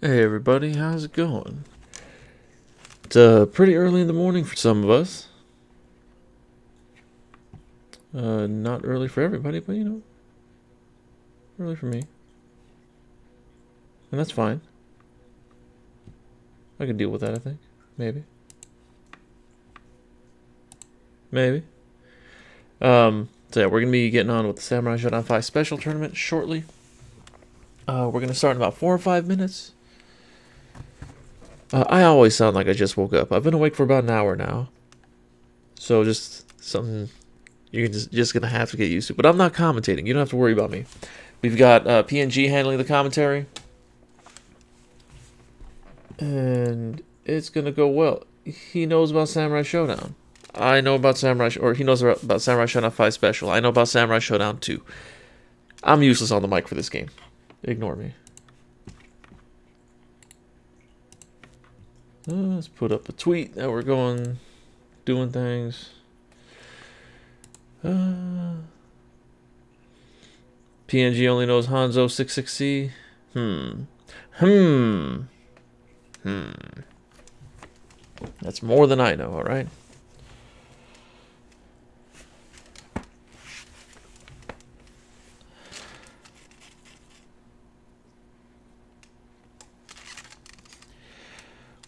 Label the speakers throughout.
Speaker 1: Hey everybody, how's it going? It's uh, pretty early in the morning for some of us. Uh, not early for everybody, but you know, early for me. And that's fine. I can deal with that, I think. Maybe. Maybe. Um, so yeah, we're gonna be getting on with the Samurai Shodown 5 special tournament shortly. Uh, we're gonna start in about four or five minutes. Uh, I always sound like I just woke up. I've been awake for about an hour now. So just something you're just, just going to have to get used to. But I'm not commentating. You don't have to worry about me. We've got uh, PNG handling the commentary. And it's going to go well. He knows about Samurai Shodown. I know about Samurai, or he knows about Samurai Shodown 5 Special. I know about Samurai Shodown 2. I'm useless on the mic for this game. Ignore me. Let's put up a tweet that we're going, doing things. Uh, PNG only knows Hanzo 66C. Hmm. Hmm. Hmm. That's more than I know, alright?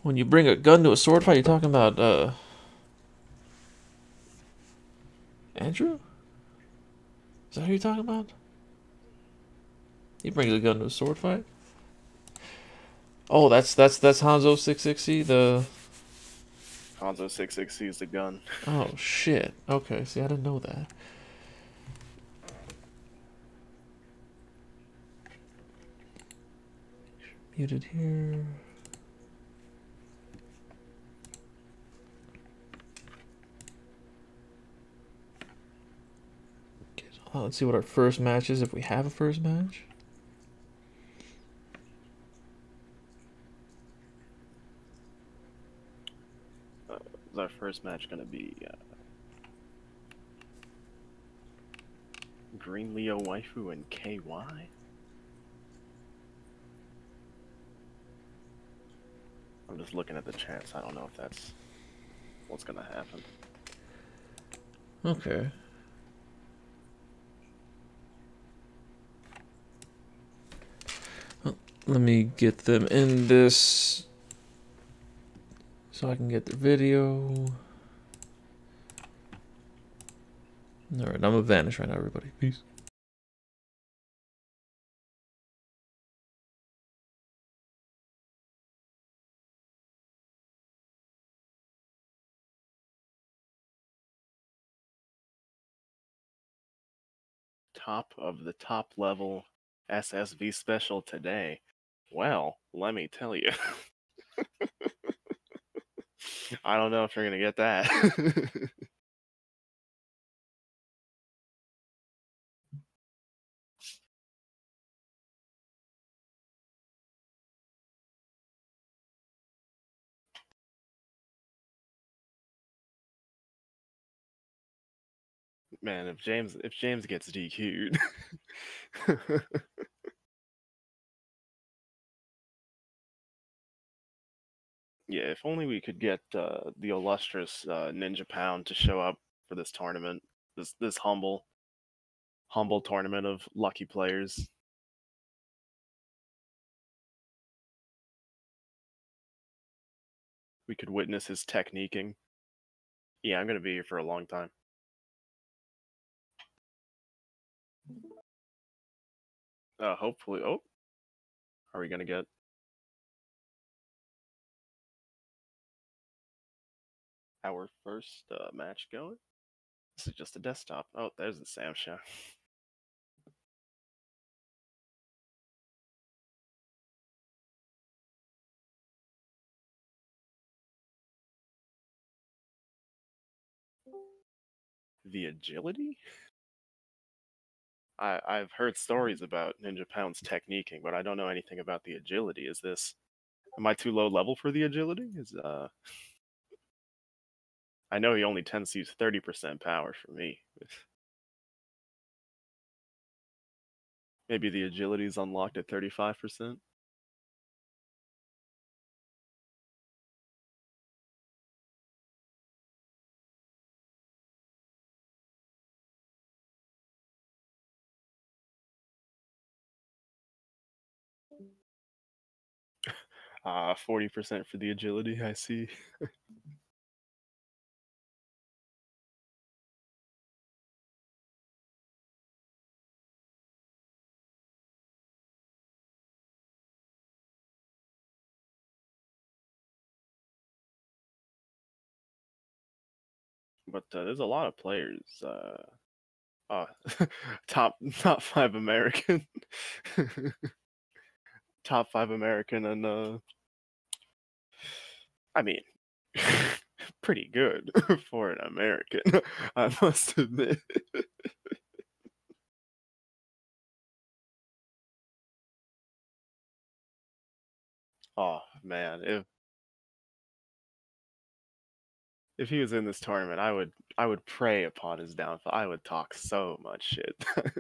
Speaker 1: When you bring a gun to a sword fight, you're talking about, uh... Andrew? Is that who you're talking about? He brings a gun to a sword fight? Oh, that's that's that's Hanzo 660, the
Speaker 2: Hanzo 660 is the gun.
Speaker 1: Oh shit. Okay, see I didn't know that. Muted here. Uh, let's see what our first match is if we have a first match.
Speaker 2: Uh, is our first match going to be uh, Green Leo Waifu and KY? I'm just looking at the chance. I don't know if that's what's going to happen.
Speaker 1: Okay. Let me get them in this so I can get the video. Alright, I'm gonna vanish right now, everybody. Peace.
Speaker 2: Top of the top level SSV special today. Well, let me tell you. I don't know if you're going to get that. Man, if James if James gets DQ'd. Yeah, if only we could get uh, the illustrious uh, Ninja Pound to show up for this tournament, this this humble, humble tournament of lucky players. We could witness his techniquing. Yeah, I'm gonna be here for a long time. Uh, hopefully. Oh, are we gonna get our first uh, match going. This is just a desktop. Oh, there's the Sam show. the agility? I, I've heard stories about Ninja Pound's techniquing, but I don't know anything about the agility. Is this am I too low level for the agility? Is uh I know he only tends to use 30% power for me. Maybe the agility is unlocked at 35%. Ah, uh, 40% for the agility, I see. but uh, there's a lot of players. Uh, uh top top five American, top five American, and uh, I mean, pretty good for an American, I must admit. oh man, if if he was in this tournament, I would I would prey upon his downfall. I would talk so much shit.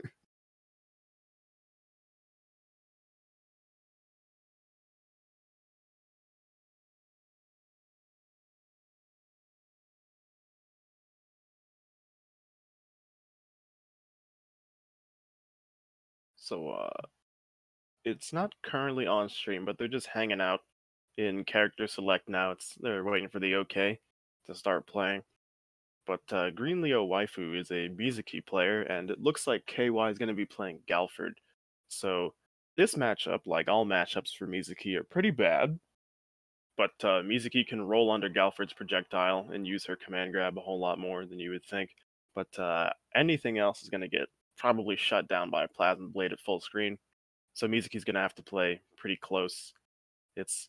Speaker 2: so uh it's not currently on stream, but they're just hanging out in character select now. It's they're waiting for the okay to start playing. But uh, Green Leo Waifu is a Mizuki player, and it looks like KY is going to be playing Galford. So this matchup, like all matchups for Mizuki, are pretty bad. But uh, Mizuki can roll under Galford's projectile and use her command grab a whole lot more than you would think. But uh, anything else is going to get probably shut down by a Plasma Blade at full screen. So Mizuki's going to have to play pretty close. It's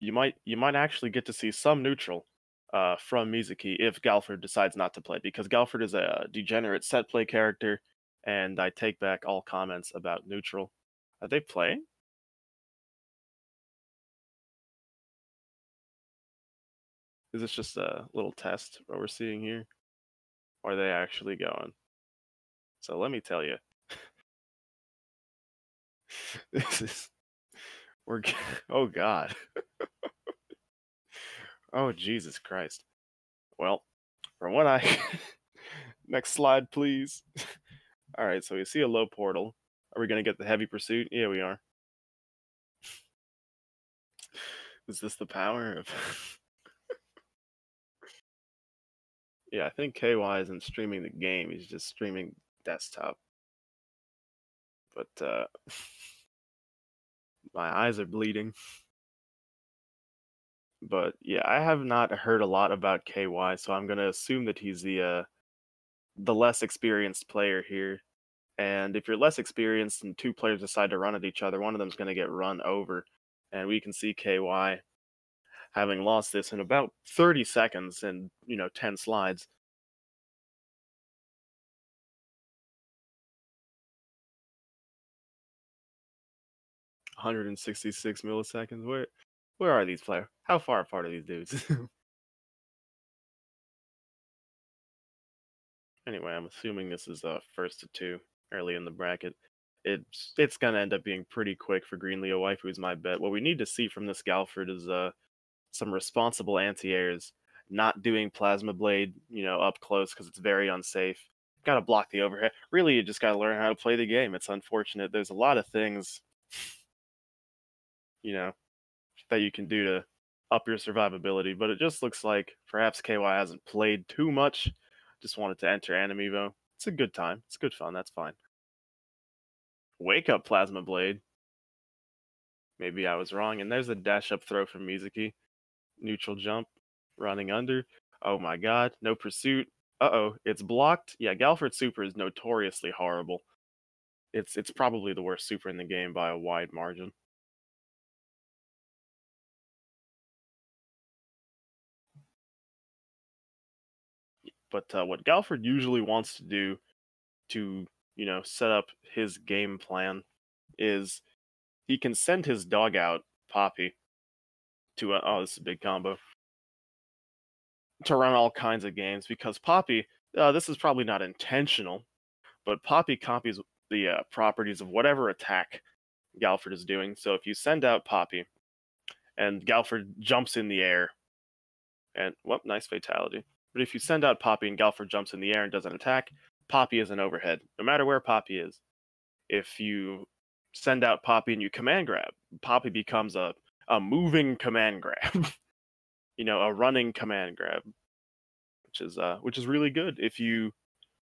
Speaker 2: you might you might actually get to see some neutral uh, from Mizuki if Galford decides not to play, because Galford is a degenerate set play character, and I take back all comments about neutral. Are they playing? Is this just a little test what we're seeing here? Or are they actually going? So let me tell you. this is we're oh god. Oh, Jesus Christ. Well, from what I. Next slide, please. All right, so we see a low portal. Are we going to get the heavy pursuit? Yeah, we are. Is this the power of. yeah, I think KY isn't streaming the game, he's just streaming desktop. But, uh. my eyes are bleeding. But yeah, I have not heard a lot about KY, so I'm gonna assume that he's the uh, the less experienced player here. And if you're less experienced and two players decide to run at each other, one of them's gonna get run over. And we can see KY having lost this in about 30 seconds and you know 10 slides. Hundred and sixty-six milliseconds. Where where are these players? How far apart are these dudes? anyway, I'm assuming this is uh first to two early in the bracket. It's it's gonna end up being pretty quick for Green Leo Wife, who's my bet. What we need to see from this Galford is uh some responsible anti-airs, not doing plasma blade, you know, up close because it's very unsafe. Got to block the overhead. Really, you just got to learn how to play the game. It's unfortunate. There's a lot of things, you know, that you can do to up your survivability, but it just looks like perhaps KY hasn't played too much. Just wanted to enter Animevo. It's a good time. It's good fun. That's fine. Wake up, Plasma Blade. Maybe I was wrong. And there's a dash up throw from Mizuki. Neutral jump. Running under. Oh my god. No pursuit. Uh oh. It's blocked. Yeah, Galford Super is notoriously horrible. It's it's probably the worst super in the game by a wide margin. But uh, what Galford usually wants to do to, you know, set up his game plan is he can send his dog out, Poppy, to, uh, oh, this is a big combo, to run all kinds of games because Poppy, uh, this is probably not intentional, but Poppy copies the uh, properties of whatever attack Galford is doing. So if you send out Poppy and Galford jumps in the air, and, whoop, nice fatality. But if you send out Poppy and Galford jumps in the air and doesn't attack, Poppy is an overhead, no matter where Poppy is. If you send out Poppy and you command grab, Poppy becomes a, a moving command grab. you know, a running command grab, which is uh, which is really good if you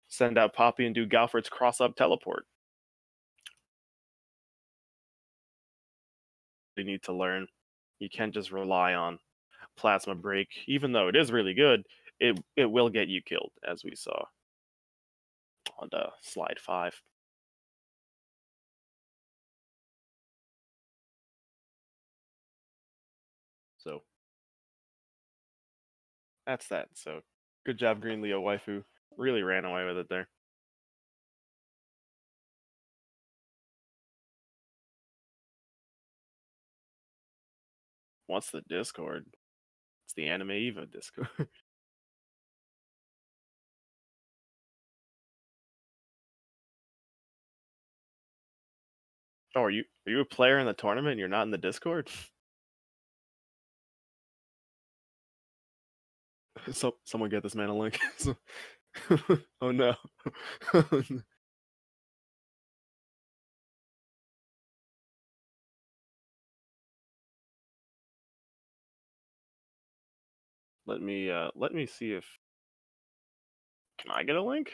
Speaker 2: send out Poppy and do Galford's cross up teleport. You need to learn. You can't just rely on plasma blade, even though it is really good. It it will get you killed, as we saw on the slide five. So that's that. So good job, Green Leo waifu. Really ran away with it there. What's the Discord? It's the AnimEvo Discord. oh, are you are you a player in the tournament you're not in the Discord? so someone get this man a link. oh no. let me uh let me see if can I get a link?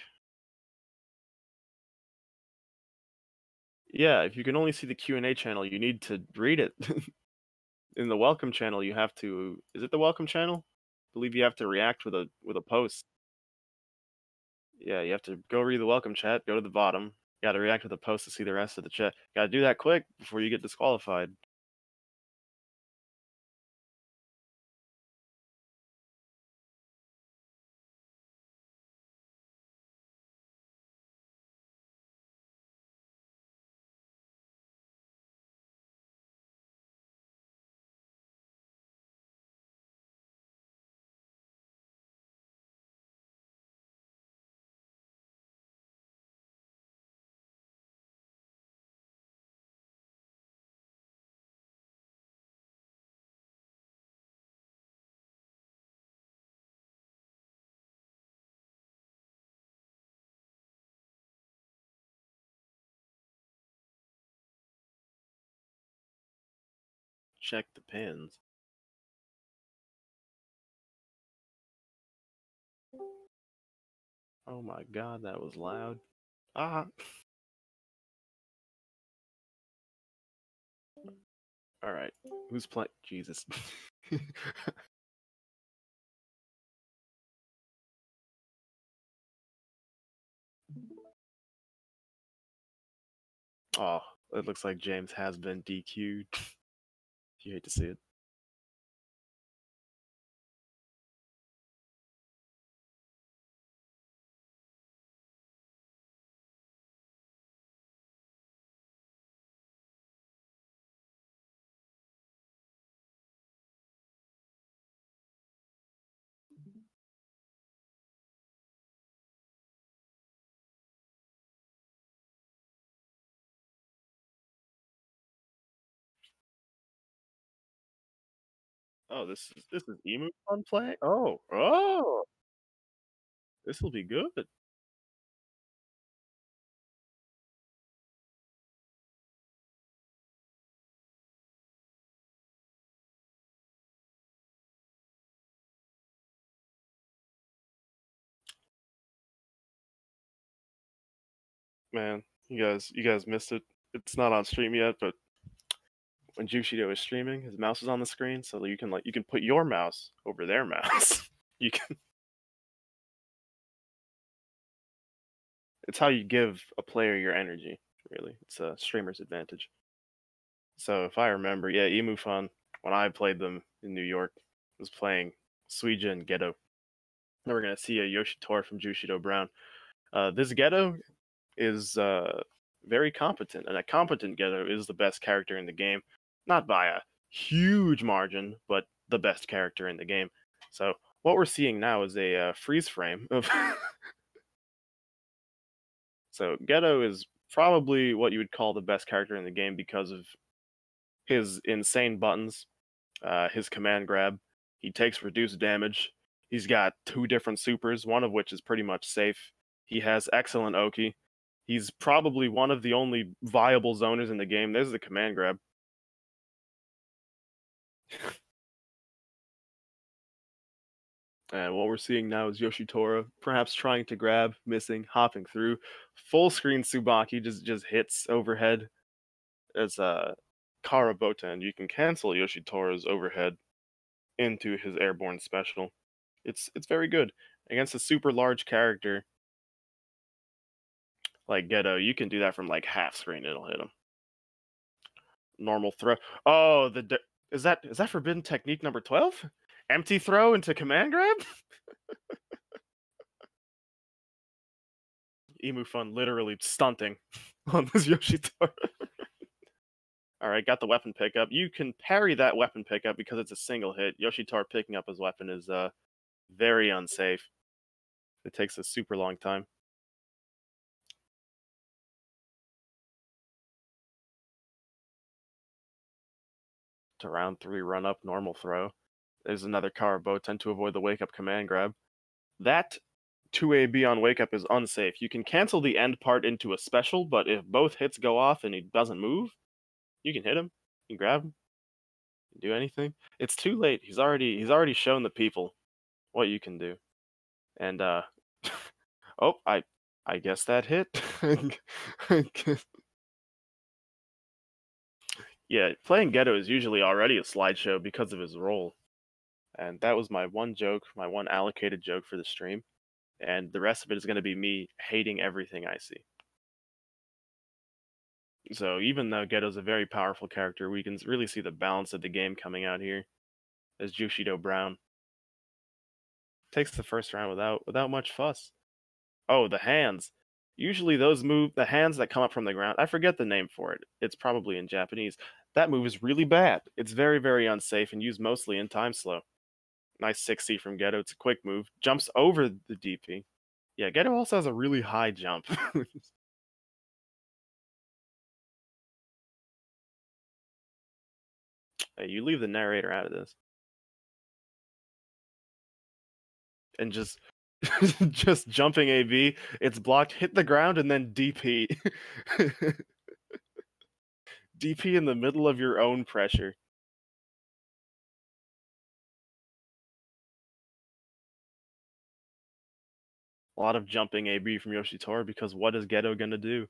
Speaker 2: Yeah, if you can only see the Q&A channel, you need to read it. in the welcome channel, you have to is it the welcome channel? I believe you have to react with a with a post. Yeah, you have to go read the welcome chat, go to the bottom. Got to react with a post to see the rest of the chat. Got to do that quick before you get disqualified. Check the pins. Oh my god, that was loud. Ah. All right. Who's playing? Jesus. oh, it looks like James has been DQ'd. You hate to see it. Oh, this is this is emu fun play. Oh, oh, this will be good. Man, you guys, you guys missed it. It's not on stream yet, but when Jushido is streaming, his mouse is on the screen, so you can like you can put your mouse over their mouse. you can. It's how you give a player your energy. Really, it's a streamer's advantage. So if I remember, yeah, Emu Fun when I played them in New York was playing Suija and Gedo. Now we're gonna see a Yoshitora from Jushido Brown. Uh, this Gedo is uh, very competent, and a competent Gedo is the best character in the game not by a huge margin, but the best character in the game. So what we're seeing now is a uh, freeze frame of. so Gedo is probably what you would call the best character in the game because of his insane buttons, uh, his command grab. He takes reduced damage. He's got two different supers, one of which is pretty much safe. He has excellent Oki. He's probably one of the only viable zoners in the game. There's the command grab. And what we're seeing now is Yoshitora perhaps trying to grab, missing, hopping through. Full screen Tsubaki just just hits overhead as uh, a Kara Boten. You can cancel Yoshitora's overhead into his airborne special. It's it's very good against a super large character like Gedo. You can do that from like half screen; it'll hit him. Normal throw. Oh, the is that is that forbidden technique number twelve? Empty throw into command grab. Emu Fun literally stunting on this Yoshitora. All right, got the weapon pickup. You can parry that weapon pickup because it's a single hit. Yoshitora picking up his weapon is uh very unsafe. It takes a super long time. To round three, run up, normal throw. There's another Kara Boten to avoid the wake up command grab. That 2AB on wake up is unsafe. You can cancel the end part into a special, but if both hits go off and he doesn't move, you can hit him. You can grab him. You can do anything. It's too late. He's already he's already shown the people what you can do. And uh oh, I I guess that hit. yeah, playing Gedo is usually already a slideshow because of his role. And that was my one joke, my one allocated joke for the stream. And the rest of it is going to be me hating everything I see. So even though Gedo's a very powerful character, we can really see the balance of the game coming out here as Jushido Brown takes the first round without without much fuss. Oh, the hands. Usually those move the hands that come up from the ground. I forget the name for it. It's probably in Japanese. That move is really bad. It's very very unsafe and used mostly in time slow. Nice 60 from Gedo It's a quick move. Jumps over the DP. Yeah, Gedo also has a really high jump. Hey, you leave the narrator out of this. And just just jumping AB, it's blocked, hit the ground, and then DP. DP in the middle of your own pressure. A lot of jumping AB from Yoshitora because what is Gedo gonna do?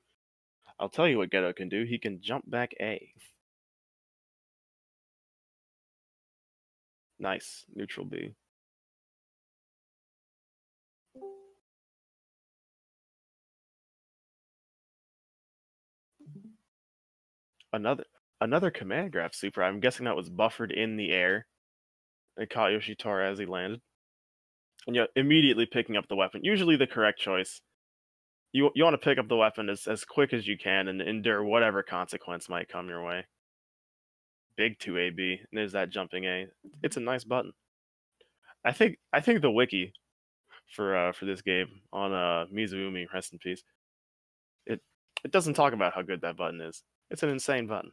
Speaker 2: I'll tell you what Gedo can do. He can jump back A. Nice. Neutral B. Another another command grab super. I'm guessing that was buffered in the air. It caught Yoshitora as he landed. And yeah, immediately picking up the weapon. Usually the correct choice. You you want to pick up the weapon as, as quick as you can and endure whatever consequence might come your way big 2AB. And there's that jumping A. It's a nice button. I think I think the wiki for uh, for this game on uh, Mizuumi, rest in peace. It it doesn't talk about how good that button is. It's an insane button.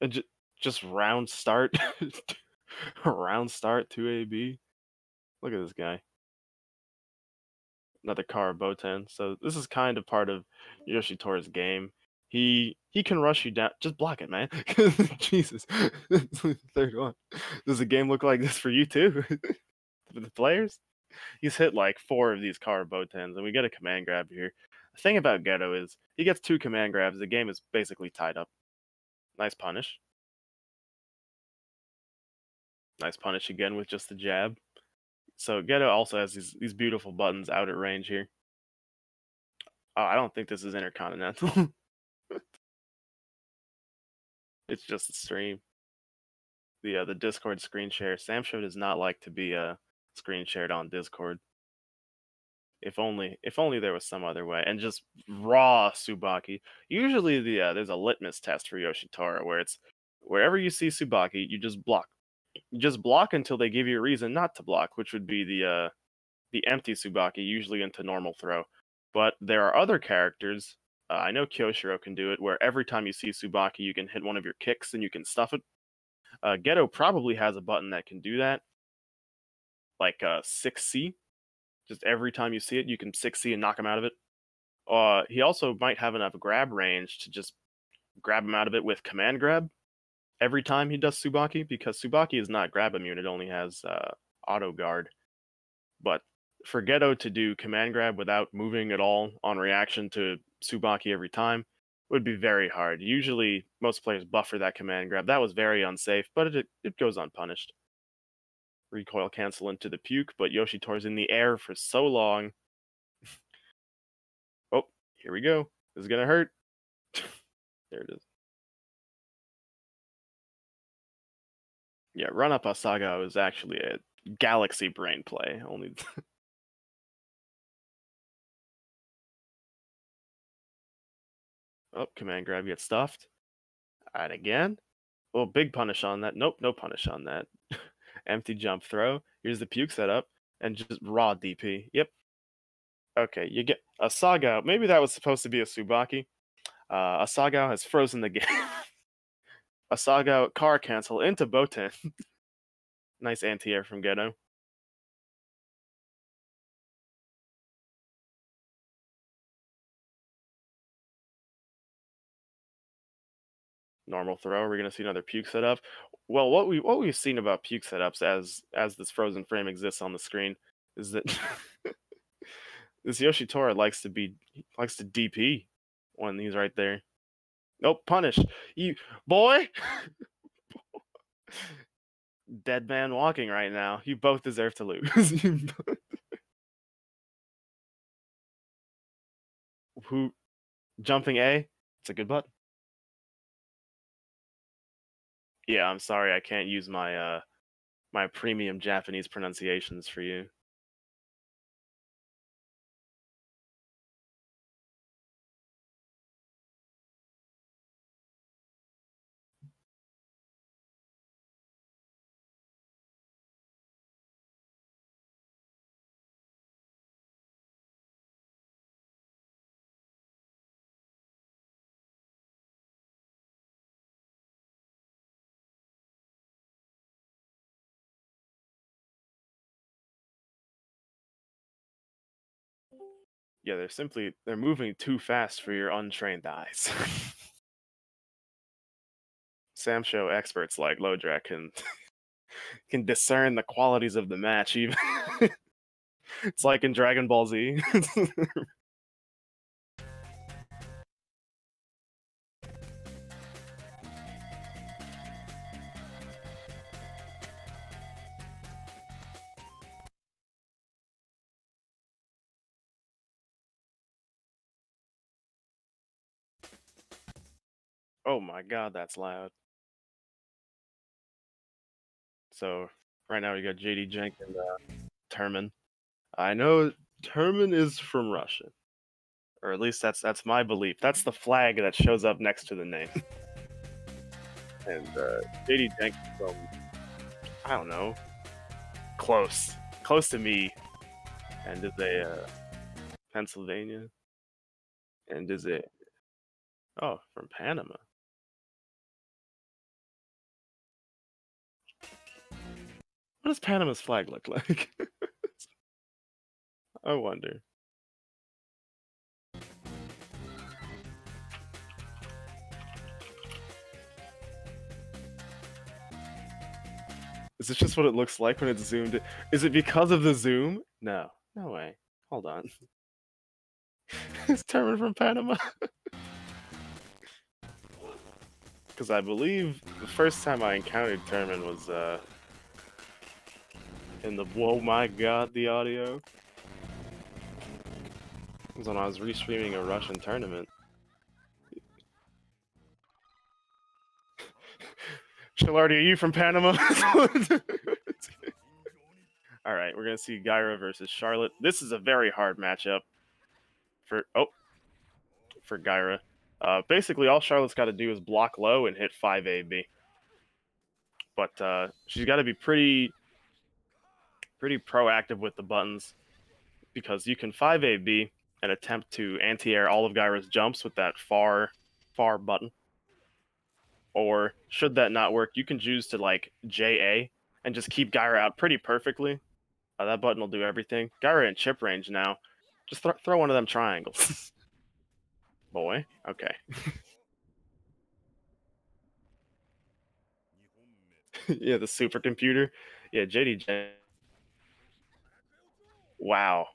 Speaker 2: It just, round start, round start to AB. Look at this guy. Another Kara Boten. So this is kind of part of Yoshitora's game. He he can rush you down. Just block it, man. Jesus. Third one. Does the game look like this for you too? for the players? He's hit like four of these Kara Botens, and we get a command grab here. The thing about Gedo is he gets two command grabs. The game is basically tied up. Nice punish. Nice punish again with just the jab. So Gedo also has these these beautiful buttons out at range here. Oh, I don't think this is intercontinental. It's just a stream. The uh, the Discord screen share. Sam show does not like to be uh, screen shared on Discord. If only if only there was some other way. And just raw Tsubaki. Usually the uh, there's a litmus test for Yoshitora where it's wherever you see Tsubaki, you just block just block until they give you a reason not to block, which would be the uh, the empty Tsubaki, usually into normal throw. But there are other characters. Uh, I know Kyoshiro can do it, where every time you see Tsubaki, you can hit one of your kicks and you can stuff it. Uh, Gedo probably has a button that can do that, like uh, 6C. Just every time you see it, you can 6C and knock him out of it. Uh, he also might have enough grab range to just grab him out of it with command grab every time he does Tsubaki, because Tsubaki is not grab immune, it only has uh, auto guard. But for Gedo to do command grab without moving at all on reaction to Tsubaki every time would be very hard. Usually, most players buffer that command grab. That was very unsafe, but it, it goes unpunished. Recoil cancel into the puke, but Yoshitora's in the air for so long. oh, here we go. This is going to hurt. there it is. Yeah, run up Asagao is actually a galaxy brain play. Only Oh, command grab gets stuffed. And again. Oh, big punish on that. Nope, no punish on that. Empty jump throw. Here's the puke setup. And just raw DP. Yep. Okay, you get a Asagao. Maybe that was supposed to be a Tsubaki. Uh, Asagao has frozen the game. Asagao Kara cancel into Boten. nice anti-air from Gedo. Normal throw? Are we going to see another puke setup? Well, what we what we've seen about puke setups as as this frozen frame exists on the screen is that this Yoshitora likes to be likes to DP when he's right there. Nope, punish you, boy. Dead man walking right now. You both deserve to lose. Who jumping A? It's a good button. Yeah, I'm sorry I can't use my uh my premium Japanese pronunciations for you. Yeah, they're simply they're moving too fast for your untrained eyes. Sam Show experts like Lodrak can can discern the qualities of the match even it's like in Dragon Ball Z. Oh my god, that's loud. So right now we got JD Jenk and uh, Termin. I know Termin is from Russia, or at least that's that's my belief. That's the flag that shows up next to the name. and uh, JD Jenk from I don't know, close, close to me, and is a uh, Pennsylvania, and is it? Oh, from Panama. What does Panama's flag look like? I wonder. Is this just what it looks like when it's zoomed? Is it because of the zoom? No. No way. Hold on. it's Termin from Panama. Because I believe the first time I encountered Termin was uh, in the whoa my god the audio it was when I was restreaming a Russian tournament. Shalardi, are you from Panama? All right, we're gonna see Gaira versus Charlotte. This is a very hard matchup for oh for Gaira. Uh, basically, all Charlotte's got to do is block low and hit five AB. But uh, she's got to be pretty pretty proactive with the buttons because you can 5AB and attempt to anti-air all of Gaira's jumps with that far, far button. Or should that not work, you can choose to like JA and just keep Gaira out pretty perfectly. Uh, that button will do everything. Gaira in chip range now. Just th- throw one of them triangles. Boy, okay. yeah, the supercomputer. Yeah, JDJ. Wow.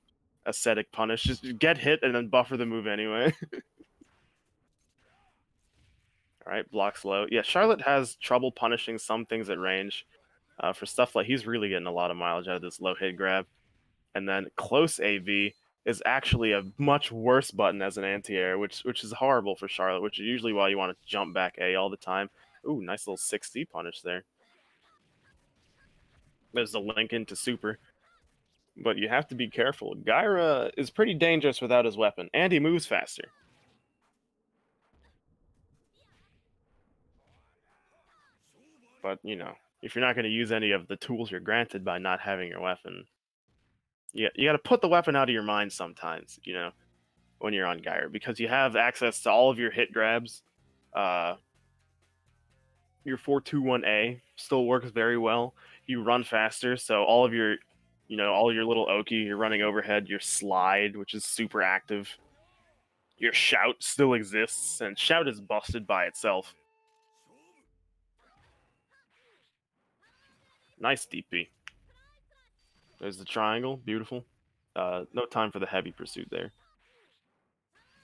Speaker 2: Ascetic punish. Just get hit and then buffer the move anyway. All right, blocks low. Yeah, Charlotte has trouble punishing some things at range. Uh, for stuff like he's really getting a lot of mileage out of this low hit grab. And then close AV is actually a much worse button as an anti-air, which which is horrible for Charlotte, which is usually why you want to jump back A all the time. Ooh, nice little 6D punish there. There's the link into super. But you have to be careful. Gaira is pretty dangerous without his weapon, and he moves faster. But, you know, if you're not going to use any of the tools you're granted by not having your weapon, you, you got to put the weapon out of your mind sometimes, you know, when you're on Gaira, because you have access to all of your hit grabs. Uh, your 421A still works very well. You run faster, so all of your, you know, all your little Oki, you're running overhead, your slide, which is super active. Your shout still exists, and shout is busted by itself. Nice DP. There's the triangle, beautiful. Uh, no time for the heavy pursuit there.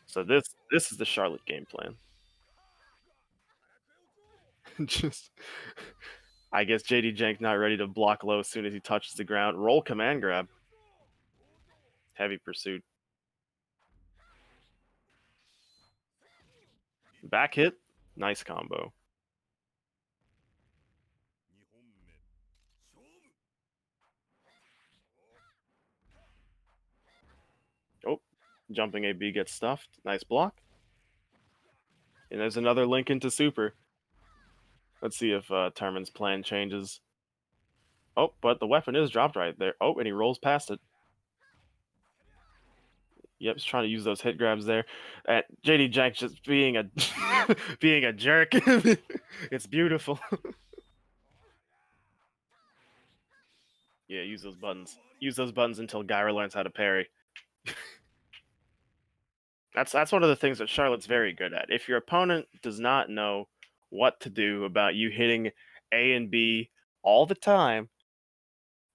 Speaker 2: So this this is the Charlotte game plan. Just, I guess JD Jank not ready to block low as soon as he touches the ground. Roll command grab. Heavy pursuit. Back hit. Nice combo. Oh, jumping AB gets stuffed. Nice block. And there's another link into super. Let's see if uh, Termin's plan changes. Oh, but the weapon is dropped right there. Oh, and he rolls past it. Yep, he's trying to use those hit grabs there. At JD Jank just being a being a jerk. it's beautiful. yeah, use those buttons. Use those buttons until Gaira learns how to parry. that's that's one of the things that Charlotte's very good at. If your opponent does not know what to do about you hitting A and B all the time,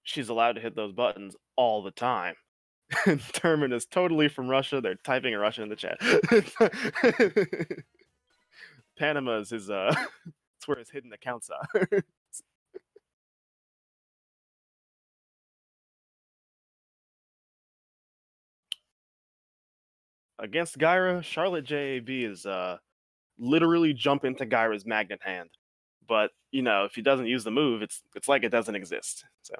Speaker 2: she's allowed to hit those buttons all the time. Termin is totally from Russia. They're typing in Russian in the chat. Panama's is his uh it's where his hidden accounts are. Against Gaira, Charlotte JAB is uh literally jump into Gaira's magnet hand. But you know, if he doesn't use the move, it's it's like it doesn't exist. So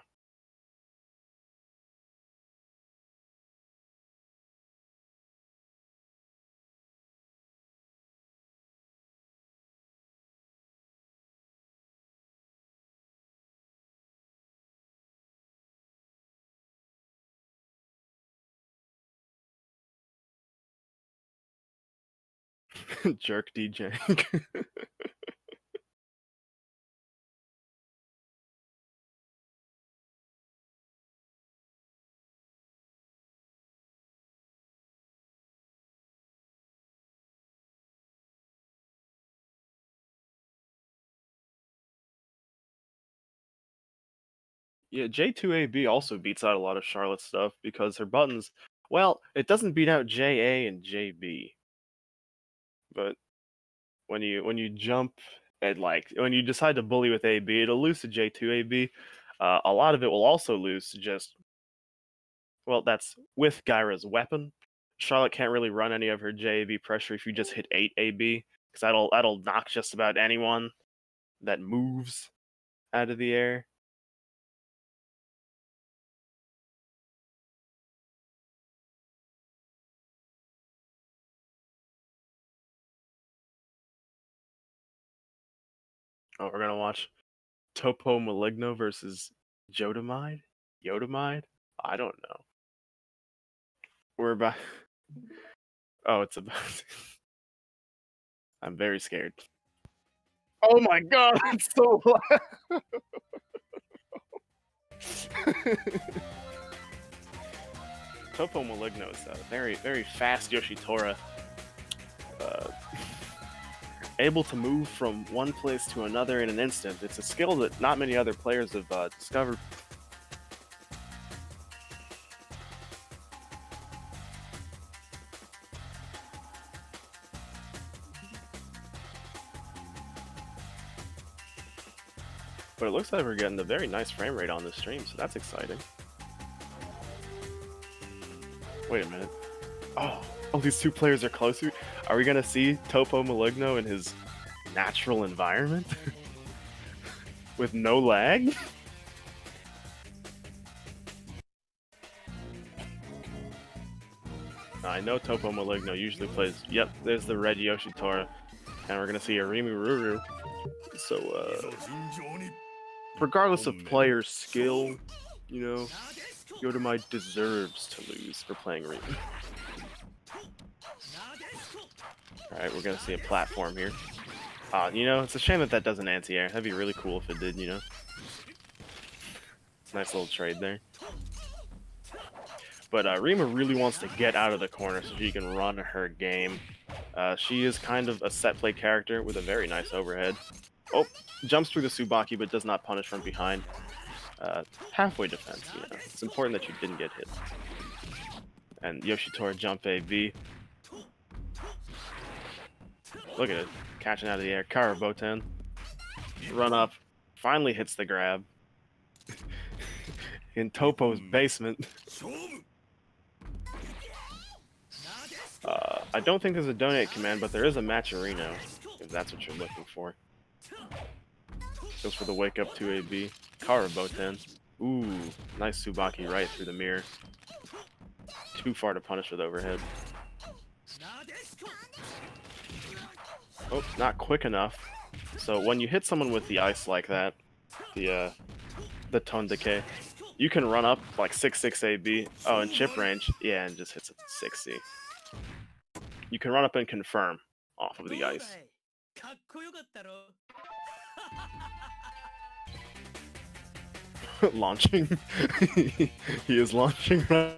Speaker 2: jerk DJ. Yeah, J2AB also beats out a lot of Charlotte stuff because her buttons, well, it doesn't beat out JA and JB. But when you when you jump and like when you decide to bully with AB, it'll lose to J2AB. Uh, a lot of it will also lose to just well, that's with Gaira's weapon. Charlotte can't really run any of her JAB pressure if you just hit 8 AB because that'll that'll knock just about anyone that moves out of the air. Oh, we're gonna watch Topo Maligno versus Jotamide? Yotamide? I don't know. We're about. Oh, it's about. I'm very scared. Oh my god, it's so loud. Topo Maligno is a very, very fast Yoshitora. Uh, able to move from one place to another in an instant. It's a skill that not many other players have uh, discovered. But it looks like we're getting a very nice frame rate on this stream, so that's exciting. Wait a minute. Oh, oh, these two players are closer. Are we gonna see Topo Maligno in his natural environment with no lag? I know Topo Maligno usually plays. Yep, there's the red Yoshitora, and we're gonna see a Ruru. So, uh, regardless of player skill, you know, Yotamai deserves to lose for playing Rimu. Alright, we're gonna see a platform here. Uh, you know, it's a shame that that doesn't anti-air. That'd be really cool if it did, you know? Nice little trade there. But uh, Rimu really wants to get out of the corner so she can run her game. Uh, she is kind of a set play character with a very nice overhead. Oh, jumps through the Tsubaki but does not punish from behind. Uh, halfway defense, you know. It's important that you didn't get hit. And Yoshitora jump A, Look at it. Catching out of the air. Karaboten. Run up. Finally hits the grab. In Topo's basement. Uh, I don't think there's a donate command, but there is a Matcherino, if that's what you're looking for. Goes for the wake up 2AB. Karaboten. Ooh, nice Tsubaki right through the mirror. Too far to punish with overhead. Oh, not quick enough. So when you hit someone with the ice like that, the uh, the tone decay, you can run up like 6-6 AB. Oh, and chip range, yeah, and just hits it 6C. You can run up and confirm off of the ice. launching. he is launching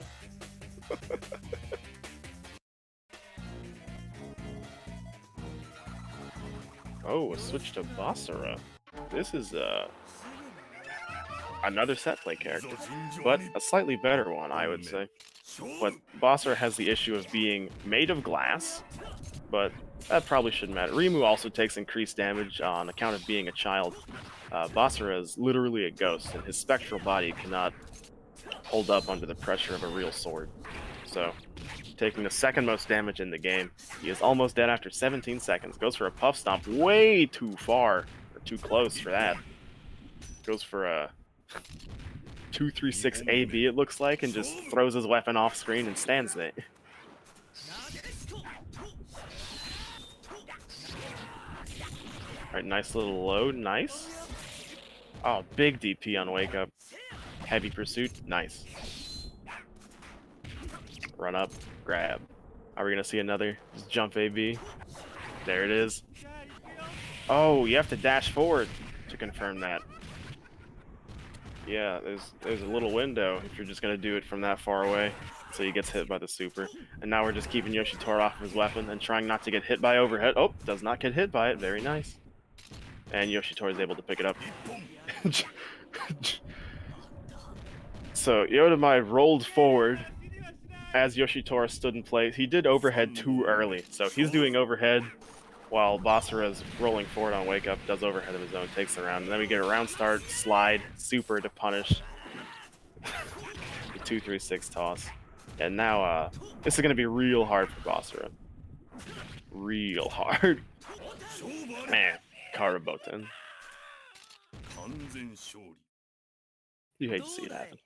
Speaker 2: oh, a switch to Basara. This is uh another set play character, but a slightly better one, I would say. But Basara has the issue of being made of glass, but that probably shouldn't matter. Rimu also takes increased damage on account of being a child. Uh, Basara is literally a ghost, and his spectral body cannot hold up under the pressure of a real sword. So, taking the second most damage in the game, he is almost dead after 17 seconds. Goes for a puff stomp way too far, or too close for that. Goes for a 236 AB, it looks like, and just throws his weapon off screen and stands there. Alright, nice little load, nice. Oh, big DP on Wake Up. Heavy Pursuit, nice. Run up, grab. Are we gonna see another Just jump AB? There it is. Oh, you have to dash forward to confirm that. Yeah, there's there's a little window if you're just gonna do it from that far away. So he gets hit by the super. And now we're just keeping Yoshitora off of his weapon and trying not to get hit by overhead. Oh, does not get hit by it. Very nice. And Yoshitora is able to pick it up. so Yotamai rolled forward as Yoshitora stood in place. He did overhead too early, so he's doing overhead while Basara's rolling forward on wake up, does overhead of his own, takes the round. And then we get a round start, slide, super to punish. the 2 3 6 toss. And now uh, this is going to be real hard for Basara. Real hard. Man, Karaboten. You hate to see it happen.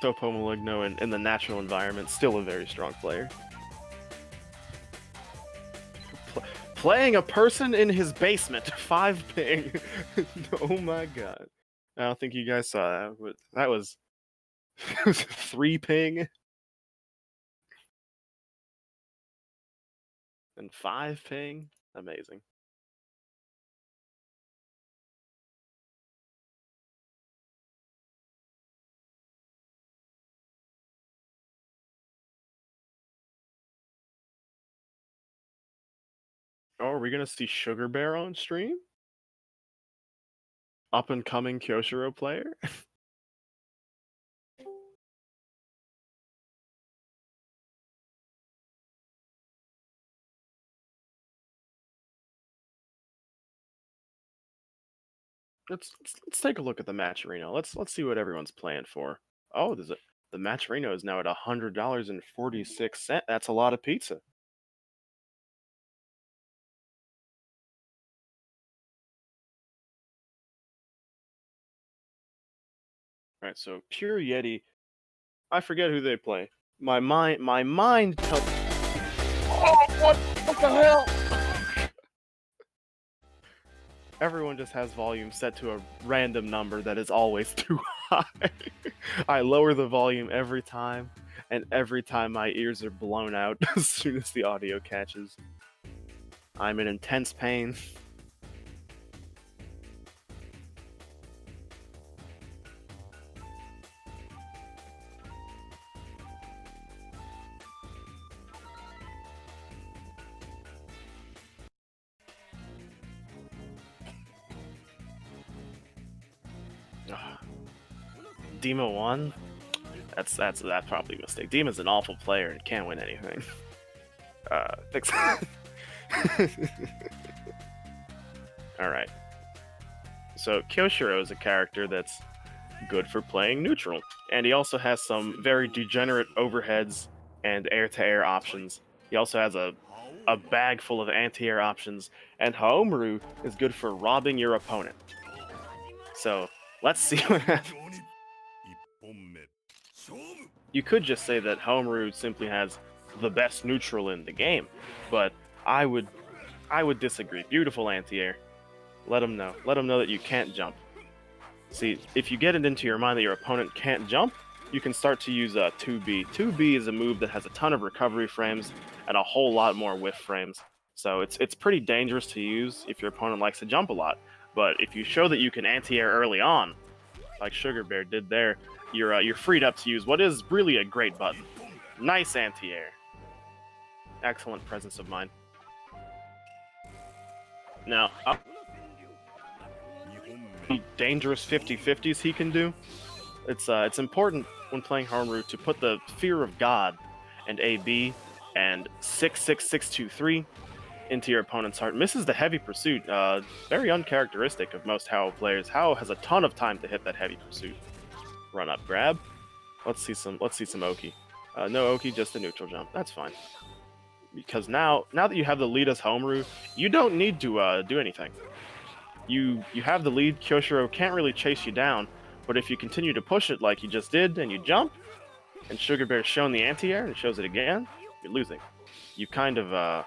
Speaker 2: Topo Maligno in, in the natural environment, still a very strong player. Pl playing a person in his basement, 5 ping. oh my god. I don't think you guys saw that, but that was 3 ping. And five ping? Amazing. Oh, are we gonna see Sugar Bear on stream? Up and coming Kyoshiro player? let's, let's let's take a look at the Matcherino. Let's let's see what everyone's playing for. Oh, there's a the Matcherino is now at hundred dollars and forty six cent. That's a lot of pizza. All right, so Pure Yeti. I forget who they play. My mind, my mind tells. Oh, what? What the hell? Everyone just has volume set to a random number that is always too high. I lower the volume every time, and every time my ears are blown out as soon as the audio catches. I'm in intense pain. Dima won. That's that's that's probably a mistake. Dima's an awful player and can't win anything. Uh, thanks. All right. So Kyoshiro is a character that's good for playing neutral, and he also has some very degenerate overheads and air-to-air options. He also has a a bag full of anti-air options, and Haohmaru is good for robbing your opponent. So let's see what happens. You could just say that Haohmaru simply has the best neutral in the game, but I would I would disagree. Beautiful anti-air. Let them know. Let him know that you can't jump. See, if you get it into your mind that your opponent can't jump, you can start to use a uh, 2B. 2B is a move that has a ton of recovery frames and a whole lot more whiff frames. So it's it's pretty dangerous to use if your opponent likes to jump a lot. But if you show that you can anti-air early on, like Sugar Bear did there, you're uh, you're freed up to use what is really a great button. Nice anti-air. Excellent presence of mind. Now, up dangerous 50-50s he can do. It's uh, it's important when playing Haohmaru to put the Fear of God and AB and 66623 into your opponent's heart. Misses the heavy pursuit. Uh, very uncharacteristic of most Hao players. Hao has a ton of time to hit that heavy pursuit run up grab. Let's see some let's see some Oki. Uh, no Oki, just a neutral jump. That's fine. Because now now that you have the lead as Haohmaru, you don't need to uh, do anything. You you have the lead, Kyoshiro can't really chase you down, but if you continue to push it like you just did and you jump, and Sugar Bear's shown the anti-air and shows it again, you're losing. You kind of uh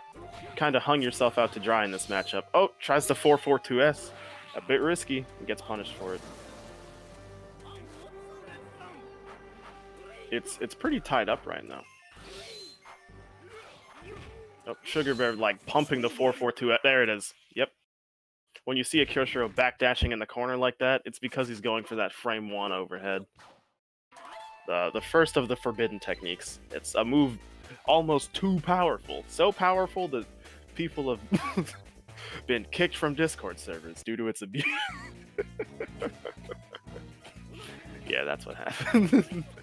Speaker 2: kind of hung yourself out to dry in this matchup. Oh, tries the 4-4-2S. A bit risky, and gets punished for it. It's it's pretty tied up right now. Oh, Sugar Bear like pumping the 442. There it is. Yep. When you see a Kyoshiro backdashing in the corner like that, it's because he's going for that frame one overhead. The the first of the forbidden techniques. It's a move almost too powerful. So powerful that people have been kicked from Discord servers due to its abuse. yeah, that's what happened.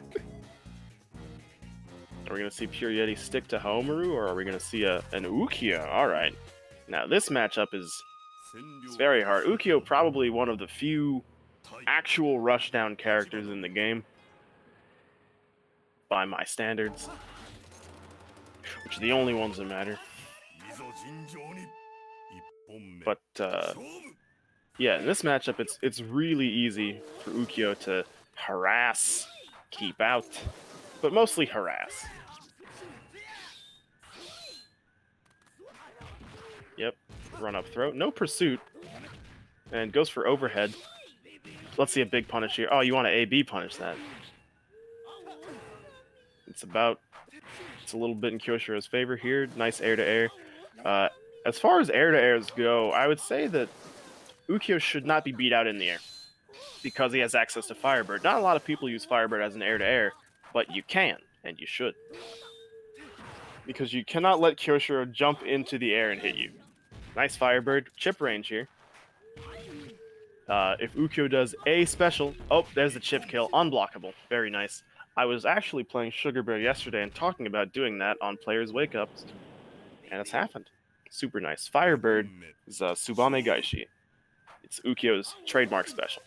Speaker 2: Are we going to see Pure Yeti stick to Haohmaru, or are we going to see a, an Ukyo? Alright. Now, this matchup is it's very hard. Ukyo probably one of the few actual rushdown characters in the game. By my standards. Which are the only ones that matter. But, uh, yeah, in this matchup, it's it's really easy for Ukyo to harass, keep out, but mostly harass. Yep, run up throat. No pursuit. And goes for overhead. Let's see a big punish here. Oh, you want to AB punish that. It's about... It's a little bit in Kyoshiro's favor here. Nice air-to-air. Uh, as far as air to airs go, I would say that Ukyo should not be beat out in the air because he has access to Firebird. Not a lot of people use Firebird as an air to air, but you can and you should. Because you cannot let Kyoshiro jump into the air and hit you. Nice Firebird. Chip range here. Uh, if Ukyo does a special, oh, there's the chip kill, unblockable. Very nice. I was actually playing Sugar Bear yesterday and talking about doing that on Players Wake Ups, and it's happened. Super nice. Firebird is uh, Tsubame Gaishi. It's Ukyo's trademark special.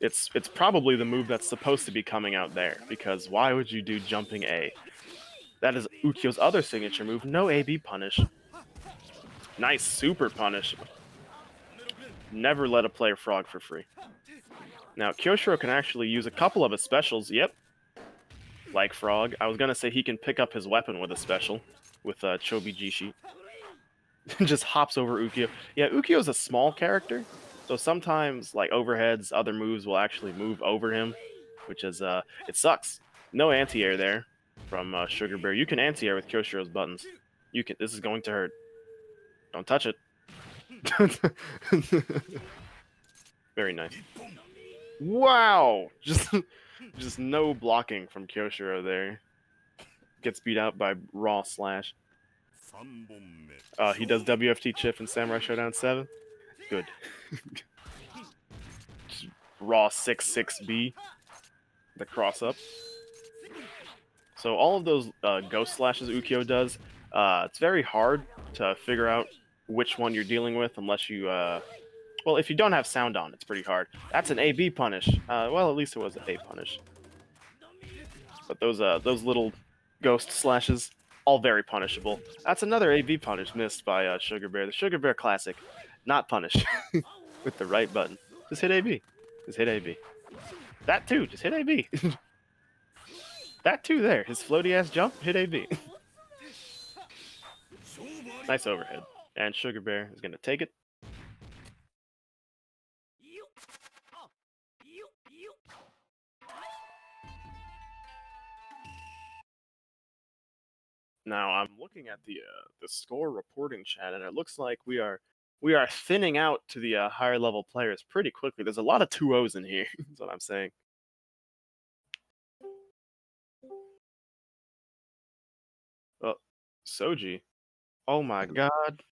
Speaker 2: It's it's probably the move that's supposed to be coming out there because why would you do jumping A? That is Ukyo's other signature move. No AB punish. Nice super punish. Never let a player frog for free. Now Kyoshiro can actually use a couple of his specials. Yep, like frog. I was gonna say he can pick up his weapon with a special with uh, Chobi Jishi. Just hops over Ukyo. Yeah, Ukyo's a small character, so sometimes, like overheads, other moves will actually move over him, which is uh, it sucks. No anti-air there from uh, Sugar Bear. You can anti-air with Kyoshiro's buttons. You can. This is going to hurt. Don't touch it. Very nice. Wow! Just, just no blocking from Kyoshiro there. Gets beat out by Raw Slash. Uh, he does WFT chip in Samurai Shodown 7. Good. Raw 6-6B. The cross up. So all of those uh, ghost slashes Ukyo does, uh, it's very hard to figure out which one you're dealing with unless you, uh, well, if you don't have sound on, it's pretty hard. That's an AB punish. Uh, well, at least it was an A punish. But those uh, those little ghost slashes, all very punishable. That's another AB punish missed by uh, Sugar Bear. The Sugar Bear Classic, not punish with the right button. Just hit AB. Just hit AB. That too. Just hit AB. that too. There. His floaty ass jump. Hit AB. nice overhead. And Sugar Bear is gonna take it. Now I'm looking at the uh, the score reporting chat, and it looks like we are we are thinning out to the uh, higher level players pretty quickly. There's a lot of two O's in here. That's what I'm saying. Oh, Soji. Oh my god.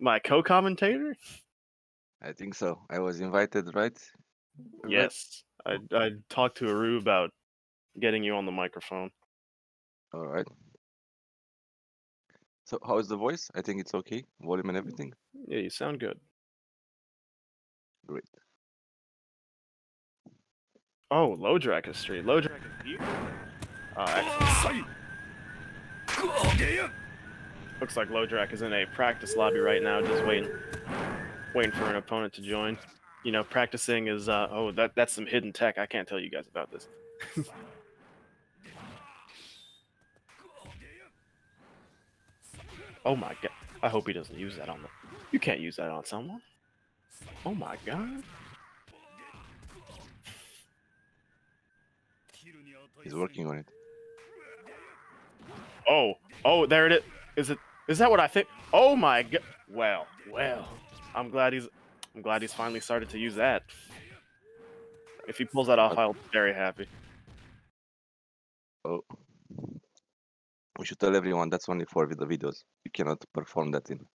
Speaker 2: My co-commentator?
Speaker 3: I think so. I was invited, right?
Speaker 2: Yes. I I talked to Aru about getting you on the microphone.
Speaker 3: All right. So how is the voice? I think it's okay. Volume and everything.
Speaker 2: Yeah, you sound good.
Speaker 3: Great.
Speaker 2: Oh, Lodrak is straight. Lodrak is you. Uh. Looks like Lodrak is in a practice lobby right now, just waiting, waiting for an opponent to join. You know, practicing is uh, oh that that's some hidden tech. I can't tell you guys about this. Oh my god! I hope he doesn't use that on the. You can't use that on someone. Oh my god!
Speaker 3: He's working on it.
Speaker 2: Oh, oh, there it is. Is it? Is that what I think? Oh my god! Well, well. I'm glad he's. I'm glad he's finally started to use that. If he pulls that off, I'll be very happy.
Speaker 3: Oh. We should tell everyone that's only for the videos. You cannot perform that in.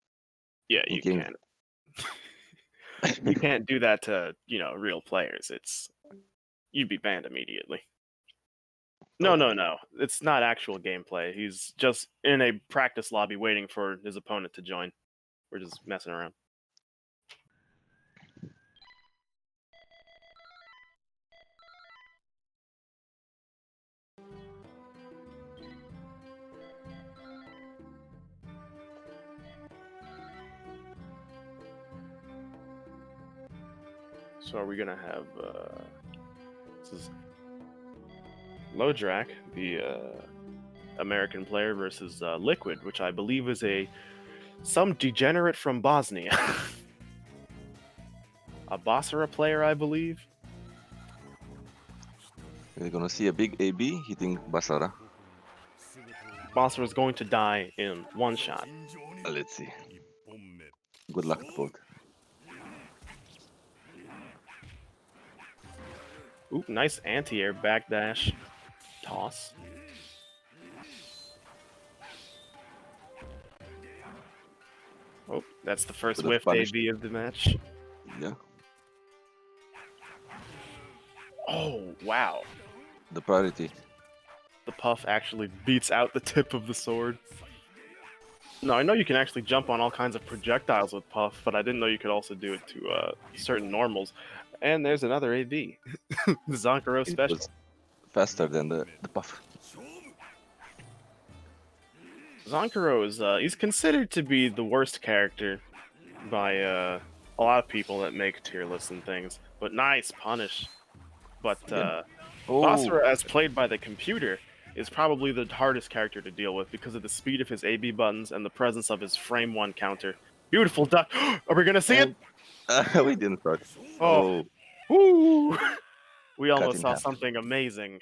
Speaker 2: Yeah,
Speaker 3: in
Speaker 2: you can't. You can't do that to you know real players. It's you'd be banned immediately. No, oh. no, no. It's not actual gameplay. He's just in a practice lobby waiting for his opponent to join. We're just messing around. So are we gonna have uh this is Lodrak, the uh, American player, versus uh, Liquid, which I believe is a some degenerate from Bosnia. a Basara player, I believe.
Speaker 3: We're gonna see a big AB hitting Basara.
Speaker 2: Basra is going to die in one shot.
Speaker 3: Let's see. Good luck to both.
Speaker 2: Ooh, nice anti-air backdash toss. Oh, that's the first whiff. AB of the match.
Speaker 3: Yeah.
Speaker 2: Oh, wow.
Speaker 3: The priority.
Speaker 2: The puff actually beats out the tip of the sword. No, I know you can actually jump on all kinds of projectiles with puff, but I didn't know you could also do it to uh, certain normals. And there's another AB. the special.
Speaker 3: faster than the, the puff.
Speaker 2: Zankuro is uh, he's considered to be the worst character by uh, a lot of people that make tier lists and things. But nice punish. But uh,
Speaker 3: Oh,
Speaker 2: Basara, as played by the computer, is probably the hardest character to deal with because of the speed of his AB buttons and the presence of his frame one counter. Beautiful duck. Are we gonna see it?
Speaker 3: uh, we didn't start.
Speaker 2: Oh,
Speaker 3: Oh,
Speaker 2: woo! We almost saw
Speaker 3: half.
Speaker 2: something amazing.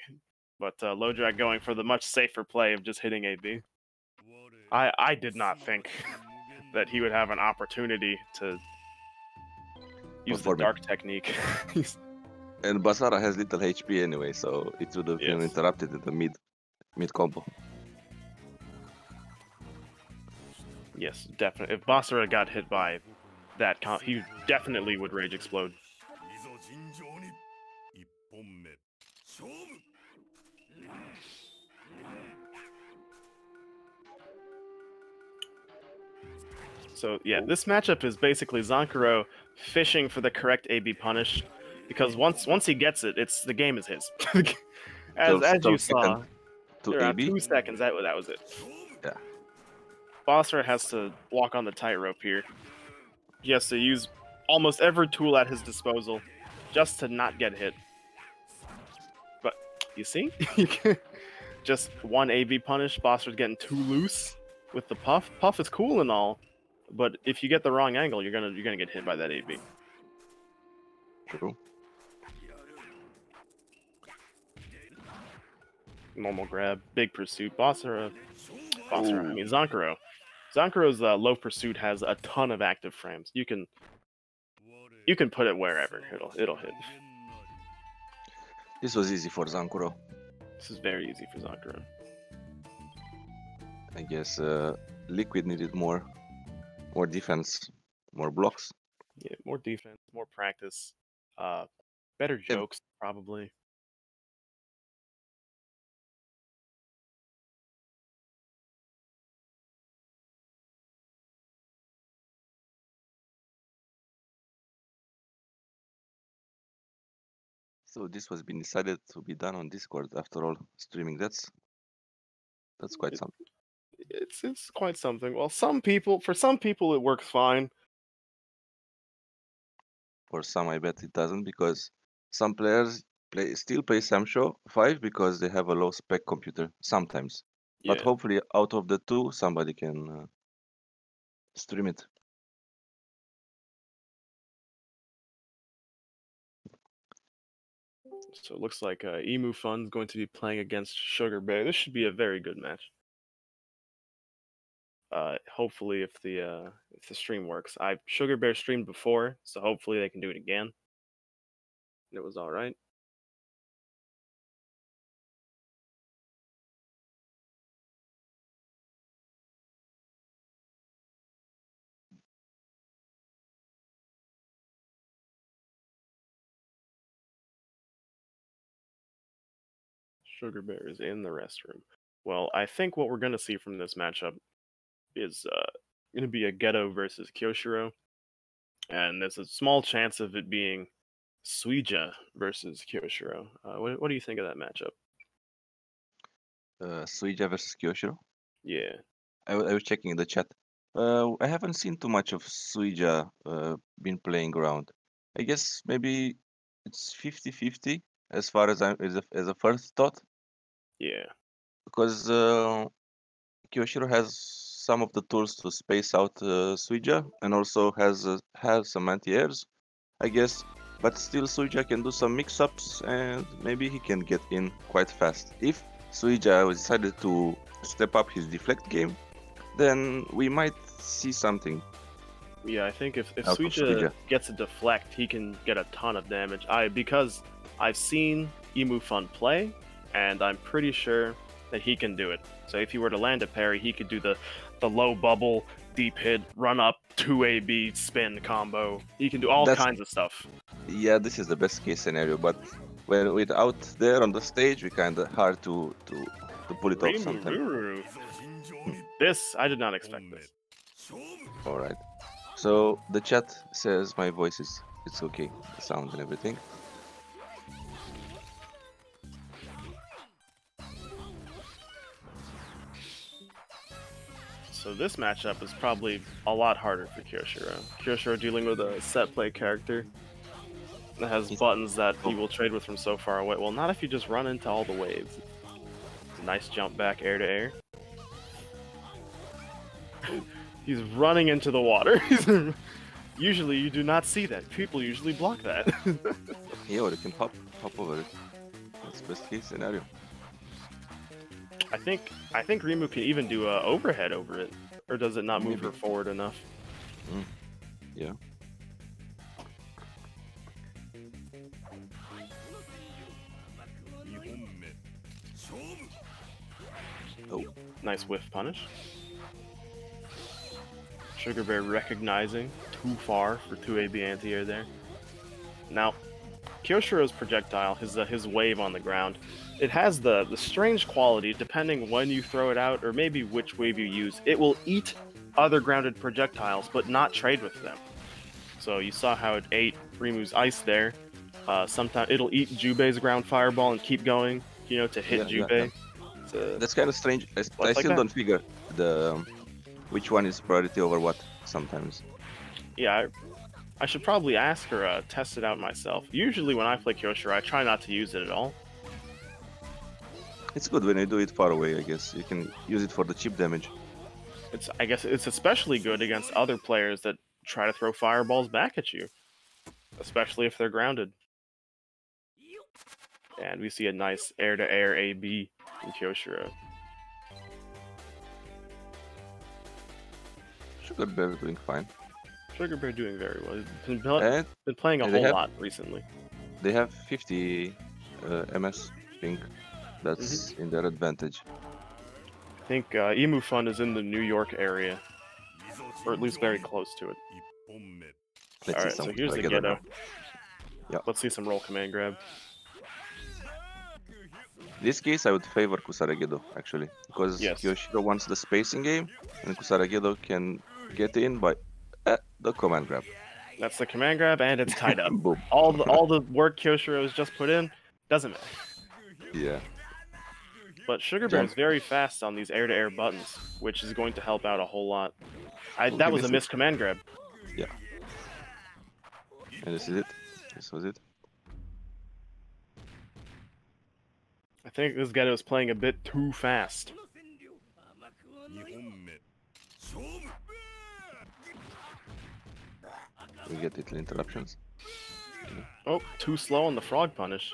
Speaker 2: But uh, Lodrak going for the much safer play of just hitting AB. I I did not think that he would have an opportunity to use the
Speaker 3: Performing.
Speaker 2: dark technique.
Speaker 3: and Basara has little HP anyway, so it would have been interrupted in the mid mid combo.
Speaker 2: yes, definitely. If Basara got hit by that, com- he definitely would rage explode.
Speaker 4: いざ尋常に一本目勝負
Speaker 2: So yeah, this matchup is basically Zonkaro fishing for the correct AB punish, because once once he gets it, it's the game is his. as
Speaker 3: So-
Speaker 2: as
Speaker 3: so
Speaker 2: you
Speaker 3: second
Speaker 2: saw,
Speaker 3: To
Speaker 2: around
Speaker 3: AB,
Speaker 2: two seconds, that that was it.
Speaker 3: Yeah.
Speaker 2: Bosser has to walk on the tightrope here. He has to use almost every tool at his disposal just to not get hit. But you see, just one AB punish. Bosser's getting too loose with the puff. Puff is cool and all, but if you get the wrong angle, you're gonna you're gonna get hit by that AB.
Speaker 3: true.
Speaker 2: normal grab, big pursuit. Bossera, Bossera, I mean Zankuro. Zankuro's uh, low pursuit has a ton of active frames. You can you can put it wherever. It'll it'll hit.
Speaker 3: This was easy for Zankuro.
Speaker 2: This is very easy for Zankuro.
Speaker 3: I guess uh, Liquid needed more, more defense, more blocks.
Speaker 2: Yeah, more defense, more practice, uh, better jokes probably.
Speaker 3: So this was been decided to be done on Discord after all streaming. That's that's quite
Speaker 2: It-
Speaker 3: something.
Speaker 2: It's it's quite something. Well, some people for some people it works fine.
Speaker 3: For some, I bet it doesn't because some players play still play Samsho 5 because they have a low spec computer sometimes. But hopefully, out of the two, somebody can uh, stream it.
Speaker 2: So it looks like uh, Emu Fun's going to be playing against Sugar Bear. This should be a very good match. Uh, hopefully, if the uh, if the stream works, I Sugar Bear streamed before, so hopefully they can do it again. It was all right. Sugar Bear is in the restroom. Well, I think what we're going to see from this matchup is uh, going to be a Gedo versus Kyoshiro. And there's a small chance of it being Suija versus Kyoshiro. Uh, what, what do you think of that matchup?
Speaker 3: Uh, Suija versus Kyoshiro.
Speaker 2: Yeah.
Speaker 3: I, I was checking in the chat. Uh, I haven't seen too much of Suija uh, been playing around. I guess maybe it's 50-50 as far as I as a, as a first thought
Speaker 2: Yeah.
Speaker 3: because uh, Kyoshiro has some of the tools to space out uh, Suija and also has uh, has some anti-airs. I guess but still Suija can do some mix-ups and maybe he can get in quite fast. If Suija decided to step up his deflect game, then we might see something.
Speaker 2: Yeah, I think if if Suija
Speaker 3: Suija.
Speaker 2: gets a deflect, he can get a ton of damage. I because I've seen Emu Fun play, and I'm pretty sure that he can do it. So if you were to land a parry, he could do the the low bubble, deep hit, run up, two AB spin combo. He can do all
Speaker 3: That's,
Speaker 2: kinds of stuff.
Speaker 3: Yeah, this is the best case scenario, but when we're out there on the stage, we kind of hard to to to pull it off sometimes.
Speaker 2: This I did not expect this.
Speaker 3: All right. So the chat says my voice is it's okay, the sound and everything.
Speaker 2: So this matchup is probably a lot harder for Kyoshiro. Kyoshiro dealing with a set play character that has
Speaker 3: He's-
Speaker 2: buttons that he will trade with from so far away. Well, not if you just run into all the waves. Nice jump back air to air. He's running into the water. usually you do not see that. People usually block that.
Speaker 3: Yeah, or can hop hop over it. That's best case scenario.
Speaker 2: I think I think Rimu can even do a overhead over it, or does it not move
Speaker 3: Maybe.
Speaker 2: her forward enough?
Speaker 4: Mm. Yeah.
Speaker 3: Oh.
Speaker 2: Nice whiff punish. Sugar Bear recognizing too far for 2 AB anti-air there. Now, Kyoshiro's projectile, his uh, his wave on the ground, it has the, the strange quality, depending when you throw it out or maybe which wave you use, it will eat other grounded projectiles but not trade with them. So you saw how it ate Rimu's ice there. Uh, sometimes it'll eat Jubei's ground fireball and keep going, you know, to hit
Speaker 3: Yeah, yeah,
Speaker 2: Jubei. It's, uh,
Speaker 3: that's kind of strange. I, I
Speaker 2: like
Speaker 3: still
Speaker 2: that.
Speaker 3: don't figure the um, which one is priority over what sometimes.
Speaker 2: Yeah, I, I should probably ask her, uh, test it out myself. Usually when I play Kyoshiro, I try not to use it at all.
Speaker 3: It's good when you do it far away, I guess. You can use it for the chip damage.
Speaker 2: It's I guess it's especially good against other players that try to throw fireballs back at you, especially if they're grounded. And we see a nice air-to-air AB in Kyoshiro.
Speaker 3: Sugar Bear doing fine.
Speaker 2: Sugar Bear doing very well. Been, eh?
Speaker 3: and,
Speaker 2: been playing a whole
Speaker 3: have,
Speaker 2: lot recently.
Speaker 3: They have 50 uh, MS, I think. That's mm -hmm. in their advantage.
Speaker 2: I think uh, Emu Fun is in the New York area, or at least very close to it.
Speaker 3: Let's
Speaker 2: All right, so here's the
Speaker 3: Gedo. Yeah.
Speaker 2: Let's see some roll command grab.
Speaker 3: In this case, I would favor Kusaregedo actually, because
Speaker 2: yes.
Speaker 3: Kyoshiro wants the spacing game, and Kusaregedo can get in by uh, the command grab.
Speaker 2: That's the command grab, and it's tied up. All the all the work Kyoshiro has just put in doesn't matter.
Speaker 3: Yeah.
Speaker 2: But Sugar Bear is very fast on these air-to-air buttons, which is going to help out a whole lot. I,
Speaker 3: Okay,
Speaker 2: that was a missed command grab. Yeah.
Speaker 3: And this is it. This was it.
Speaker 2: I think this guy was playing a bit too fast.
Speaker 3: We get little interruptions.
Speaker 2: Oh, too slow on the frog punish.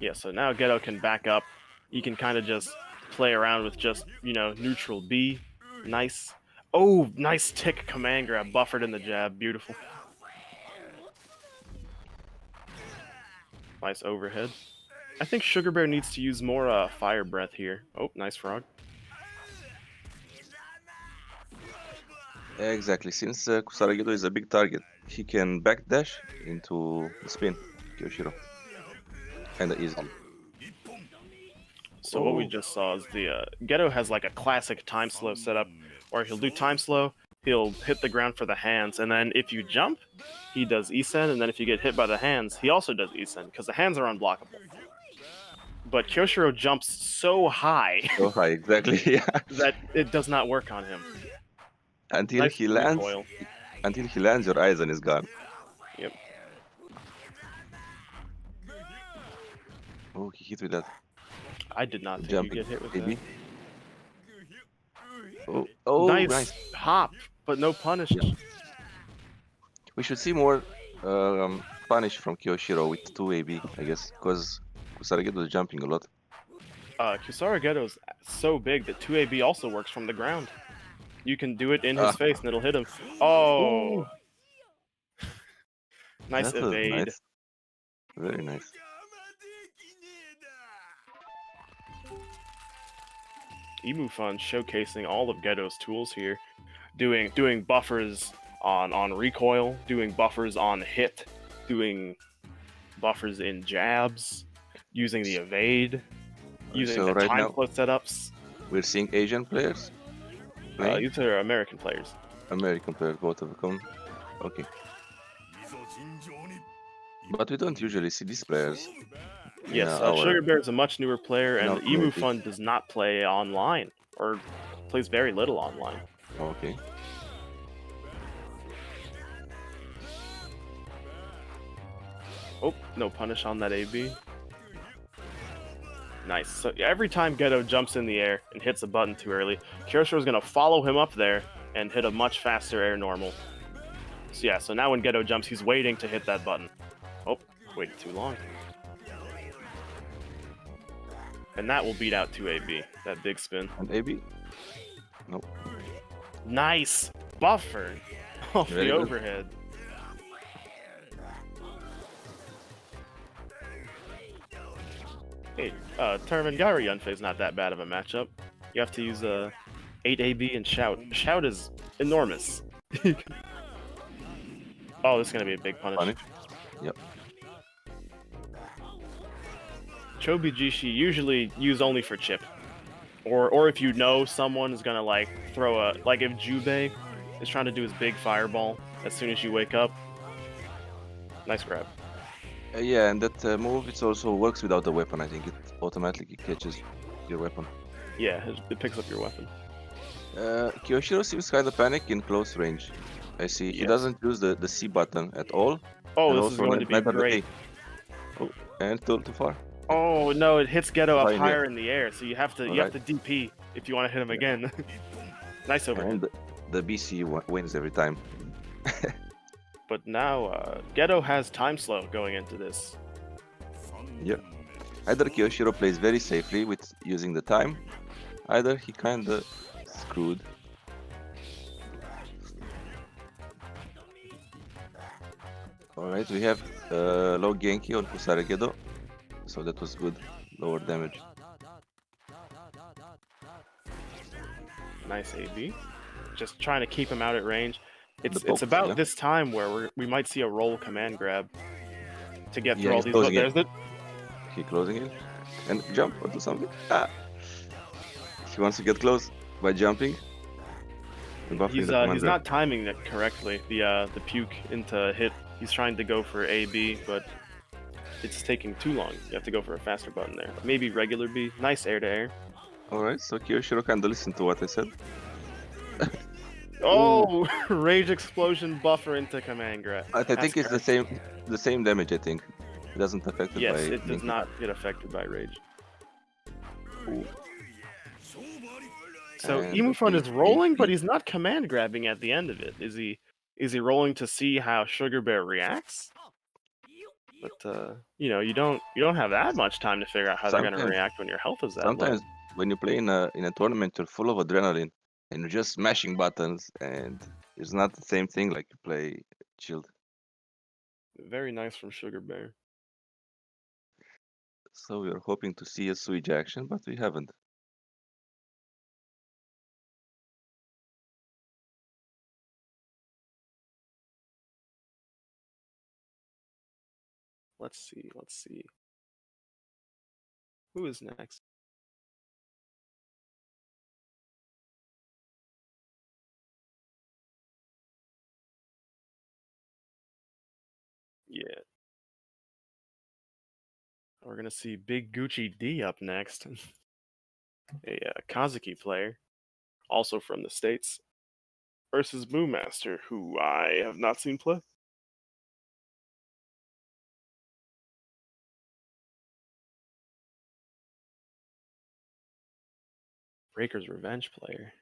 Speaker 2: Yeah, so now Gedo can back up. He can kind of just play around with just, you know, neutral B. Nice. Oh, nice tick command grab. Buffered in the jab. Beautiful. Nice overhead. I think Sugar Bear needs to use more uh, fire breath here. Oh, nice frog.
Speaker 3: Exactly. Since uh, Kusaregedo is a big target, he can backdash into the spin, Kyoshiro. And easily.
Speaker 2: So what we just saw is the uh, Gedo has like a classic time slow setup where he'll do time slow, he'll hit the ground for the hands, and then if you jump, he does Isen, and then if you get hit by the hands, he also does Isen because the hands are unblockable. But Kyoshiro jumps so high
Speaker 3: So high, exactly. Yeah.
Speaker 2: that it does not work on him.
Speaker 3: Until
Speaker 2: Nice
Speaker 3: he lands,
Speaker 2: recoil.
Speaker 3: until he lands, your eyes Aizen is gone.
Speaker 2: Yep.
Speaker 3: Oh, he hit with that
Speaker 2: I did not think
Speaker 3: jumping
Speaker 2: you get hit with
Speaker 3: maybe.
Speaker 2: that.
Speaker 3: Oh, oh
Speaker 2: nice,
Speaker 3: nice.
Speaker 2: hop. but no punish.
Speaker 3: Yeah. We should see more um, punish from Kyoshiro with 2 AB, I guess, because Kusaregedo is jumping a lot.
Speaker 2: Uh, Kusare is so big that 2AB also works from the ground. You can do it in his
Speaker 3: uh.
Speaker 2: face and it'll hit him. Oh. nice
Speaker 3: That's
Speaker 2: evade.
Speaker 3: Nice. Very nice.
Speaker 2: Emufun showcasing all of Gedo's tools here, doing doing buffers on on recoil, doing buffers on hit, doing buffers in jabs, using the evade, using
Speaker 3: so
Speaker 2: the
Speaker 3: right
Speaker 2: time
Speaker 3: now,
Speaker 2: setups.
Speaker 3: We're seeing Asian players
Speaker 2: uh,
Speaker 3: right?
Speaker 2: Uh, you are American players.
Speaker 3: American players, both of them. Okay. But we don't usually see these players.
Speaker 2: Yes, uh,
Speaker 3: uh
Speaker 2: Sugar Bear is a much newer player, and
Speaker 3: the
Speaker 2: Emu Fun does not play online, or plays very little online.
Speaker 3: Okay.
Speaker 2: Oh, no punish on that AB. Nice. So every time Gedo jumps in the air and hits a button too early, Kyoshiro is going to follow him up there and hit a much faster air normal. So yeah, so now when Gedo jumps, he's waiting to hit that button. Oh, waited too long. And that will beat out 2AB, that big spin.
Speaker 3: And AB? Nope.
Speaker 2: Nice! Buffer! Off the overhead. Hey, uh, Termangari Yunfei is not that bad of a matchup. You have to use uh, 8AB and Shout. Shout is enormous. oh, this is going to be a big punish.
Speaker 3: Punish?
Speaker 2: Chobi Jishi usually used only for chip. Or or if you know someone is gonna like throw a like if Jubei is trying to do his big fireball as soon as you wake up. Nice grab.
Speaker 3: Uh, yeah, and that uh, move it also works without the weapon. I think it automatically catches your weapon.
Speaker 2: Yeah, it, picks up your weapon.
Speaker 3: Uh, Kyoshiro seems kind of panic in close range. I see. He doesn't use the, the C button at all.
Speaker 2: Oh,
Speaker 3: and
Speaker 2: this is going to be great.
Speaker 3: Oh, and too, too far.
Speaker 2: Oh no, it hits Gedo up
Speaker 3: yeah.
Speaker 2: higher in the air, so you have to you have to DP if you want to hit him again. nice overhead.
Speaker 3: And the, the BC wins every time.
Speaker 2: But now, uh, Gedo has time slow going into this.
Speaker 3: Yeah. Either Kyoshiro plays very safely with using the time, either he kinda screwed. Alright, we have uh, low Genki on Kusare Gedo, so that was good, lower damage.
Speaker 2: Nice AB. Just trying to keep him out at range. It's it's about
Speaker 3: yeah.
Speaker 2: this time where we we might see a roll command grab to get through
Speaker 3: Yeah,
Speaker 2: all
Speaker 3: he's
Speaker 2: these.
Speaker 3: closing it.
Speaker 2: There's the
Speaker 3: Keep closing it. And jump or do something. Ah! He wants to get close by jumping.
Speaker 2: he's uh, he's not timing it correctly. The uh, the puke into hit. He's trying to go for AB, but it's taking too long. You have to go for a faster button there. Maybe regular B. Nice air to air.
Speaker 3: Alright, so Kyoshiro kinda listened to what I said.
Speaker 2: Oh, rage explosion buffer into command grab.
Speaker 3: I, th I think it's the same, the same damage. I think it doesn't affect it.
Speaker 2: Yes,
Speaker 3: by
Speaker 2: it does not get affected by rage.
Speaker 4: Ooh.
Speaker 2: So
Speaker 3: and
Speaker 2: is rolling, but he's not command grabbing at the end of it. Is he? Is he rolling to see how Sugar Bear reacts? But uh, you know, you don't you don't have that much time to figure out how sometimes, they're going to react when your health is that
Speaker 3: sometimes
Speaker 2: low.
Speaker 3: when you play in a in a tournament, you're full of adrenaline and you're just smashing buttons, and it's not the same thing like you play chilled.
Speaker 2: Very nice from Sugar Bear.
Speaker 3: So we are hoping to see a switch action, but we haven't.
Speaker 2: Let's see. Let's see. Who is next? Yeah. We're gonna see Big Gucci D up next. a uh, Kazuki player, also from the States, versus Moomaster, who I have not seen play. Breaker's Revenge player.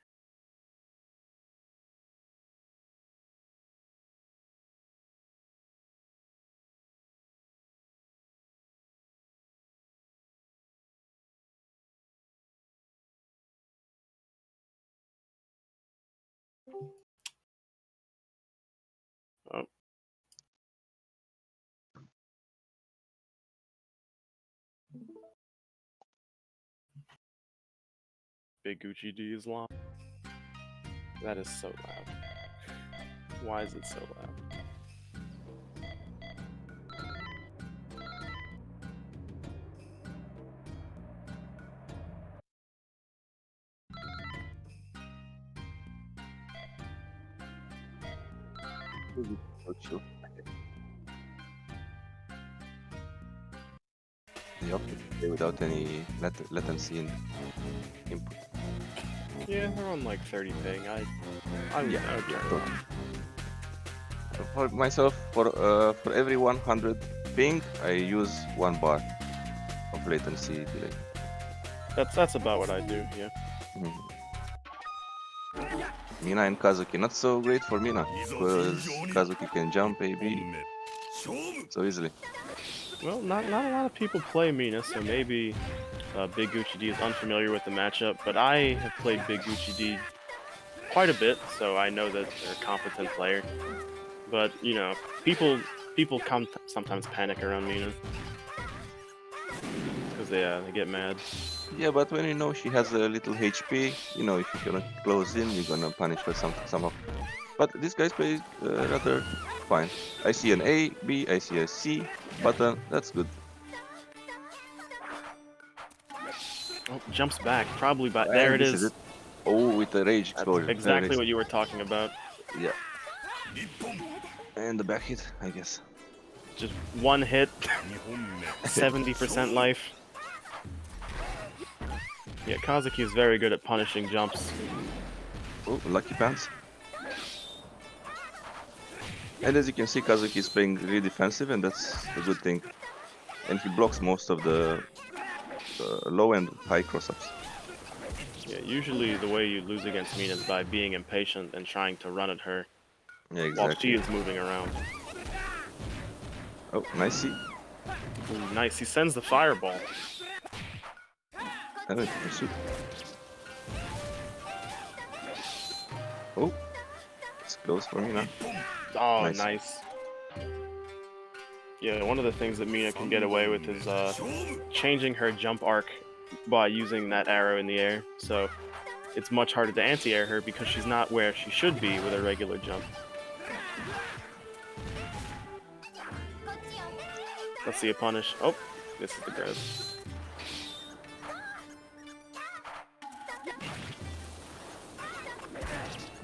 Speaker 2: Big Gucci D is. That is so loud. Why is it so loud?
Speaker 3: Virtual. The option without any lat- latency in input.
Speaker 2: Yeah, they're on like 30 ping. I, I
Speaker 3: yeah, okay.
Speaker 2: So
Speaker 3: for myself, for uh, for every 100 ping, I use one bar of latency delay.
Speaker 2: That's that's about what I do. Yeah.
Speaker 3: Mm -hmm. Mina and Kazuki, not so great for Mina, because Kazuki can jump AB so easily.
Speaker 2: Well, not, not a lot of people play Mina, so maybe uh, Big Gucci D is unfamiliar with the matchup. But I have played Big Gucci D quite a bit, so I know that they're a competent player. But you know, people people come sometimes panic around Mina because they uh, they get mad.
Speaker 3: Yeah, but when you know she has a little HP, you know if you're gonna close in, you're gonna punish her some, somehow. But these guys play uh, rather fine. I see an A, B, I see a C button. That's good.
Speaker 2: Oh, jumps back, probably
Speaker 3: back.
Speaker 2: There it
Speaker 3: is.
Speaker 2: is
Speaker 3: it. Oh, with the rage explosion. That's
Speaker 2: exactly what you were talking about.
Speaker 3: Yeah. And the back hit, I guess.
Speaker 2: Just one hit, 70% life. Yeah, Kazuki is very good at punishing jumps.
Speaker 3: Oh, lucky pants. And as you can see, Kazuki is playing really defensive, and that's a good thing. And he blocks most of the uh, the low and high cross-ups.
Speaker 2: Yeah, usually the way you lose against Mina is by being impatient and trying to run at her
Speaker 3: Yeah, exactly.
Speaker 2: while she is moving around.
Speaker 3: Oh, nice.
Speaker 2: Ooh, nice, he sends the fireball.
Speaker 3: And it pursuit. Oh, it's close for me now.
Speaker 2: Oh,
Speaker 3: Nice.
Speaker 2: nice. Yeah, one of the things that Mina can get away with is uh, changing her jump arc by using that arrow in the air. So it's much harder to anti-air her because she's not where she should be with a regular jump. Let's see a punish. Oh, this is the grab.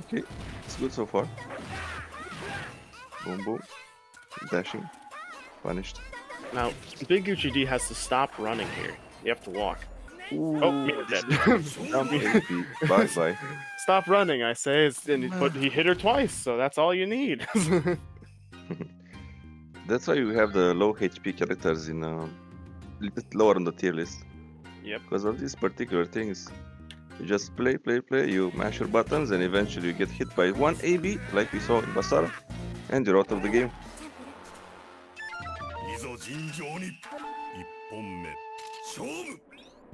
Speaker 3: Okay, it's good so far. Boom, boom. Dashing. Punished.
Speaker 2: Now, Big Gucci D has to stop running here. You have to walk.
Speaker 3: Ooh,
Speaker 2: Oh, Mina
Speaker 3: this
Speaker 2: dead.
Speaker 3: is jump AB. Bye bye.
Speaker 2: Stop running, I say. It's, and he, but he hit her twice, so that's all you need.
Speaker 3: That's why we have the low HP characters in a little bit lower on the tier list.
Speaker 2: Yep.
Speaker 3: Because of these particular things. You just play, play, play, you mash your buttons, and eventually you get hit by one AB, like we saw in Basara, and you're out of the game.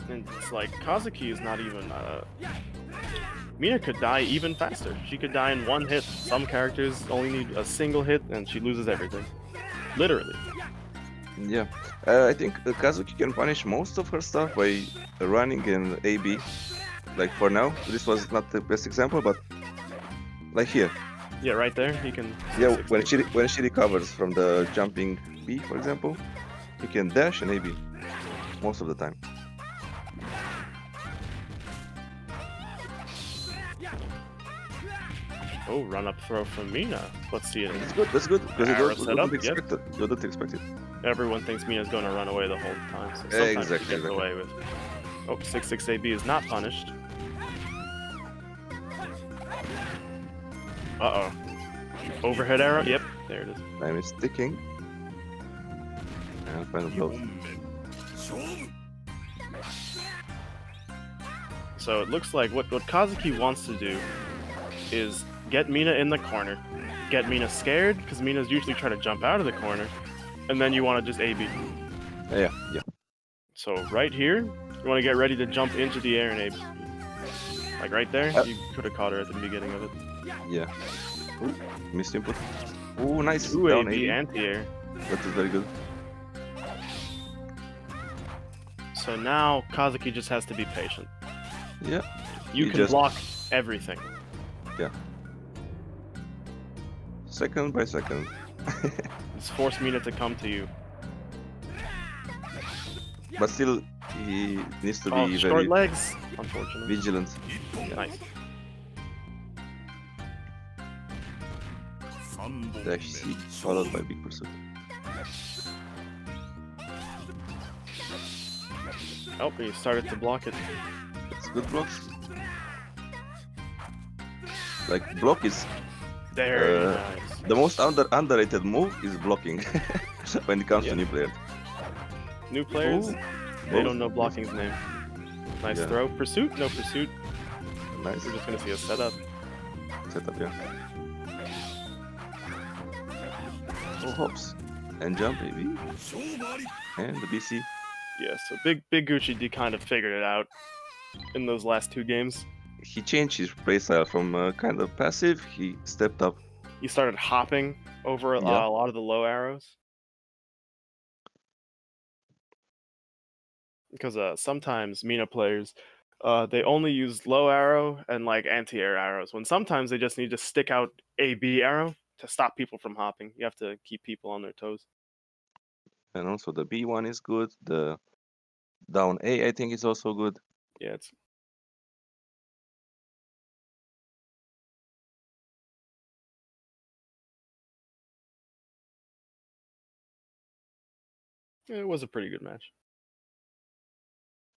Speaker 2: And it's like Kazuki is not even. Uh... Mina could die even faster. She could die in one hit. Some characters only need a single hit, and she loses everything. Literally.
Speaker 3: Yeah, uh, I think uh, Kazuki can punish most of her stuff by running in AB. Like for now, this was not the best example, but like here,
Speaker 2: Yeah, right there. He can.
Speaker 3: yeah, when she when she recovers from the jumping B, for example, you can dash and AB most of the time.
Speaker 2: Oh, run up throw from Mina. Let's see it.
Speaker 3: That's good. That's good because you
Speaker 2: Arrow
Speaker 3: don't, you
Speaker 2: yep.
Speaker 3: it. You don't expect it.
Speaker 2: Everyone thinks Mina's going to run away the whole time. So sometimes
Speaker 3: Exactly,
Speaker 2: she gets
Speaker 3: exactly.
Speaker 2: away with. Oh, 66AB is not punished. Uh oh. Overhead arrow? Yep, there it is.
Speaker 3: Time is ticking.
Speaker 4: I'm.
Speaker 2: So it looks like what, what Kazuki wants to do is get Mina in the corner, get Mina scared, because Mina's usually trying to jump out of the corner, and then you want to just AB.
Speaker 3: Yeah, yeah.
Speaker 2: So right here, you want to get ready to jump into the air and AB. Like right there,
Speaker 3: uh,
Speaker 2: you could have caught her at the beginning of it.
Speaker 3: Yeah. Ooh, missed input. Ooh, nice.
Speaker 2: Ooh, AB,
Speaker 3: AB.
Speaker 2: anti-air.
Speaker 3: That is very good.
Speaker 2: so now Kazuki just has to be patient.
Speaker 3: Yeah.
Speaker 2: You
Speaker 3: he
Speaker 2: can
Speaker 3: just...
Speaker 2: block everything. Yeah.
Speaker 3: Second by second.
Speaker 2: it's forced Mina to come to you.
Speaker 3: But still, he needs to
Speaker 2: oh,
Speaker 3: be
Speaker 2: short very legs, unfortunately.
Speaker 3: vigilant.
Speaker 2: Nice.
Speaker 3: Dash C, followed by Big Pursuit.
Speaker 2: Oh, he started to block it.
Speaker 3: It's good block. Like, block is...
Speaker 2: Very
Speaker 3: uh,
Speaker 2: nice.
Speaker 3: The most under underrated move is blocking when it comes
Speaker 2: yep.
Speaker 3: to new players.
Speaker 2: New players,
Speaker 3: Ooh.
Speaker 2: they
Speaker 3: Ooh.
Speaker 2: don't know blocking's name. Nice
Speaker 3: yeah.
Speaker 2: throw. Pursuit? No pursuit.
Speaker 3: Nice.
Speaker 2: We're just gonna see a setup.
Speaker 3: Setup, yeah. Oh, hops. And jump, baby. And the BC.
Speaker 2: Yeah, so Big Big Gucci D kind of figured it out in those last two games.
Speaker 3: He changed his playstyle from uh, kind of passive, he stepped up.
Speaker 2: He started hopping over uh,
Speaker 3: Yeah.
Speaker 2: a lot of the low arrows. Because uh, sometimes Mina players, uh, they only use low arrow and like anti-air arrows. When sometimes they just need to stick out a B arrow to stop people from hopping. You have to keep people on their toes.
Speaker 3: And also the B one is good. The down A, I think, is also good.
Speaker 2: Yeah, it's it was a pretty good match.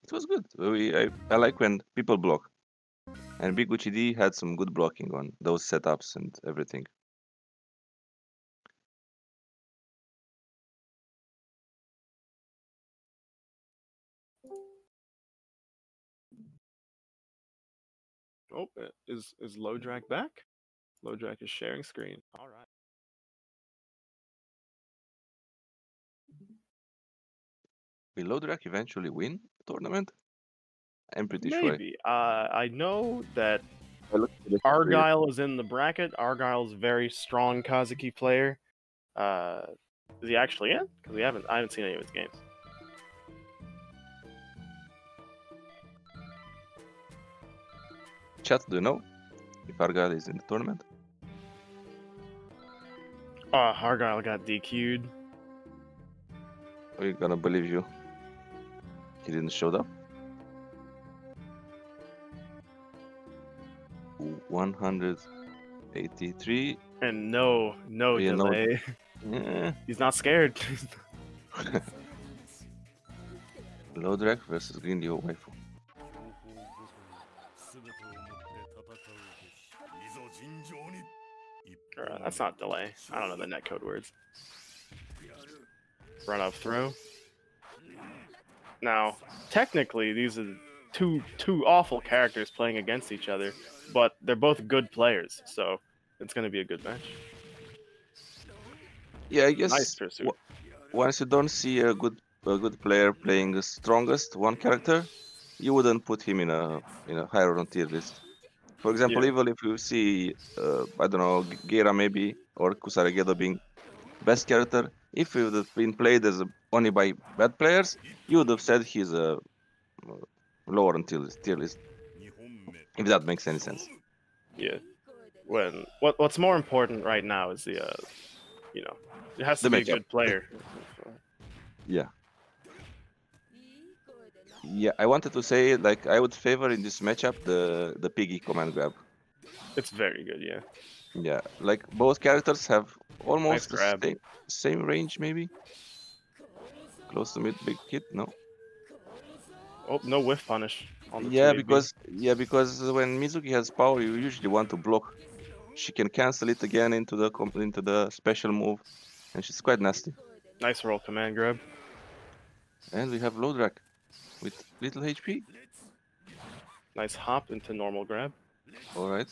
Speaker 3: It was good. We, I, I like when people block. And Big Gucci D had some good blocking on those setups and everything.
Speaker 2: Oh, uh, is is Lodrak back? Lodrak is sharing screen. All right.
Speaker 3: Will Lodrak eventually win the tournament? I'm pretty sure.
Speaker 2: Maybe. Uh, I know that
Speaker 3: I looked at the history.
Speaker 2: Argyle is in the bracket. Argyle's a very strong Kazuki player. Uh, is he actually in? Because we haven't. I haven't seen any of his games.
Speaker 3: Chat, do you know if Argyle is in the tournament?
Speaker 2: Uh, Argyle got DQ'd.
Speaker 3: We're you gonna believe you. He didn't show up. 183.
Speaker 2: And no, no
Speaker 3: Yeah, no-
Speaker 2: delay.
Speaker 3: Eh,
Speaker 2: He's not scared.
Speaker 3: Lodrak versus Green Leo Waifu.
Speaker 4: 一
Speaker 2: Uh, that's not delay. I don't know the netcode words. Run up throw. Now, technically, these are two two awful characters playing against each other, but they're both good players, so it's going to be a good match.
Speaker 3: Yeah, I guess
Speaker 2: Nice pursuit.
Speaker 3: once you don't see a good a good player playing the strongest one character, you wouldn't put him in a in a higher on tier list. For example,
Speaker 2: yeah.
Speaker 3: even if you see, uh, I don't know, Gaira maybe or Kusaregedo being best character, if it would have been played as a, only by bad players, you would have said he's a lower until tier list. If that makes any sense.
Speaker 2: Yeah. When what what's more important right now is the, uh, you know, it has to
Speaker 3: the
Speaker 2: be a good player.
Speaker 3: Yeah. Yeah, I wanted to say like I would favor in this matchup the the piggy command grab.
Speaker 2: It's very good, yeah.
Speaker 3: Yeah, like both characters have almost the same, same range, maybe. Close to mid, big hit. No.
Speaker 2: Oh, no whiff punish. On the
Speaker 3: Yeah,
Speaker 2: 2AB.
Speaker 3: because yeah, because when Mizuki has power, you usually want to block. She can cancel it again into the into the special move, and she's quite nasty.
Speaker 2: nice roll command grab.
Speaker 3: And we have Lodrak with little HP.
Speaker 2: Nice hop into normal grab.
Speaker 3: Alright.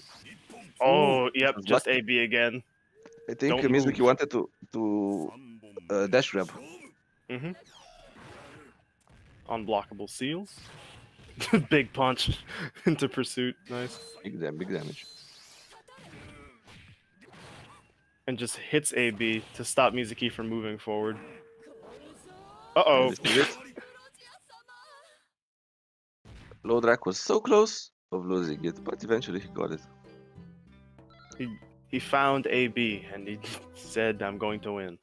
Speaker 2: Oh, yep, just. AB again.
Speaker 3: I think
Speaker 2: Don't
Speaker 3: Mizuki
Speaker 2: move.
Speaker 3: wanted to, to uh, dash grab.
Speaker 2: Mm hmm Unblockable seals. big punch into pursuit. Nice.
Speaker 3: Big, dam big damage.
Speaker 2: And just hits AB to stop Mizuki from moving forward.
Speaker 3: Uh-oh. Lodrak was so close of losing it, but eventually he got it.
Speaker 2: He he found AB and he said, I'm going to win.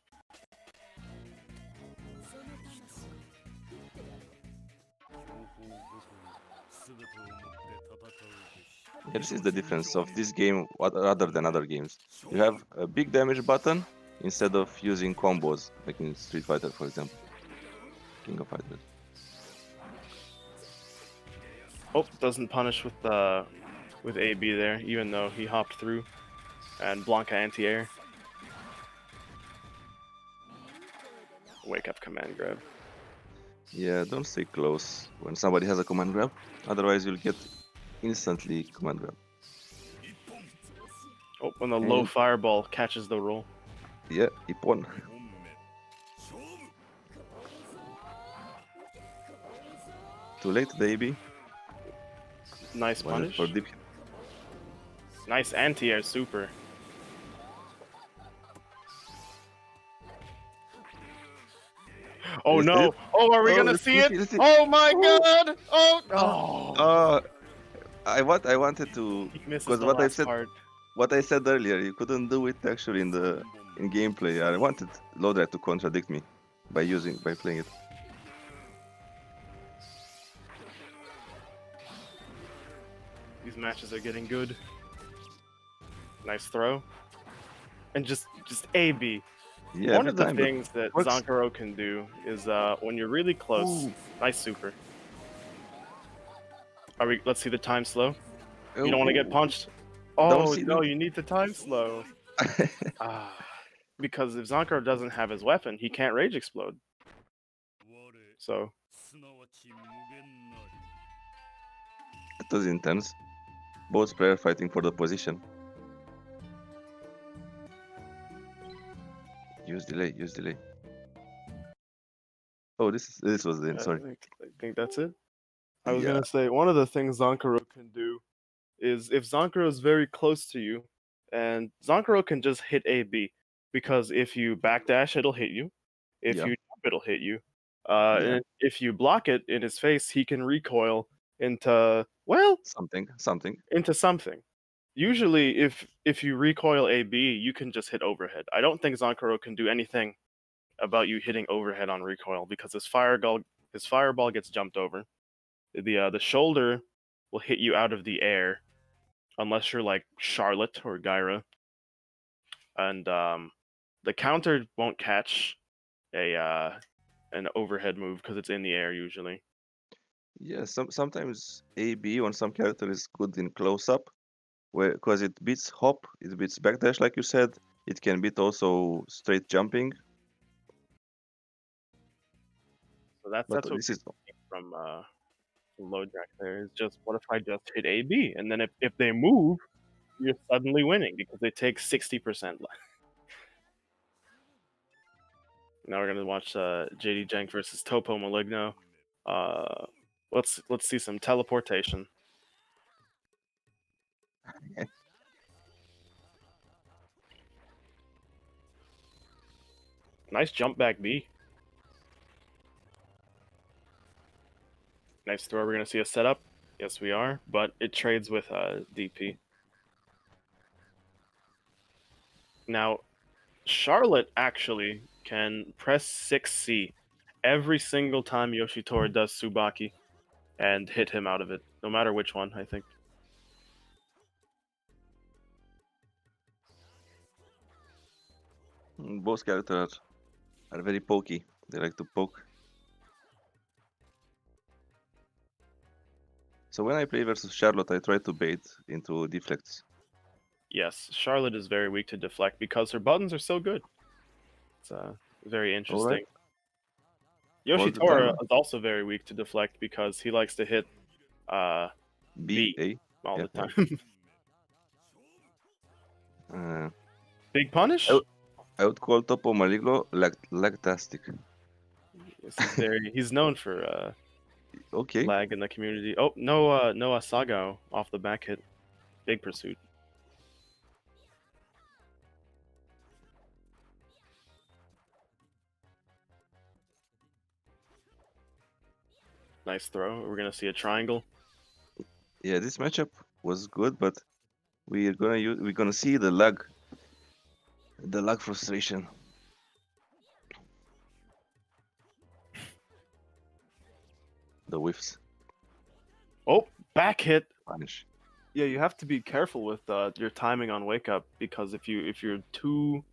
Speaker 3: This is the difference of this game rather than other games. You have a big damage button instead of using combos, like in Street Fighter, for example. King of Fighters.
Speaker 2: Oh, doesn't punish with the with AB there, even though he hopped through. And Blanca anti-air. Wake up command grab.
Speaker 3: Yeah, don't stay close when somebody has a command grab, otherwise you'll get instantly command grab.
Speaker 2: Oh, when the
Speaker 3: and low
Speaker 2: fireball catches the roll.
Speaker 3: Yeah, Ippon. Too late, baby.
Speaker 2: Nice punish.
Speaker 3: for deep.
Speaker 2: Nice anti-air super. Oh
Speaker 3: Is
Speaker 2: no!
Speaker 3: it?
Speaker 2: Oh, are we
Speaker 3: Oh,
Speaker 2: gonna see it?
Speaker 3: see.
Speaker 2: Oh my god! Oh! Oh!
Speaker 3: Uh, I what I wanted to because what I said
Speaker 2: part.
Speaker 3: what I said earlier, you couldn't do it actually in the in gameplay. I wanted Lodra to contradict me by using by playing it.
Speaker 2: These matches are getting good. Nice throw. And just just AB.
Speaker 3: Yeah,
Speaker 2: One of the things that
Speaker 3: works.
Speaker 2: Zankuro can do is uh, when you're really close,
Speaker 3: Ooh.
Speaker 2: nice super. Are we? Let's see the time slow. Ooh. You don't want to get punched. Oh no, you need the time slow. uh, because if Zankuro doesn't have his weapon, he can't rage explode. So.
Speaker 3: That was intense. Both players fighting for the position. Use delay, use delay. Oh, this is this was the end.
Speaker 2: I
Speaker 3: Sorry.
Speaker 2: think, I think that's it. I was
Speaker 3: Yeah.
Speaker 2: gonna say one of the things Zankuro can do is if Zankuro is very close to you, and Zankuro can just hit AB because if you backdash, it'll hit you. If
Speaker 3: Yeah.
Speaker 2: you jump, it'll hit you. Uh,
Speaker 3: Yeah.
Speaker 2: and if you block it in his face, he can recoil into well
Speaker 3: Something, something.
Speaker 2: into something. Usually, if if you recoil AB, you can just hit overhead. I don't think Zankuro can do anything about you hitting overhead on recoil because his fireball his fireball gets jumped over. The uh, the shoulder will hit you out of the air, unless you're like Charlotte or Gaira. And um, the counter won't catch a uh, an overhead move because it's in the air usually.
Speaker 3: Yeah, some sometimes AB on some character is good in close up, where because it beats hop, it beats backdash, like you said. It can beat also straight jumping.
Speaker 2: So that's
Speaker 3: But
Speaker 2: that's what
Speaker 3: this is
Speaker 2: from uh from low jack there is just what if I just hit AB and then if, if they move, you're suddenly winning because they take sixty percent less. now we're gonna watch uh, JD Jank versus Topo Maligno. Uh, let's let's see some teleportation. nice jump back B. Nice throw. We're gonna see a setup. Yes, we are, but it trades with uh, DP. Now, Charlotte actually can press 6C every single time Yoshitora does Tsubaki and hit him out of it, no matter which one, I think.
Speaker 3: Mm, both characters are very pokey. They like to poke. So when I play versus Charlotte, I try to bait into deflects.
Speaker 2: Yes, Charlotte is very weak to deflect because her buttons are so good. It's uh, very interesting. Yoshitora is also very weak to deflect because he likes to hit uh,
Speaker 3: B,
Speaker 2: B. All
Speaker 3: Yeah.
Speaker 2: the time.
Speaker 3: Uh,
Speaker 2: Big punish?
Speaker 3: Oh. I would call Topo Maligno lact- lactastic.
Speaker 2: Very, he's known for uh,
Speaker 3: Okay.
Speaker 2: lag in the community. Oh, no, uh, no Asagao off the back hit. Big pursuit. Nice throw. We're gonna see a triangle.
Speaker 3: Yeah, this matchup was good, but we're gonna use, we're gonna see the lag, the lag frustration. The whiffs
Speaker 2: Oh, back hit.
Speaker 3: punish.
Speaker 2: Yeah, you have to be careful with uh, your timing on wake up because if you if you're too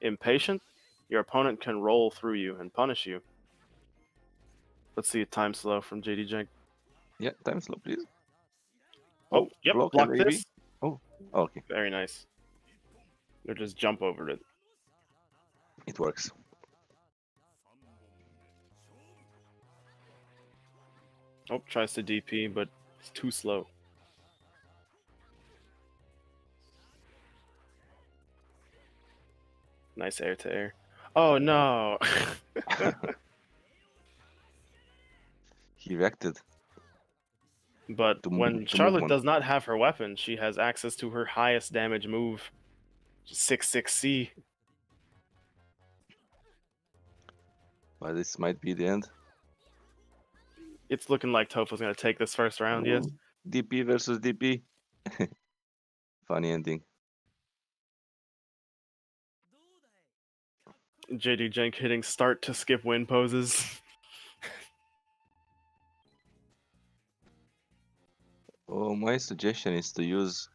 Speaker 2: impatient, your opponent can roll through you and punish you. Let's see a time slow from JD Jank.
Speaker 3: Yeah, time slow, please.
Speaker 2: Oh, oh yep,
Speaker 3: block
Speaker 2: block,
Speaker 3: and AB.
Speaker 2: this.
Speaker 3: Oh, oh, okay,
Speaker 2: Very nice. Or just jump over it.
Speaker 3: it works.
Speaker 2: Oh, tries to DP, but it's too slow. Nice air to air. Oh no!
Speaker 3: He reacted.
Speaker 2: but
Speaker 3: To
Speaker 2: when
Speaker 3: move
Speaker 2: Charlotte does not have her weapon, she has access to her highest damage move, 6-6C.
Speaker 3: But this might be the end.
Speaker 2: It's looking like Topo's gonna take this first round, yes.
Speaker 3: DP versus DP. Funny ending.
Speaker 2: JD Jank hitting start to skip win poses.
Speaker 3: Oh, my suggestion is to use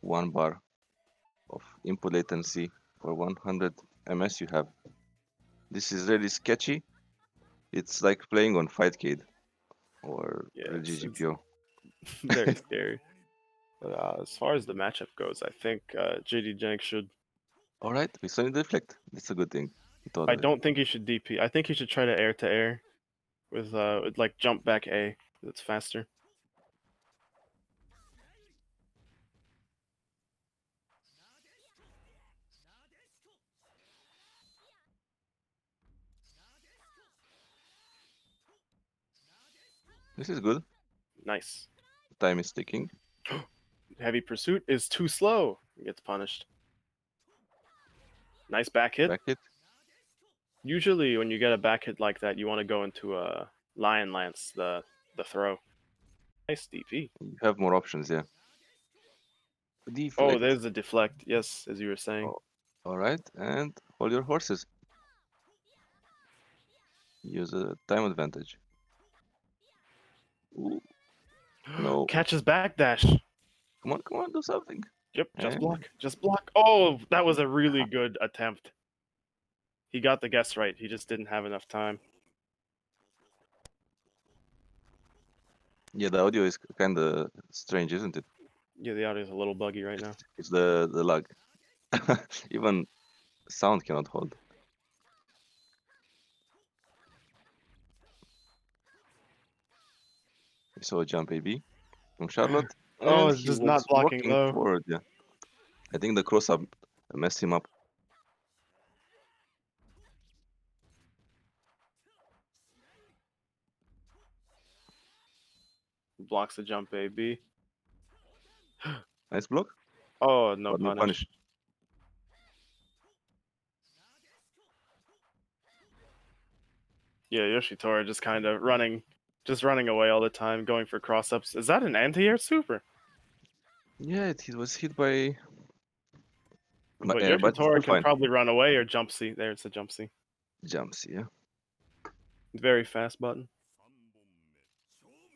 Speaker 3: one bar of input latency for 100 ms you have. This is really sketchy. It's like playing on Fightcade or
Speaker 2: Yeah, it's- it's-
Speaker 3: GGPO.
Speaker 2: Very scary. But uh, as far as the matchup goes, I think uh, JD Jank should.
Speaker 3: All right, we saw deflect. That's a good thing.
Speaker 2: I don't think he should DP. I think he should try to air to air with uh with like jump back A. That's faster.
Speaker 3: This is good.
Speaker 2: Nice.
Speaker 3: Time is ticking.
Speaker 2: Heavy pursuit is too slow. He gets punished. Nice back hit.
Speaker 3: Back hit.
Speaker 2: Usually, when you get a back hit like that, you want to go into a lion lance the the throw. Nice DP.
Speaker 3: You have more options, yeah.
Speaker 2: Oh, there's the deflect. Yes, as you were saying.
Speaker 3: Oh. All right, and hold your horses. Use a time advantage. Ooh, no.
Speaker 2: Catches backdash.
Speaker 3: come on, come on, do something.
Speaker 2: Yep, just
Speaker 3: And-
Speaker 2: block. Just block. Oh, that was a really good attempt. He got the guess right. He just didn't have enough time.
Speaker 3: Yeah, the audio is kind of strange, isn't it?
Speaker 2: Yeah, the audio is a little buggy right now.
Speaker 3: It's the the lag. Even sound cannot hold. We saw a jump AB from Charlotte.
Speaker 2: Oh, it's just not blocking.
Speaker 3: Forward, yeah. I think the cross up messed him up.
Speaker 2: Blocks the jump AB.
Speaker 3: Nice block.
Speaker 2: Oh, no
Speaker 3: but no
Speaker 2: punish.
Speaker 3: punish.
Speaker 2: Yeah, Yoshitora just kind of running, just running away all the time, going for cross ups. Is that an anti-air super?
Speaker 3: Yeah, it, it was hit by.
Speaker 2: But,
Speaker 3: but
Speaker 2: Yoshitora can
Speaker 3: fine.
Speaker 2: probably run away or jump C. There, it's a jump C.
Speaker 3: Jumps, yeah.
Speaker 2: Very fast button.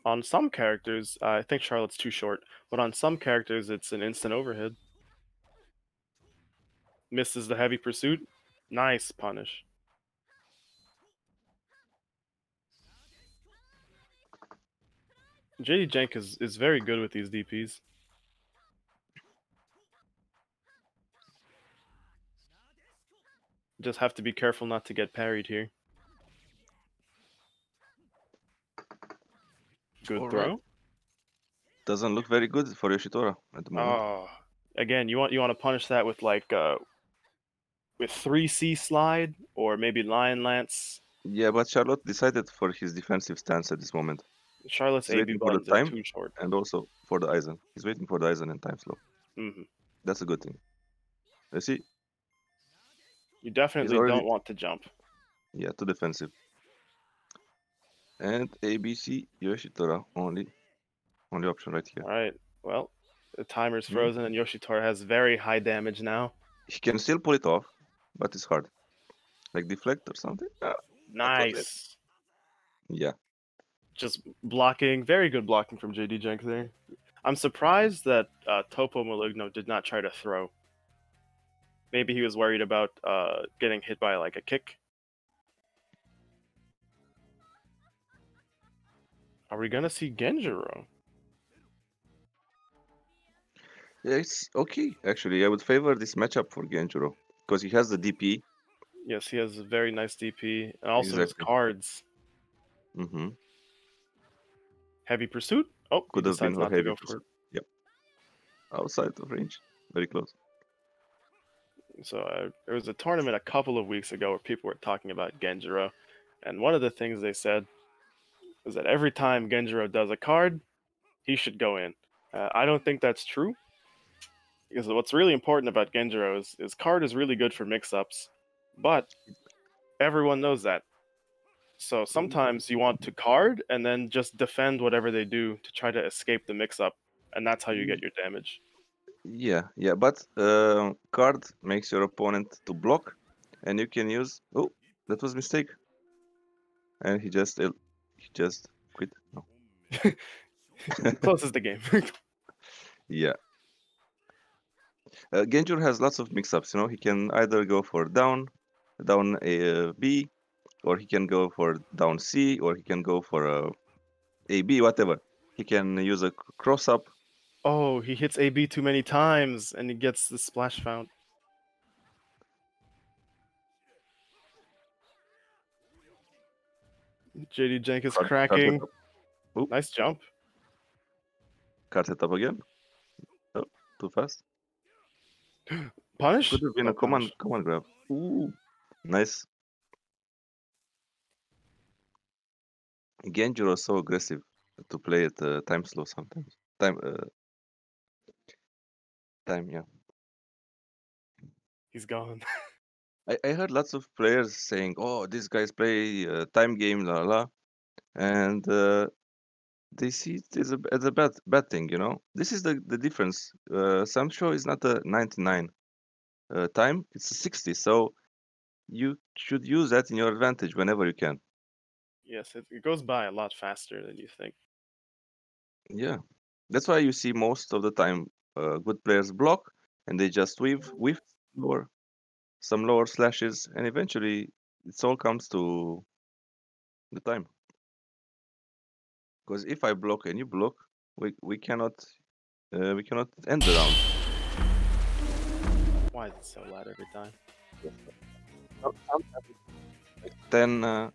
Speaker 2: On some characters, uh, I think Charlotte's too short, but on some characters, it's an instant overhead. Misses the heavy pursuit. Nice punish. JD Jank is, is very good with these DPs. Just have to be careful not to get parried here. Good
Speaker 3: Alright.
Speaker 2: throw.
Speaker 3: Doesn't look very good for Yoshitora at the moment.
Speaker 2: Oh, again, you want you want to punish that with like uh, with three C slide or maybe Lion Lance.
Speaker 3: Yeah, but Charlotte decided for his defensive stance at this moment,
Speaker 2: Charlotte's
Speaker 3: He's
Speaker 2: AB
Speaker 3: waiting for the time.
Speaker 2: too short.
Speaker 3: and also for the Issen. He's waiting for the Issen and time slow.
Speaker 2: hmm
Speaker 3: That's a good thing. You see,
Speaker 2: You definitely
Speaker 3: already-
Speaker 2: don't want to jump.
Speaker 3: yeah, too defensive. And ABC Yoshitora only only option right here.
Speaker 2: All right. Well, the timer's
Speaker 3: Mhm.
Speaker 2: frozen, and Yoshitora has very high damage now.
Speaker 3: He can still pull it off, but it's hard. Like deflect or something. Ah, it.
Speaker 2: Nice.
Speaker 3: yeah.
Speaker 2: Just blocking, very good blocking from JD Jenks there. I'm surprised that uh, Topo Maligno did not try to throw. Maybe he was worried about uh, getting hit by like a kick. Are we gonna see
Speaker 3: Genjuro? It's okay. Actually, I would favor this matchup for Genjuro because he has the DP.
Speaker 2: Yes, he has a very nice DP, and also his
Speaker 3: Exactly.
Speaker 2: cards.
Speaker 3: hmm
Speaker 2: Heavy pursuit. Oh,
Speaker 3: Could have been
Speaker 2: decides
Speaker 3: a
Speaker 2: not to
Speaker 3: heavy
Speaker 2: go for
Speaker 3: pursuit. Yep. Outside of range, very close.
Speaker 2: So uh, there was a tournament a couple of weeks ago where people were talking about Genjuro, and one of the things they said was that every time Genjuro does a card, he should go in. Uh, I don't think that's true. Because what's really important about Genjuro is his card is really good for mix-ups, but everyone knows that. So sometimes you want to card and then just defend whatever they do to try to escape the mix-up, and that's how you get your damage.
Speaker 3: Yeah, yeah, but uh, card makes your opponent to block, and you can use. Oh, that was mistake. And he just uh, just quit. No.
Speaker 2: Closes the game.
Speaker 3: Yeah. Uh, Genjur has lots of mix-ups. You know, he can either go for down, down uh, B, or he can go for down C, or he can go for uh, A B, whatever. He can use a cross up.
Speaker 2: oh, he hits AB too many times and he gets the splash fount. JD Jenkins
Speaker 3: card
Speaker 2: cracking.
Speaker 3: Oop.
Speaker 2: Nice jump.
Speaker 3: Cut it up again. Oh, too fast.
Speaker 2: Punish?
Speaker 3: Could have been a command command grab. Ooh, nice. Genjuro is so aggressive to play at uh, time slow sometimes. Time, uh, time, yeah.
Speaker 2: He's gone.
Speaker 3: I, I heard lots of players saying, "Oh, these guys play uh, time game, la la,", la," and uh, they see it as a as a bad bad thing. You know, this is the the difference. Uh, Samsho is not a 99 uh, time; it's a 60. So you should use that in your advantage whenever you can.
Speaker 2: yes, it, it goes by a lot faster than you think.
Speaker 3: Yeah, that's why you see most of the time uh, good players block and they just weave weave lower some lower slashes, and eventually it all comes to the time. Because if I block and you block, we we cannot uh, we cannot end the round.
Speaker 2: Why is it so loud every time?
Speaker 3: 10, uh,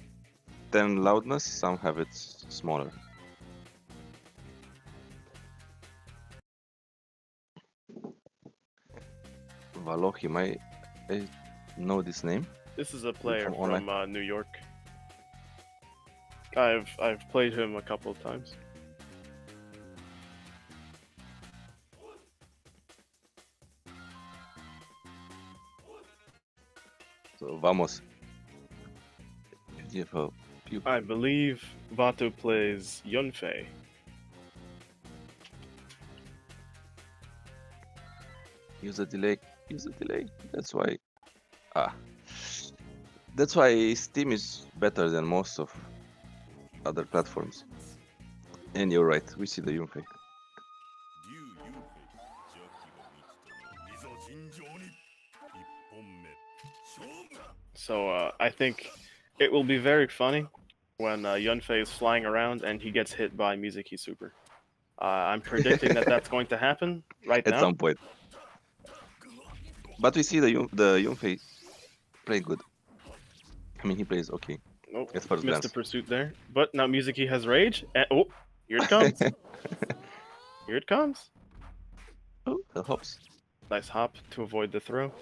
Speaker 3: 10 loudness, some have it smaller. Valochim, I, I know this name.
Speaker 2: This is a player
Speaker 3: from
Speaker 2: from uh, New York. I've I've played him a couple of times.
Speaker 3: So vamos.
Speaker 2: I believe Vato plays Yunfei.
Speaker 3: Use a delay is the delay. That's why, ah, that's why Steam is better than most of other platforms. And you're right, we see the Yunfei.
Speaker 2: So uh, I think it will be very funny when uh, Yunfei is flying around and he gets hit by Mizuki Super. Uh, I'm predicting that that's going to happen right
Speaker 3: At
Speaker 2: now.
Speaker 3: At some point. But we see the Yun- the Yunfei play good. I mean, he plays okay.
Speaker 2: Nope,
Speaker 3: at first
Speaker 2: missed
Speaker 3: glance.
Speaker 2: the pursuit there. But now Mizuki has rage. And, oh, here it comes. here it comes.
Speaker 3: oh, the hops.
Speaker 2: Nice hop to avoid the throw.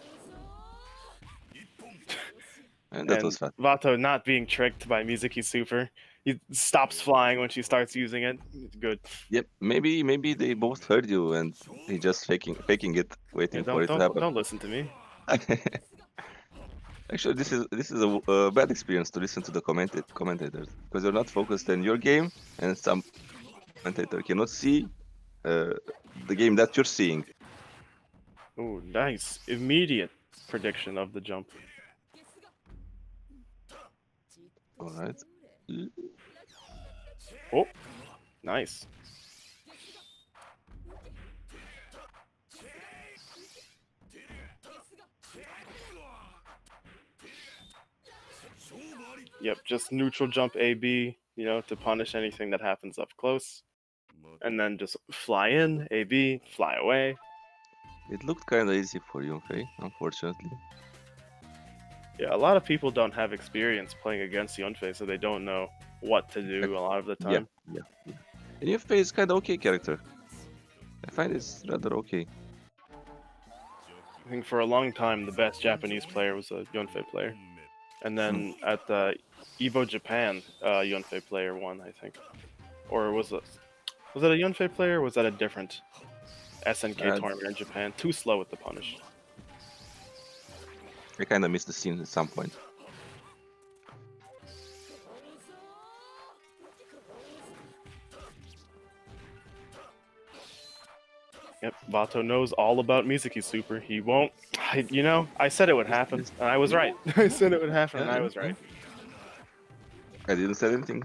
Speaker 3: And that
Speaker 2: and
Speaker 3: was fast.
Speaker 2: Vato not being tricked by Mizuki Super. He stops flying when she starts using it. Good.
Speaker 3: Yep. Maybe maybe they both heard you and he just faking faking it,
Speaker 2: Yeah,
Speaker 3: waiting for it to happen.
Speaker 2: don't listen to me.
Speaker 3: Actually, this is this is a uh, bad experience to listen to the commenta- commentators because you're not focused on your game, and some commentator cannot see uh, the game that you're seeing.
Speaker 2: Oh, nice. Immediate prediction of the jump.
Speaker 3: All right.
Speaker 2: Oh, nice. Yep, just neutral jump AB, you know, to punish anything that happens up close. And then just fly in, AB, fly away.
Speaker 3: It looked kind of easy for Yunfei, unfortunately.
Speaker 2: Yeah, a lot of people don't have experience playing against Yunfei, so they don't know what to do a lot of the
Speaker 3: Yeah,
Speaker 2: time.
Speaker 3: yeah, yeah. And Yunfei is kind of okay character. I find it's rather okay.
Speaker 2: I think for a long time, the best Japanese player was a Yunfei player. And then at the Evo Japan, uh, Yunfei player won, I think. Or was it was it a Yunfei player? Or was that a different SNK
Speaker 3: Uh,
Speaker 2: tournament in Japan? Too slow with the punish.
Speaker 3: I kind of missed the scene at some point.
Speaker 2: Yep, Vato knows all about Mizuki Super. He won't. I, you know, I said it would happen, and I was right. I said it would happen, and I was right.
Speaker 3: I didn't say anything.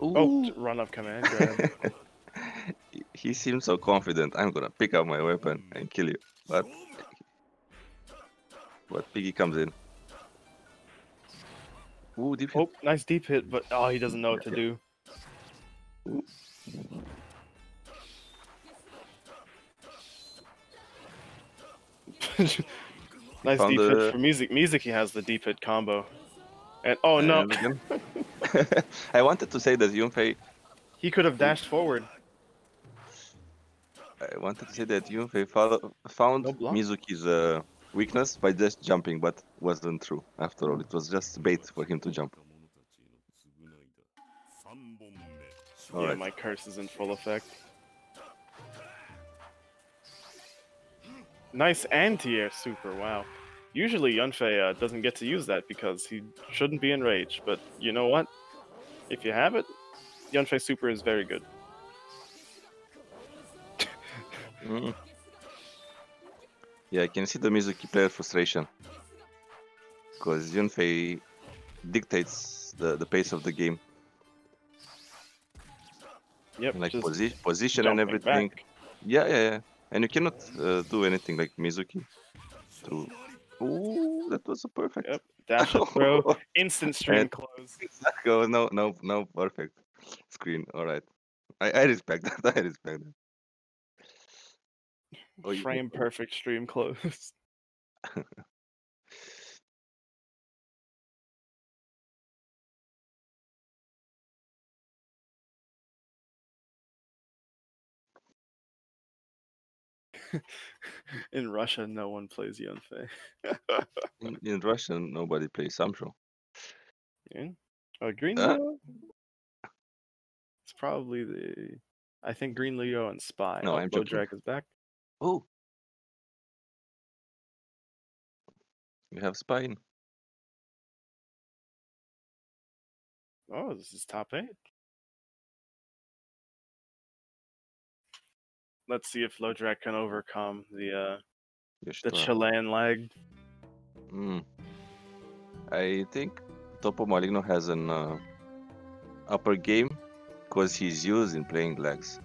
Speaker 2: Oh, run up command.
Speaker 3: He- he seems so confident. I'm gonna pick up my weapon and kill you. But but Piggy comes in. Ooh, deep hit.
Speaker 2: oh, nice deep hit, but oh, he doesn't know what to do. nice
Speaker 3: Found
Speaker 2: deep
Speaker 3: the-
Speaker 2: hit for music. Music, he has the deep hit combo. And oh no,
Speaker 3: I wanted to say that Yunfei.
Speaker 2: he could have dashed forward.
Speaker 3: I wanted to say that Yunfei found
Speaker 2: No.
Speaker 3: Mizuki's uh, weakness by just jumping, but wasn't true. After all, it was just bait for him to jump.
Speaker 4: 3本目
Speaker 2: yeah,
Speaker 3: Alright.
Speaker 2: my curse is in full effect. Nice anti-air super, wow. Usually Yunfei uh, doesn't get to use that because he shouldn't be enraged, but you know what? If you have it, Yunfei super is very good.
Speaker 3: Mm. Yeah, I can see the Mizuki player frustration. Because Yunfei dictates the, the pace of the game,
Speaker 2: Yep,
Speaker 3: like posi- position and everything.
Speaker 2: back.
Speaker 3: Yeah, yeah, yeah. And you cannot uh, do anything like Mizuki. To... Ooh, that was a perfect.
Speaker 2: Yep, dash throw, instant stream close.
Speaker 3: Go, no, no, no, perfect screen. All right, I, I respect that. I respect that. Oh,
Speaker 2: Frame perfect stream close. In Russia, no one plays Yunfei.
Speaker 3: In, in Russian, nobody plays Samsho.
Speaker 2: Yeah. Oh, Green
Speaker 3: Uh.
Speaker 2: Leo? It's probably the. I think Green Leo and Spy.
Speaker 3: No, I'm joking.
Speaker 2: Is back.
Speaker 3: Oh, we have Spine.
Speaker 2: Oh, this is top eight. Let's see if Lodrak can overcome the uh, the Chilean lag.
Speaker 3: Mm. I think Topo Maligno has an uh, upper game because he's used in playing lags.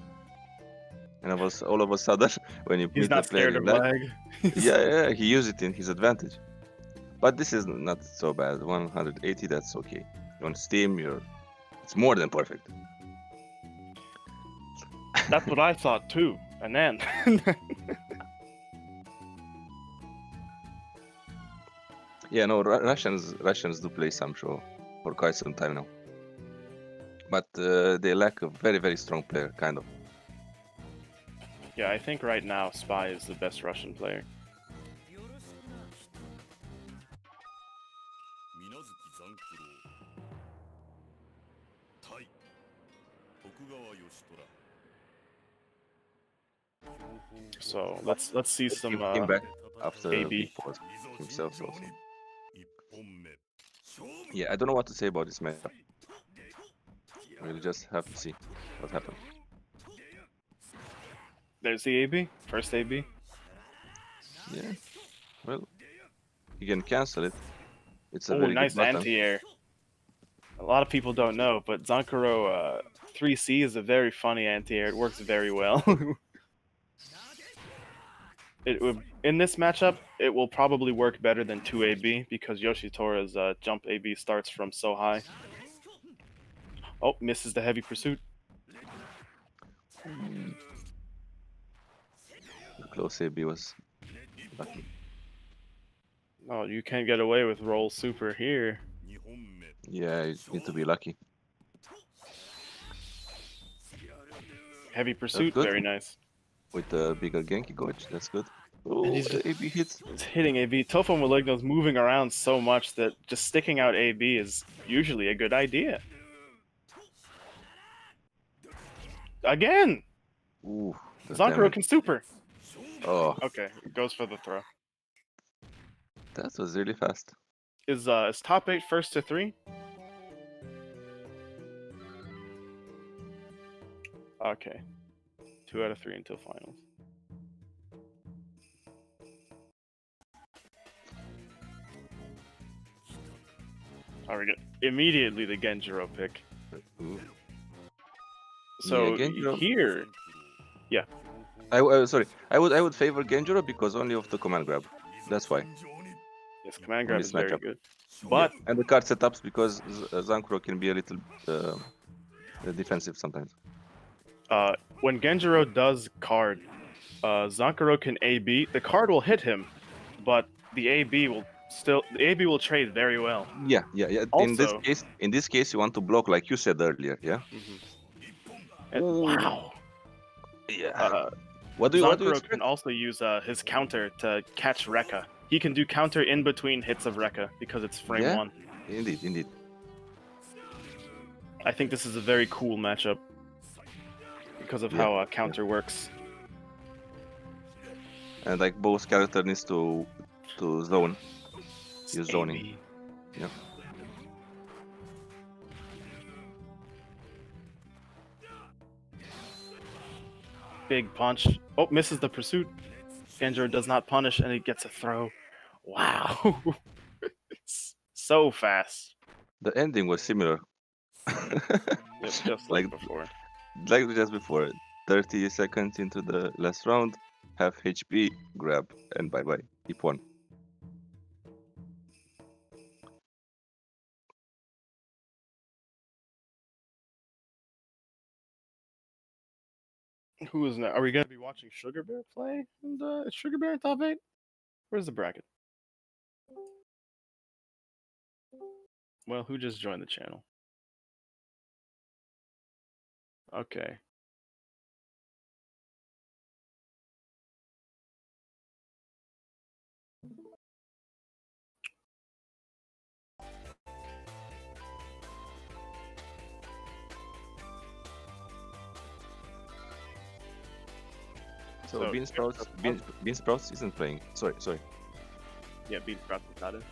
Speaker 3: And I was all of a sudden when you
Speaker 2: He's
Speaker 3: meet
Speaker 2: not
Speaker 3: the player
Speaker 2: scared of
Speaker 3: in lag,
Speaker 2: lag.
Speaker 3: yeah, yeah, he used it in his advantage. But this is not so bad. 180, that's okay. On Steam, you're it's more than perfect.
Speaker 2: That's what I thought too. And then
Speaker 3: Yeah, no, Ru- Russians Russians do play Samsho for quite some time now. But uh, they lack a very very strong player, kind of.
Speaker 2: Yeah, I think right now Spy is the best Russian player. So let's let's see some uh,
Speaker 3: back after
Speaker 2: AB.
Speaker 3: himself. Also. Yeah, I don't know what to say about this match. We'll just have to see what happens.
Speaker 2: There's the AB. First AB.
Speaker 3: Yeah. Well, you can cancel it. It's a
Speaker 2: Oh,
Speaker 3: very
Speaker 2: nice anti-air. A lot of people don't know, but Zankuro uh, 3C is a very funny anti-air. It works very well. it would, in this matchup, it will probably work better than 2AB because Yoshitora's uh, jump AB starts from so high. Oh, misses the heavy pursuit.
Speaker 3: The was lucky.
Speaker 2: Oh, you can't get away with roll super here.
Speaker 3: Yeah, you need to be lucky.
Speaker 2: Heavy pursuit, very nice.
Speaker 3: With the bigger Genki Goch, that's good. AB hits.
Speaker 2: It's hitting AB. Topo Maligno's moving around so much that just sticking out AB is usually a good idea. Again!
Speaker 3: Ooh, Zankuro
Speaker 2: can super.
Speaker 3: Oh,
Speaker 2: Okay, goes for the throw.
Speaker 3: that was really fast.
Speaker 2: Is uh is top eight first to three? Okay. Two out of three until finals. Alright, we get immediately the Genjuro pick.
Speaker 3: Ooh.
Speaker 2: So
Speaker 3: Yeah, Genjuro-
Speaker 2: here,
Speaker 3: I, I sorry, I would I would favor Genjuro because only of the command grab. That's why.
Speaker 2: yes, command grab is very good. But
Speaker 3: And the card setups because uh, Zankuro can be a little uh, uh, defensive sometimes.
Speaker 2: uh, when Genjuro does card, uh, Zankuro can AB. The card will hit him, but the AB will still the AB will trade very well.
Speaker 3: Yeah, yeah, yeah. in this
Speaker 2: Also-
Speaker 3: case, in this case, you want to block like you said earlier. Yeah.
Speaker 2: And, wow.
Speaker 3: Yeah.
Speaker 2: Uh,
Speaker 3: what do you what do you expect?
Speaker 2: can also use uh, his counter to catch Rekka. He can do counter in between hits of Rekka because it's frame
Speaker 3: Yeah.
Speaker 2: one.
Speaker 3: Indeed, indeed.
Speaker 2: I think this is a very cool matchup because of
Speaker 3: Yeah,
Speaker 2: how uh, counter works.
Speaker 3: And like both character needs to to zone. Use zoning. Yeah.
Speaker 2: Big punch. Oh, misses the pursuit. Genjuro does not punish and he gets a throw. Wow. it's so fast.
Speaker 3: The ending was similar.
Speaker 2: Just, just like,
Speaker 3: Like-
Speaker 2: before.
Speaker 3: like just before. 30 seconds into the last round, half HP, grab, and bye bye. Keep one.
Speaker 2: Who is now? Are we going to be watching Sugar Bear play? And is Sugar Bear in top eight? Where's the bracket? Well, who just joined the channel? Okay.
Speaker 3: So,
Speaker 2: So,
Speaker 3: Bean Sprouts, Bean, Bean Sprouts isn't playing. Sorry, sorry.
Speaker 2: Yeah, beat Brat not in.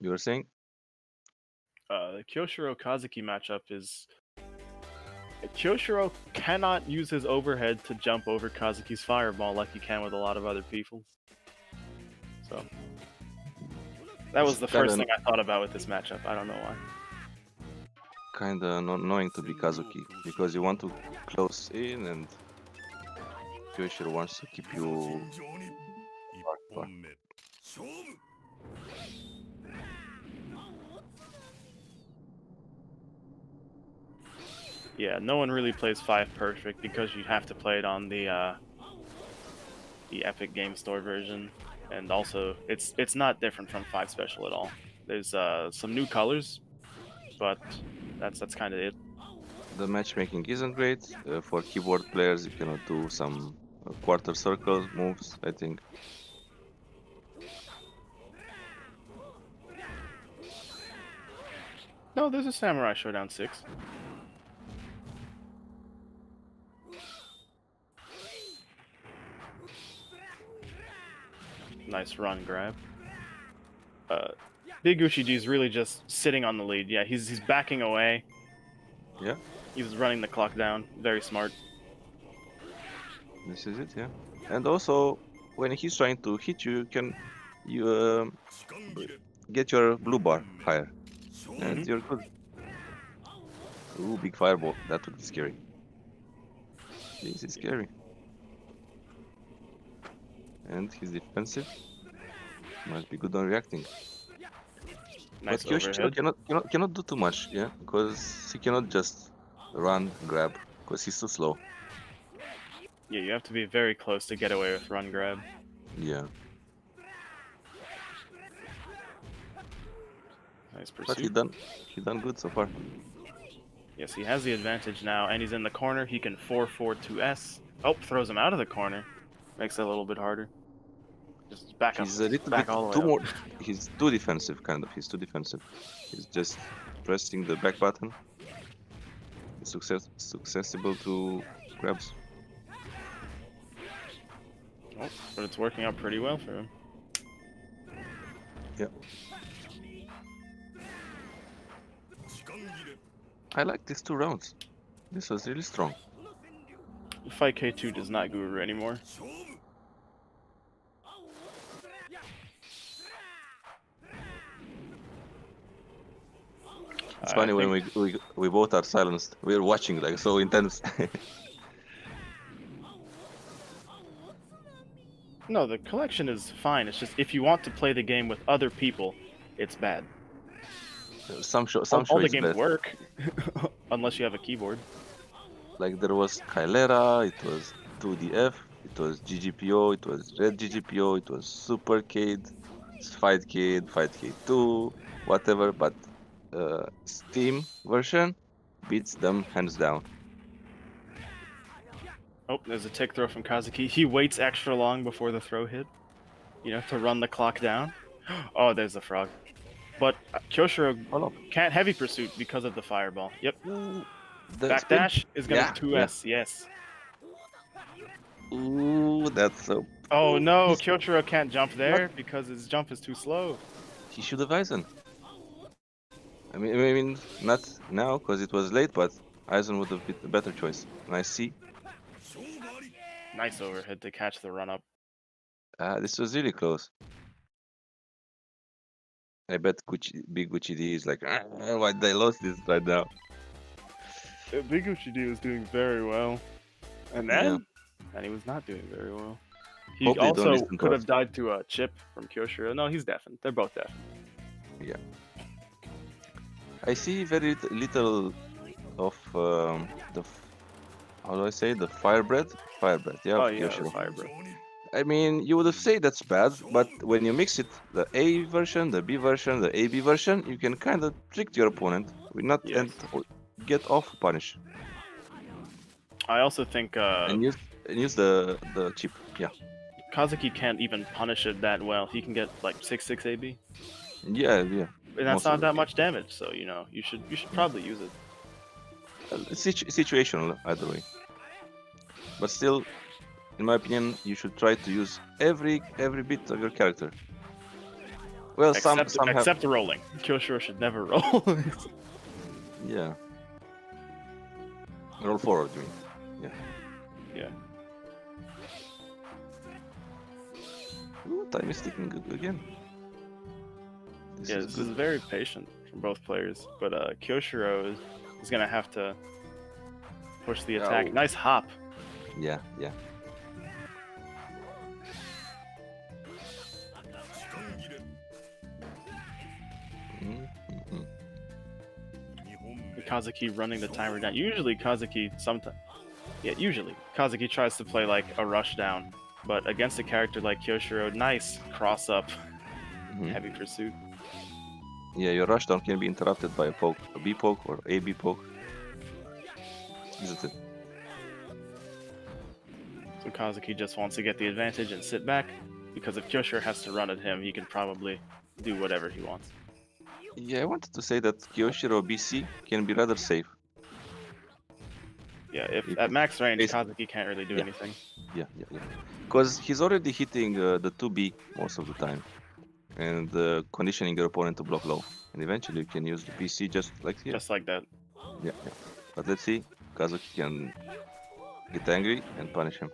Speaker 3: You were saying?
Speaker 2: uh, the Kyoshiro Kazuki matchup is Kyoshiro cannot use his overhead to jump over Kazuki's fireball like he can with a lot of other people. So that was the first thing I thought about with this matchup. I don't know why
Speaker 3: kind of annoying to be Kazuki because you want to close in and Kyoshiro wants to keep you.
Speaker 2: Yeah, no one really plays 5 perfect because you have to play it on the uh, the Epic Game Store version and also it's it's not different from 5 special at all. There's uh, some new colors, but that's that's kind of it.
Speaker 3: the matchmaking isn't great. Uh, for keyboard players, you cannot do some uh, quarter circle moves, I think.
Speaker 2: No, there's a Samurai Shodown six. Nice run grab. Uh, Big Uchi is really just sitting on the lead. Yeah, he's he's backing away.
Speaker 3: Yeah.
Speaker 2: He's running the clock down. Very smart.
Speaker 3: This is it, yeah. And also, when he's trying to hit you, can you um, get your blue bar higher,
Speaker 4: mm -hmm.
Speaker 3: and mm-hmm. you're good. Ooh, big fireball. That would be scary. This is scary. And he's defensive. Must be good on reacting.
Speaker 2: Nice
Speaker 3: but
Speaker 2: overhead.
Speaker 3: cannot, cannot cannot do too much, yeah, because he cannot just run, grab, because he's too slow.
Speaker 2: Yeah, you have to be very close to get away with run grab.
Speaker 3: Yeah,
Speaker 2: Nice pursuit.
Speaker 3: but he done he done good so far.
Speaker 2: Yes, he has the advantage now, and he's in the corner. He can 4-4 to S. Oh, throws him out of the corner. Makes it a little bit harder. Just back up.
Speaker 3: He's a little
Speaker 2: back
Speaker 3: bit too more. He's too defensive, kind of. He's too defensive. He's just pressing the back button. It's success successful to grabs.
Speaker 2: Oh, but it's working out pretty well for him.
Speaker 3: Yeah. I like these two rounds. This was really strong.
Speaker 2: 5k2 does not Guru anymore.
Speaker 3: It's
Speaker 2: I
Speaker 3: funny when
Speaker 2: think-
Speaker 3: we, we we both are silenced. We're watching like so intense.
Speaker 2: No, the collection is fine. It's just if you want to play the game with other people, it's bad.
Speaker 3: some show some
Speaker 2: all,
Speaker 3: show
Speaker 2: all the games
Speaker 3: best.
Speaker 2: work, unless you have a keyboard.
Speaker 3: Like there was Kaillera, it was 2DF, it was GGPO, it was Red GGPO, it was Supercade, it's Fightcade, Fight Kid 2, whatever, but uh, Steam version beats them hands down.
Speaker 2: Oh, there's a tick throw from Kazuki. He waits extra long before the throw hit. You know, to run the clock down. Oh, there's the frog. But uh, Kyoshiro can't heavy pursuit because of the fireball. Yep.
Speaker 3: The
Speaker 2: Back
Speaker 3: spin-
Speaker 2: is gonna
Speaker 3: Yeah,
Speaker 2: be 2S, yes.
Speaker 3: Ooh, that's so.
Speaker 2: Oh no, Kyoshiro can't jump there because his jump is too slow.
Speaker 3: He should have Aizen. I mean, I mean, not now because it was late, but Aizen would have been a better choice. Nice C.
Speaker 2: Nice overhead to catch the run up.
Speaker 3: Ah, uh, this was really close. I bet Gucci, Big Gucci D is like, ah, ah, why they lost this right now?
Speaker 2: Yeah, Big Gucci D was doing very well, and then, yeah. and he was not doing very well. He
Speaker 3: Hope
Speaker 2: also could have died to a chip from Kyoshiro. No, he's deafened. They're both deaf. Yeah.
Speaker 3: I see very little of um, the how do I say the firebread? Firebread, yeah.
Speaker 2: Oh, yeah, firebread.
Speaker 3: I mean, you would say that's bad, but when you mix it, the A version, the B version, the AB version, you can kind of trick your opponent. with not
Speaker 2: yes.
Speaker 3: and get off punish.
Speaker 2: I also think uh,
Speaker 3: and use and use the the chip. Yeah.
Speaker 2: Kazuki can't even punish it that well. He can get like six six AB.
Speaker 3: Yeah, yeah
Speaker 2: and that's
Speaker 3: Most
Speaker 2: not that much damage. So you know, you should you should probably use it.
Speaker 3: Uh, situ- situational either way. But still, in my opinion, you should try to use every every bit of your character. Well, some
Speaker 2: Except
Speaker 3: some have
Speaker 2: except the rolling. Kyoshiro should never roll.
Speaker 3: yeah. Roll forward, you mean?
Speaker 2: yeah.
Speaker 3: Ooh, time is ticking good again. This
Speaker 2: yeah,
Speaker 3: is...
Speaker 2: this is very patient from both players, but uh, Kyoshiro is, is going to have to push the attack.
Speaker 3: Oh.
Speaker 2: Nice hop.
Speaker 3: Yeah, yeah.
Speaker 4: Mm-hmm.
Speaker 2: Kazuki running the timer down. Usually Kazuki sometimes Yeah, usually. Kazuki tries to play like a rush down, but against a character like Kyoshiro, nice cross up
Speaker 3: mm -hmm.
Speaker 2: heavy pursuit.
Speaker 3: Yeah, your rushdown can be interrupted by a poke, a B poke or a B poke. Isn't it?
Speaker 2: So Kazuki just wants to get the advantage and sit back. Because if Kyoshiro has to run at him, he can probably do whatever he wants.
Speaker 3: Yeah, I wanted to say that Kyoshiro BC can be rather safe.
Speaker 2: Yeah, if
Speaker 3: If-
Speaker 2: at max range, Kazuki can't really do
Speaker 3: Yeah.
Speaker 2: anything.
Speaker 3: Yeah, yeah, yeah. Because he's already hitting uh, the 2B most of the time, and uh, conditioning your opponent to block low. And eventually you can use the PC just like here.
Speaker 2: Just like that.
Speaker 3: Yeah, yeah. But let's see, Kazuki can get angry and punish him.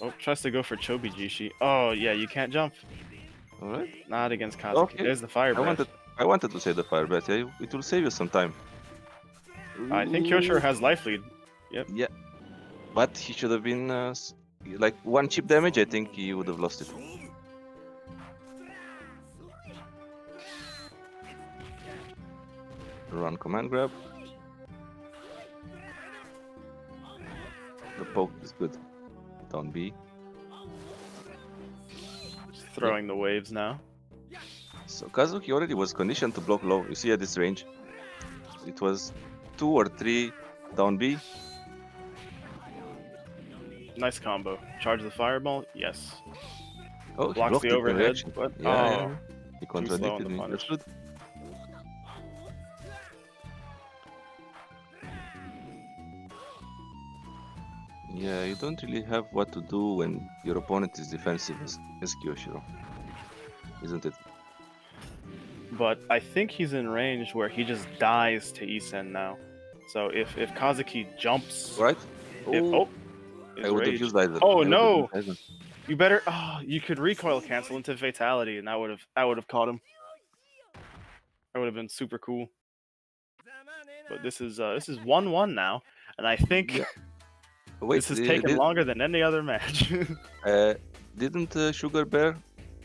Speaker 2: Oh, tries to go for Chobi Jishi. Oh, yeah, you can't jump.
Speaker 3: All right.
Speaker 2: Not against Kazuki.
Speaker 3: Okay.
Speaker 2: There's the fire
Speaker 3: I wanted, I wanted to say the fire breath. Yeah, it will save you some time.
Speaker 2: I think Kyoshiro has life lead.
Speaker 3: Yeah, but he should have been uh, like one chip damage. I think he would have lost it. Run command grab. The poke is good. Down B.
Speaker 2: Just throwing the waves now.
Speaker 3: So Kazuki already was conditioned to block low. You see at this range, it was two or three down B.
Speaker 2: Nice combo. Charge the fireball. Yes.
Speaker 3: Oh,
Speaker 2: Blocks
Speaker 3: blocked
Speaker 2: the overhead.
Speaker 3: reaction.
Speaker 2: But,
Speaker 3: Yeah,
Speaker 2: oh,
Speaker 3: yeah. He contradicted
Speaker 2: the
Speaker 3: me. Yeah, you don't really have what to do when your opponent is defensive as, as Kyoshiro. Isn't it?
Speaker 2: But I think he's in range where he just dies to Issen now. So if if Kazuki jumps,
Speaker 3: Right?
Speaker 2: if, oh,
Speaker 3: I would have used either.
Speaker 2: Oh,
Speaker 3: I
Speaker 2: no!
Speaker 3: have used either.
Speaker 2: You better. Oh, you could recoil cancel into fatality, and that would have that would have caught him. That would have been super cool. But this is uh this is one one now, and I think
Speaker 3: Yeah. Wait,
Speaker 2: this has
Speaker 3: uh,
Speaker 2: taken longer than any other match.
Speaker 3: uh, didn't uh, Sugar Bear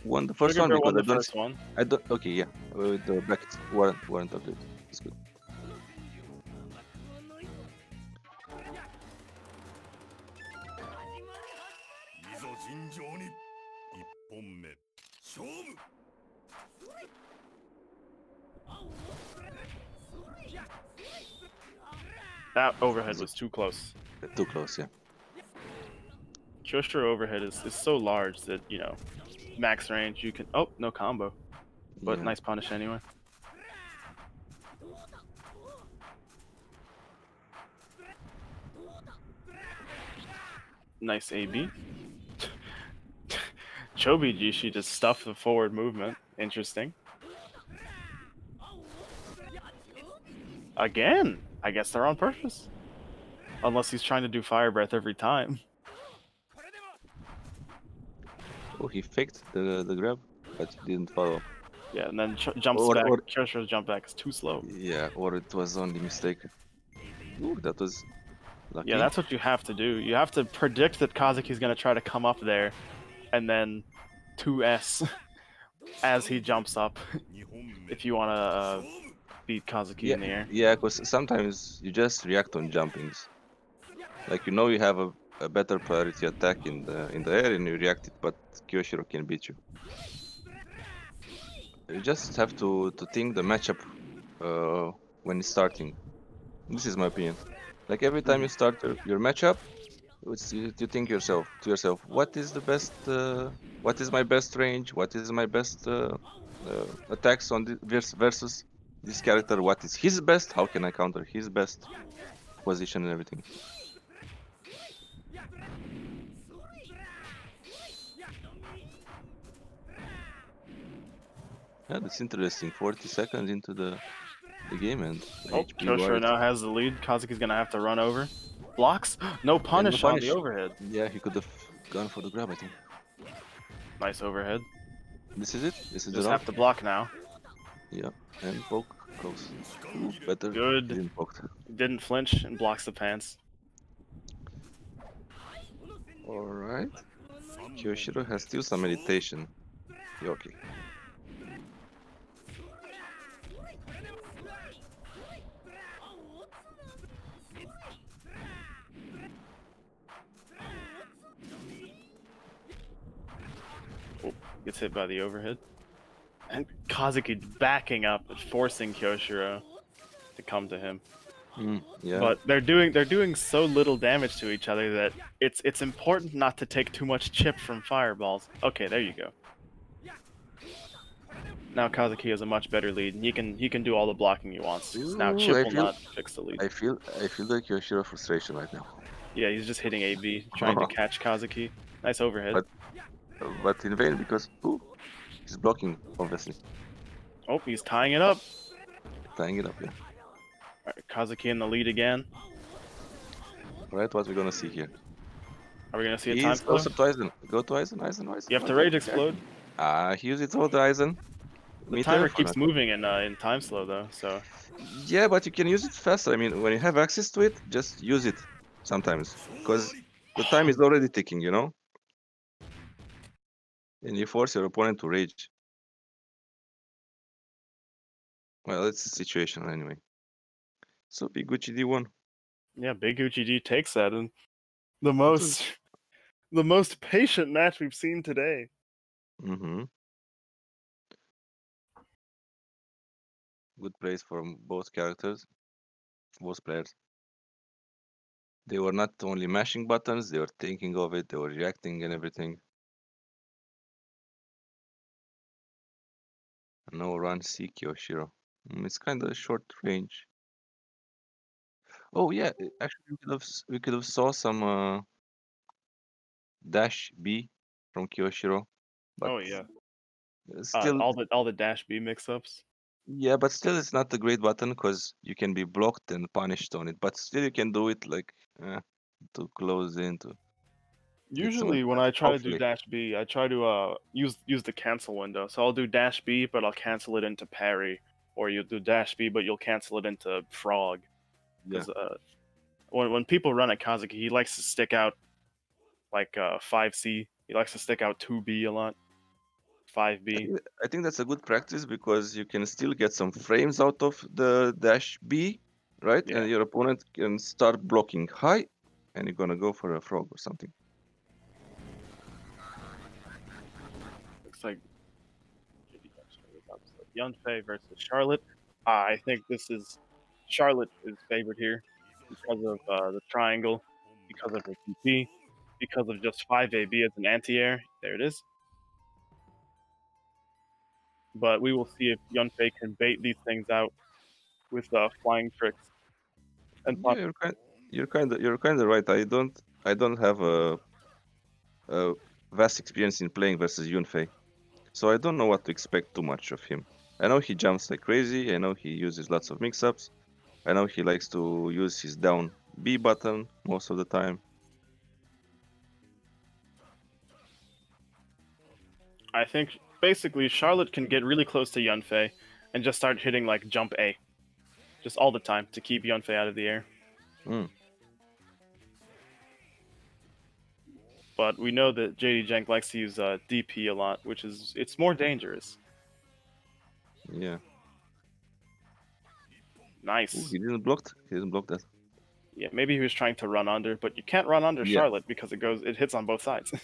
Speaker 3: won the first
Speaker 2: Sugar
Speaker 3: one?
Speaker 2: Bear won the
Speaker 3: I
Speaker 2: first one.
Speaker 3: I don't. Okay, yeah. With the brackets weren't weren't updated. It's good.
Speaker 2: That overhead was too close.
Speaker 3: Too close, yeah.
Speaker 2: Kyoshiro overhead is, is so large that you know, max range you can. Oh, no combo, but
Speaker 3: yeah.
Speaker 2: nice punish anyway. Nice AB. Chobi Jishi just stuffed the forward movement. Interesting. Again, I guess they're on purpose. Unless he's trying to do fire breath every time.
Speaker 3: Oh, he faked the, the grab, but didn't follow.
Speaker 2: Yeah, and then jumps
Speaker 3: or,
Speaker 2: back.
Speaker 3: Or,
Speaker 2: Kyoshiro's jump back is too slow.
Speaker 3: Yeah, or it was only mistaken. Ooh, that was lucky.
Speaker 2: Yeah, that's what you have to do. You have to predict that Kazuki's going to try to come up there, and then 2S as he jumps up if you want
Speaker 4: to uh,
Speaker 2: beat Kazuki
Speaker 3: yeah,
Speaker 2: in the air.
Speaker 3: Yeah, because sometimes you just react on jumpings. Like you know you have a, a better priority attack in the in the air and you react it, but Kyoshiro can beat you. You just have to to think the matchup uh, when it's starting. This is my opinion. Like every time you start your, your matchup, you, you think yourself to yourself, what is the best? Uh, what is my best range? What is my best uh, uh, attacks on vers- versus this character? What is his best? How can I counter his best position and everything? Yeah, that's interesting. 40 seconds into the the game and the
Speaker 2: Oh,
Speaker 3: HP
Speaker 2: now has the lead. Kazuki's gonna have to run over. Blocks. No punish, on the overhead.
Speaker 3: Yeah, he could have gone for the grab, I think.
Speaker 2: Nice overhead.
Speaker 3: This is it. This is
Speaker 2: Just have to block now.
Speaker 3: Yeah, and poke goes. Ooh, better.
Speaker 2: Good.
Speaker 3: Didn't poke.
Speaker 2: Didn't flinch and blocks the pants.
Speaker 3: All right. Kyoshiro has still some meditation. Yeah,
Speaker 2: Gets hit by the overhead. And Kazuki backing up forcing Kyoshiro to come to him.
Speaker 3: Mm, yeah.
Speaker 2: But they're doing they're doing so little damage to each other that it's it's important not to take too much chip from fireballs. Okay, there you go. Now Kazuki has a much better lead. and He can he can do all the blocking he wants. Now
Speaker 3: Ooh,
Speaker 2: Chip
Speaker 3: I
Speaker 2: will
Speaker 3: feel-
Speaker 2: not fix the lead.
Speaker 3: I feel I feel like Kyoshiro frustration right now.
Speaker 2: Yeah, he's just hitting AB, trying to catch Kazuki. Nice overhead.
Speaker 3: But- But in vain because ooh, he's blocking obviously.
Speaker 2: Oh, he's tying it up.
Speaker 3: Tying it up, yeah.
Speaker 2: Alright, Kazuki in the lead again.
Speaker 3: Alright, what we gonna see here?
Speaker 2: Are we gonna see a time
Speaker 3: He's
Speaker 2: flow?
Speaker 3: also to Aizen. Go to Aizen, Aizen, Aizen.
Speaker 2: You have to rage explode.
Speaker 3: Ah, he used it all the Aizen.
Speaker 2: The
Speaker 3: Me
Speaker 2: timer keeps moving in uh, in time slow though, so
Speaker 3: Yeah, but you can use it faster. I mean, when you have access to it, just use it sometimes. Because the time is already ticking, you know? And you force your opponent to rage. Well, it's a situation anyway. So big Gucci D1.
Speaker 2: yeah, Big Gucci G takes that and the most the most patient match we've seen today.
Speaker 3: Mm-hmm. Good plays from both characters, both players. They were not only mashing buttons, they were thinking of it, they were reacting and everything. No run seek Yoshiro. Mm, It's kind of short range. Oh yeah, uh, actually we could have we could have saw some uh, dash B from Kyoshiro. But
Speaker 2: oh yeah,
Speaker 3: uh,
Speaker 2: uh,
Speaker 3: still
Speaker 2: all the all the dash B mix-ups.
Speaker 3: Yeah, but still, it's not a great button because you can be blocked and punished on it. But still, you can do it like uh, to close in. To
Speaker 2: Usually, when I try to do dash B, I try to uh use use the cancel window. So I'll do dash B, but I'll cancel it into parry, or you do dash B, but you'll cancel it into frog.
Speaker 3: yeah,
Speaker 2: 'Cause, uh, when when people run at Kazuki, he likes to stick out like uh 5C. He likes to stick out 2B a lot. 5B.
Speaker 3: think, think that's a good practice because you can still get some frames out of the dash B, right?
Speaker 2: Yeah.
Speaker 3: And your opponent can start blocking high, and you're gonna go for a frog or something.
Speaker 2: Like Yunfei versus Charlotte. Uh, I think this is Charlotte is favored here because of uh, the triangle, because of her TP, because of just 5AB as an anti-air. There it is. But we will see if Yunfei can bait these things out with uh, flying tricks. And
Speaker 3: Yeah, you're kind, you're kind of, you're kind of right. I don't, I don't have a, a vast experience in playing versus Yunfei, so I don't know what to expect too much of him. I know he jumps like crazy. I know he uses lots of mix-ups. I know he likes to use his down B button most of the time.
Speaker 2: I think basically Charlotte can get really close to Yunfei and just start hitting like jump A, just all the time to keep Yunfei out of the air.
Speaker 3: Mm.
Speaker 2: But we know that JD Jenk likes to use uh, DP a lot, which is it's more dangerous.
Speaker 3: Yeah.
Speaker 2: Nice.
Speaker 3: Ooh, he didn't block. He didn't block that.
Speaker 2: Yeah, maybe he was trying to run under, but you can't run under
Speaker 3: Yeah.
Speaker 2: Charlotte because it goes it hits on both sides.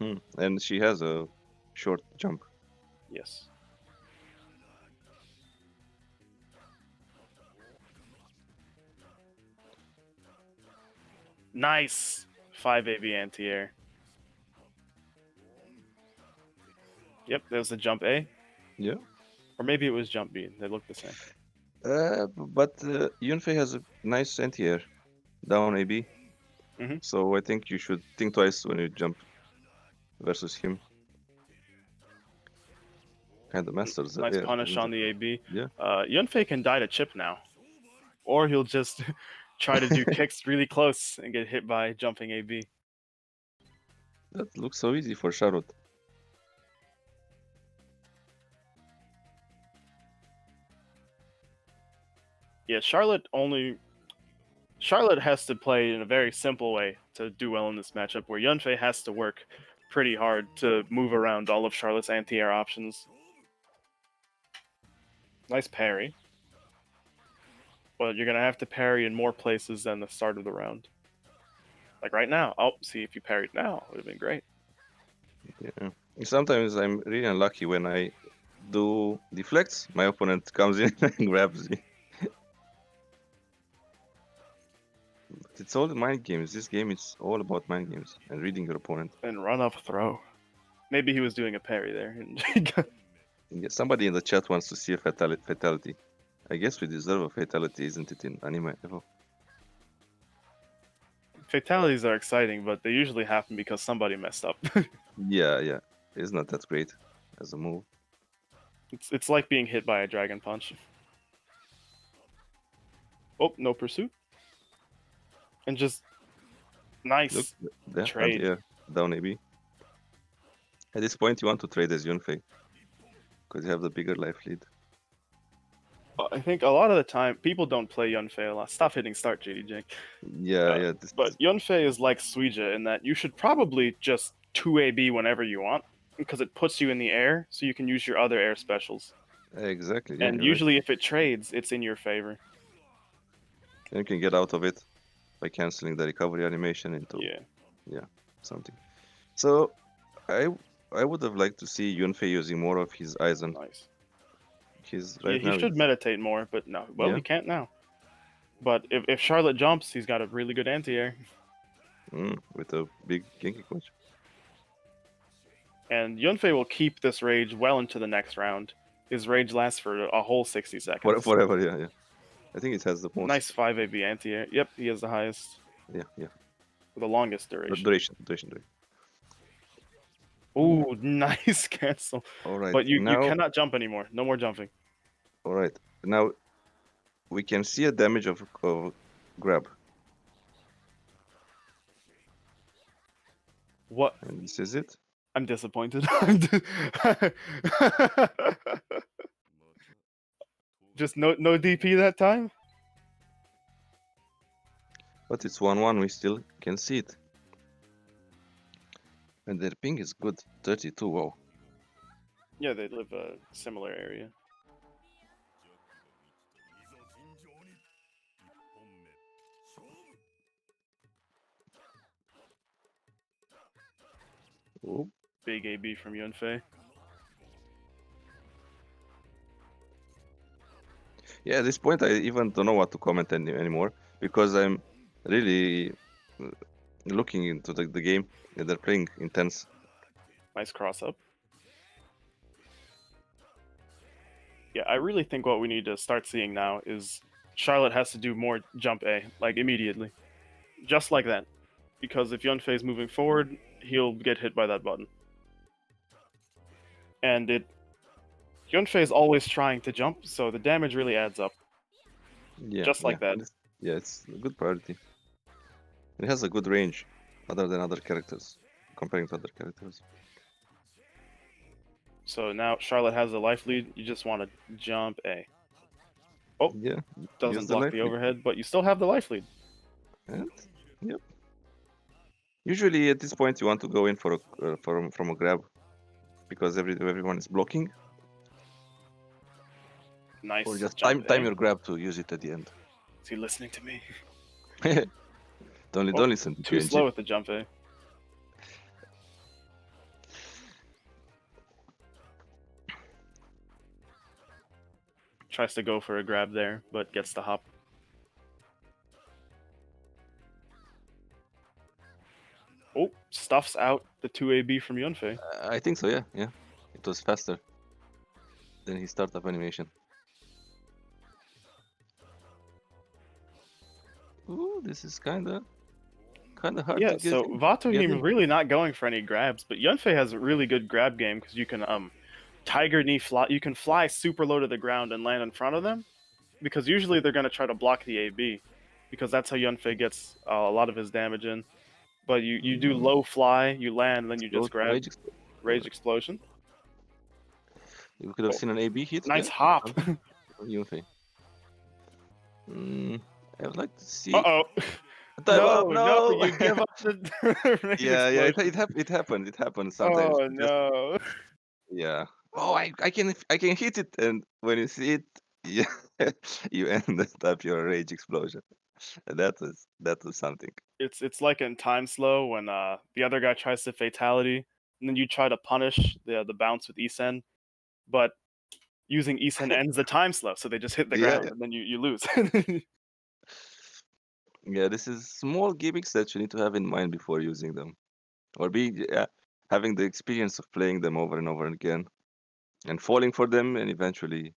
Speaker 3: Hmm. And she has a short jump.
Speaker 2: yes. Nice. 5 AB anti-air. Yep, there's the jump A.
Speaker 3: Yeah.
Speaker 2: Or maybe it was jump B. They look the same.
Speaker 3: Uh, but uh, Yunfei has a nice anti-air down AB.
Speaker 2: Mhm.
Speaker 3: So I think you should think twice when you jump versus him. Kind of masters. it,
Speaker 2: Nice
Speaker 3: yeah,
Speaker 2: punish on the AB.
Speaker 3: Yeah.
Speaker 2: Uh, Yunfei can die to chip now. Or he'll just try to do kicks really close and get hit by jumping AB.
Speaker 3: That looks so easy for Charlotte.
Speaker 2: Yeah, Charlotte only. Charlotte has to play in a very simple way to do well in this matchup, where Yunfei has to work pretty hard to move around all of Charlotte's anti-air options. Nice parry. But you're gonna have to parry in more places than the start of the round. Like right now. Oh, see if you parried now, it would have been great.
Speaker 3: Yeah. Sometimes I'm really unlucky when I do deflects. My opponent comes in and grabs me. But it's all the mind games. This game is all about mind games and reading your opponent.
Speaker 2: And run up throw. Maybe he was doing a parry there. and
Speaker 3: Yeah, somebody in the chat wants to see a fatality. I guess we deserve a fatality, isn't it, in anime? Evo?
Speaker 2: Fatalities are exciting, but they usually happen because somebody messed up.
Speaker 3: Yeah, yeah. It's not that great as a move.
Speaker 2: it's it's like being hit by a dragon punch. Oh, no pursuit. And just nice.
Speaker 3: Look, and
Speaker 2: Trade.
Speaker 3: yeah, down AB. At this point, you want to trade as Yunfei because you have the bigger life lead.
Speaker 2: I think a lot of the time people don't play Yunfei a lot. Stop hitting start, JDJ.
Speaker 3: Yeah,
Speaker 2: Uh,
Speaker 3: yeah. This,
Speaker 2: But Yunfei is like Suija in that you should probably just 2AB whenever you want because it puts you in the air so you can use your other air specials.
Speaker 3: exactly. Yeah,
Speaker 2: and
Speaker 3: you're right.
Speaker 2: usually if it trades, it's in your favor.
Speaker 3: you can get out of it by canceling the recovery animation into
Speaker 2: Yeah. Yeah.
Speaker 3: something. So, I I would have liked to see Yunfei using more of his Aizen.
Speaker 2: Nice.
Speaker 3: He's
Speaker 2: Yeah, he should meditate more, but no. Well,
Speaker 3: Yeah.
Speaker 2: he can't now. But if, if Charlotte jumps, he's got a really good anti-air.
Speaker 3: Mm, with a big Genki punch.
Speaker 2: And Yunfei will keep this rage well into the next round. His rage lasts for a whole 60 seconds.
Speaker 3: Forever, yeah, yeah. I think it has the most.
Speaker 2: Nice 5AB anti-air. Yep, he has the highest,
Speaker 3: Yeah, yeah.
Speaker 2: the longest duration.
Speaker 3: duration, duration, duration.
Speaker 2: Ooh, nice cancel.
Speaker 3: All right.
Speaker 2: But you,
Speaker 3: now,
Speaker 2: you cannot jump anymore. No more jumping.
Speaker 3: All right. Now, we can see a damage of, of grab,
Speaker 2: What?
Speaker 3: and this is it.
Speaker 2: I'm disappointed. I'm di- Just no no DP that time.
Speaker 3: But it's 1-1. We still can see it. And their ping is good. 32. Wow.
Speaker 2: Yeah, they live a similar area.
Speaker 3: Oh,
Speaker 2: Big AB from Yunfei.
Speaker 3: Yeah, at this point, I even don't know what to comment any, anymore because I'm really uh, looking into the, the game. and They're playing intense.
Speaker 2: Nice cross up. Yeah, I really think what we need to start seeing now is Charlotte has to do more jump A, like immediately. Just like that. Because if Yunfei is moving forward, he'll get hit by that button. And it Yunfei is always trying to jump, so the damage really adds up.
Speaker 3: Yeah,
Speaker 2: Just like
Speaker 3: yeah.
Speaker 2: that.
Speaker 3: Yeah, it's a good priority. It has a good range, other than other characters, comparing to other characters.
Speaker 2: So now Charlotte has a life lead, you just want to jump A.
Speaker 3: Oh, yeah,
Speaker 2: Doesn't
Speaker 3: the
Speaker 2: block the
Speaker 3: lead.
Speaker 2: overhead, but you still have the life lead.
Speaker 3: and yep. Usually at this point you want to go in for a uh, for, from a grab because every everyone is blocking,
Speaker 2: Nice.
Speaker 3: or just time time your grab to use it at the end.
Speaker 2: Is he listening to me?
Speaker 3: don't
Speaker 2: Oh,
Speaker 3: don't listen to
Speaker 2: Too
Speaker 3: PNG.
Speaker 2: slow with the jump A. Tries to go for a grab there, but gets the hop. Oh, stuffs out the 2AB from Yunfei.
Speaker 3: Uh, I think so. Yeah, yeah. It was faster than his startup animation. Ooh, this is kinda kinda hard
Speaker 2: Yeah,
Speaker 3: to get.
Speaker 2: so
Speaker 3: in-
Speaker 2: Vato
Speaker 3: get
Speaker 2: really not going for any grabs, but Yunfei has a really good grab game because you can um tiger knee fly you can fly super low to the ground and land in front of them because usually they're gonna try to block the AB because that's how Yunfei gets uh, a lot of his damage in. But you, you do
Speaker 3: Mhm.
Speaker 2: low fly, you land, and then you just grab
Speaker 3: rage
Speaker 2: rage, explosion.
Speaker 3: You could have
Speaker 2: Oh.
Speaker 3: seen an AB hit.
Speaker 2: Nice hop.
Speaker 3: from Yunfei. Mm, I would like to see.
Speaker 2: Uh oh. No, no,
Speaker 3: no!
Speaker 2: you give up the rage
Speaker 3: yeah, yeah, it, it, hap- it happened. It happened sometimes.
Speaker 2: Oh
Speaker 3: Just-
Speaker 2: no.
Speaker 3: Yeah. Oh, I, I can I can hit it, and when you see it, yeah, you ended up your rage explosion. And that was that was something.
Speaker 2: It's it's like in time slow when uh the other guy tries to fatality and then you try to punish the the bounce with Issen, but using Issen ends the time slow, so they just hit the
Speaker 3: Yeah,
Speaker 2: ground and then you, you lose.
Speaker 3: Yeah, this is small gimmicks that you need to have in mind before using them, or be yeah, having the experience of playing them over and over again. and falling for them, and eventually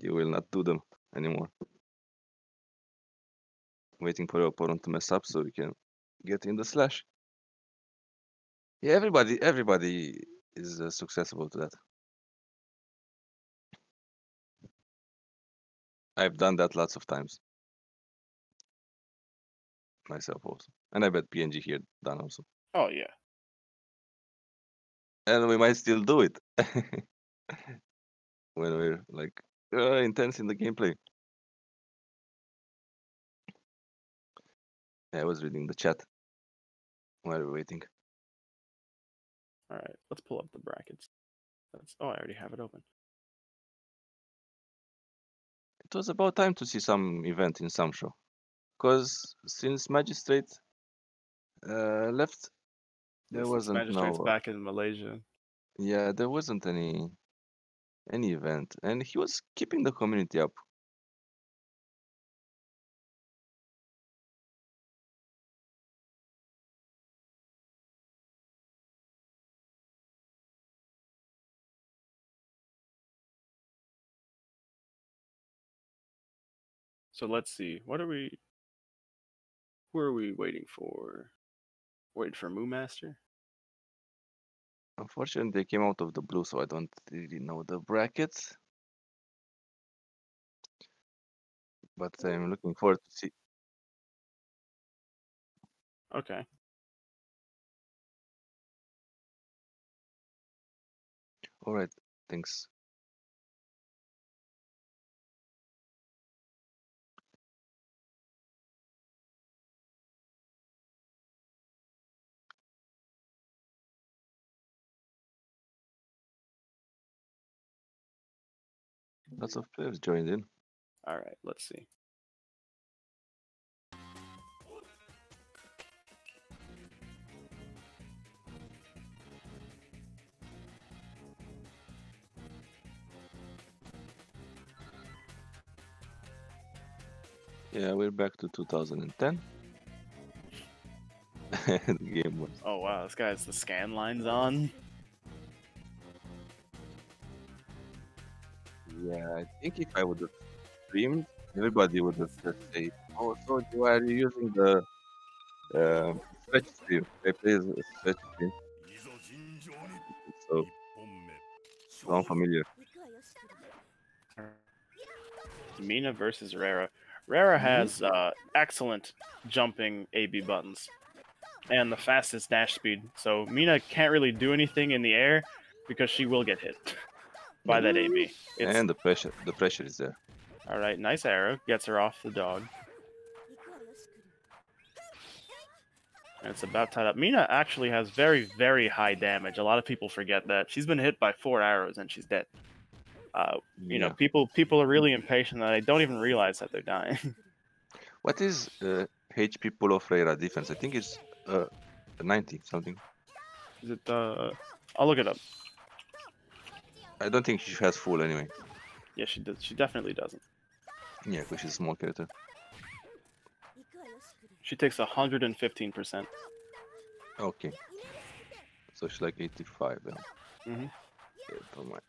Speaker 3: you will not do them anymore. Waiting for your opponent to mess up so we can get in the slash. Yeah, everybody, everybody is uh, successful to that. I've done that lots of times myself also, and I bet PNG here done also,
Speaker 2: Oh yeah.
Speaker 3: and we might still do it when we're like uh, intense in the gameplay. I was reading the chat while we're waiting.
Speaker 2: All right, let's pull up the brackets. That's oh, I already have it open.
Speaker 3: It was about time to see some event in some show, because since Magistrate uh, left, there
Speaker 2: Since
Speaker 3: wasn't
Speaker 2: Magistrate's
Speaker 3: no.
Speaker 2: back in Malaysia.
Speaker 3: Yeah, there wasn't any any event, and he was keeping the community up.
Speaker 2: So let's see. What are we? Who are we waiting for? Wait for Moo Master.
Speaker 3: Unfortunately, they came out of the blue, so I don't really know the brackets. But I'm looking forward to see.
Speaker 2: Okay.
Speaker 3: All right, thanks. Lots of players joined in.
Speaker 2: All right. Let's see.
Speaker 3: Yeah, we're back to 2010. the game was.
Speaker 2: Oh wow, this guy has the scan lines on.
Speaker 3: Yeah, I think if I would have streamed, everybody would have just said, "Oh, so you are using the uh, stretch stream? I play uh, stretch stream." So sound familiar.
Speaker 2: Mina versus Rera. Rera mm-hmm. has uh, excellent jumping AB buttons and the fastest dash speed. So Mina can't really do anything in the air because she will get hit. by that AB. It's,
Speaker 3: And the pressure, the pressure is there.
Speaker 2: all right, nice arrow gets her off the dog, and it's about tied up. Mina actually has very very high damage. A lot of people forget that she's been hit by four arrows and she's dead. Uh, you know, people people are really impatient that they don't even realize that they're dying.
Speaker 3: What is uh, HP pull off Rera defense? I think it's uh, 90 something.
Speaker 2: Is it? Uh, I'll look it up.
Speaker 3: I don't think she has full anyway.
Speaker 2: Yeah, she does. She definitely doesn't.
Speaker 3: Yeah, because she's a small character.
Speaker 2: She takes 115 percent.
Speaker 3: Okay. So she's like 85 then.
Speaker 2: Mhm.
Speaker 3: Yeah, never mind.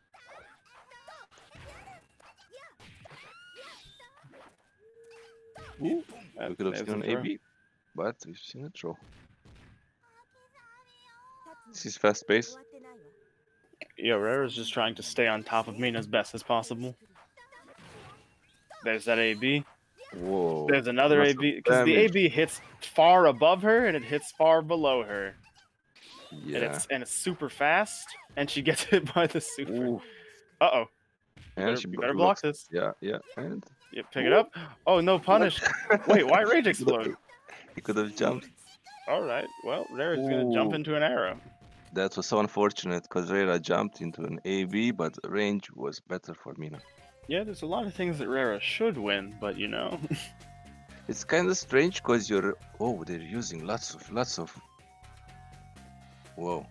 Speaker 2: Ooh,
Speaker 3: We could have seen an AB, but we've seen a throw. This is fast pace.
Speaker 2: Yeah, Rera's just trying to stay on top of Mina as best as possible. There's that AB.
Speaker 3: Whoa.
Speaker 2: There's another AB because the. AB hits far above her and it hits far below her, and
Speaker 3: Yeah.
Speaker 2: it's and it's super fast, and she gets hit by the super.
Speaker 3: Ooh.
Speaker 2: Uh oh.
Speaker 3: And
Speaker 2: Better,
Speaker 3: she
Speaker 2: better block
Speaker 3: blocks.
Speaker 2: this.
Speaker 3: Yeah, yeah. And
Speaker 2: Yeah, pick it up. Oh no, punish. Wait, why rage explode?
Speaker 3: he could have jumped.
Speaker 2: All right. Well, Rera's gonna jump into an arrow.
Speaker 3: That was so unfortunate because Rera jumped into an AB, but range was better for Mina.
Speaker 2: Yeah, there's a lot of things that Rera should win, but you know.
Speaker 3: It's kind of strange because you're. Oh, they're using lots of lots of. Whoa.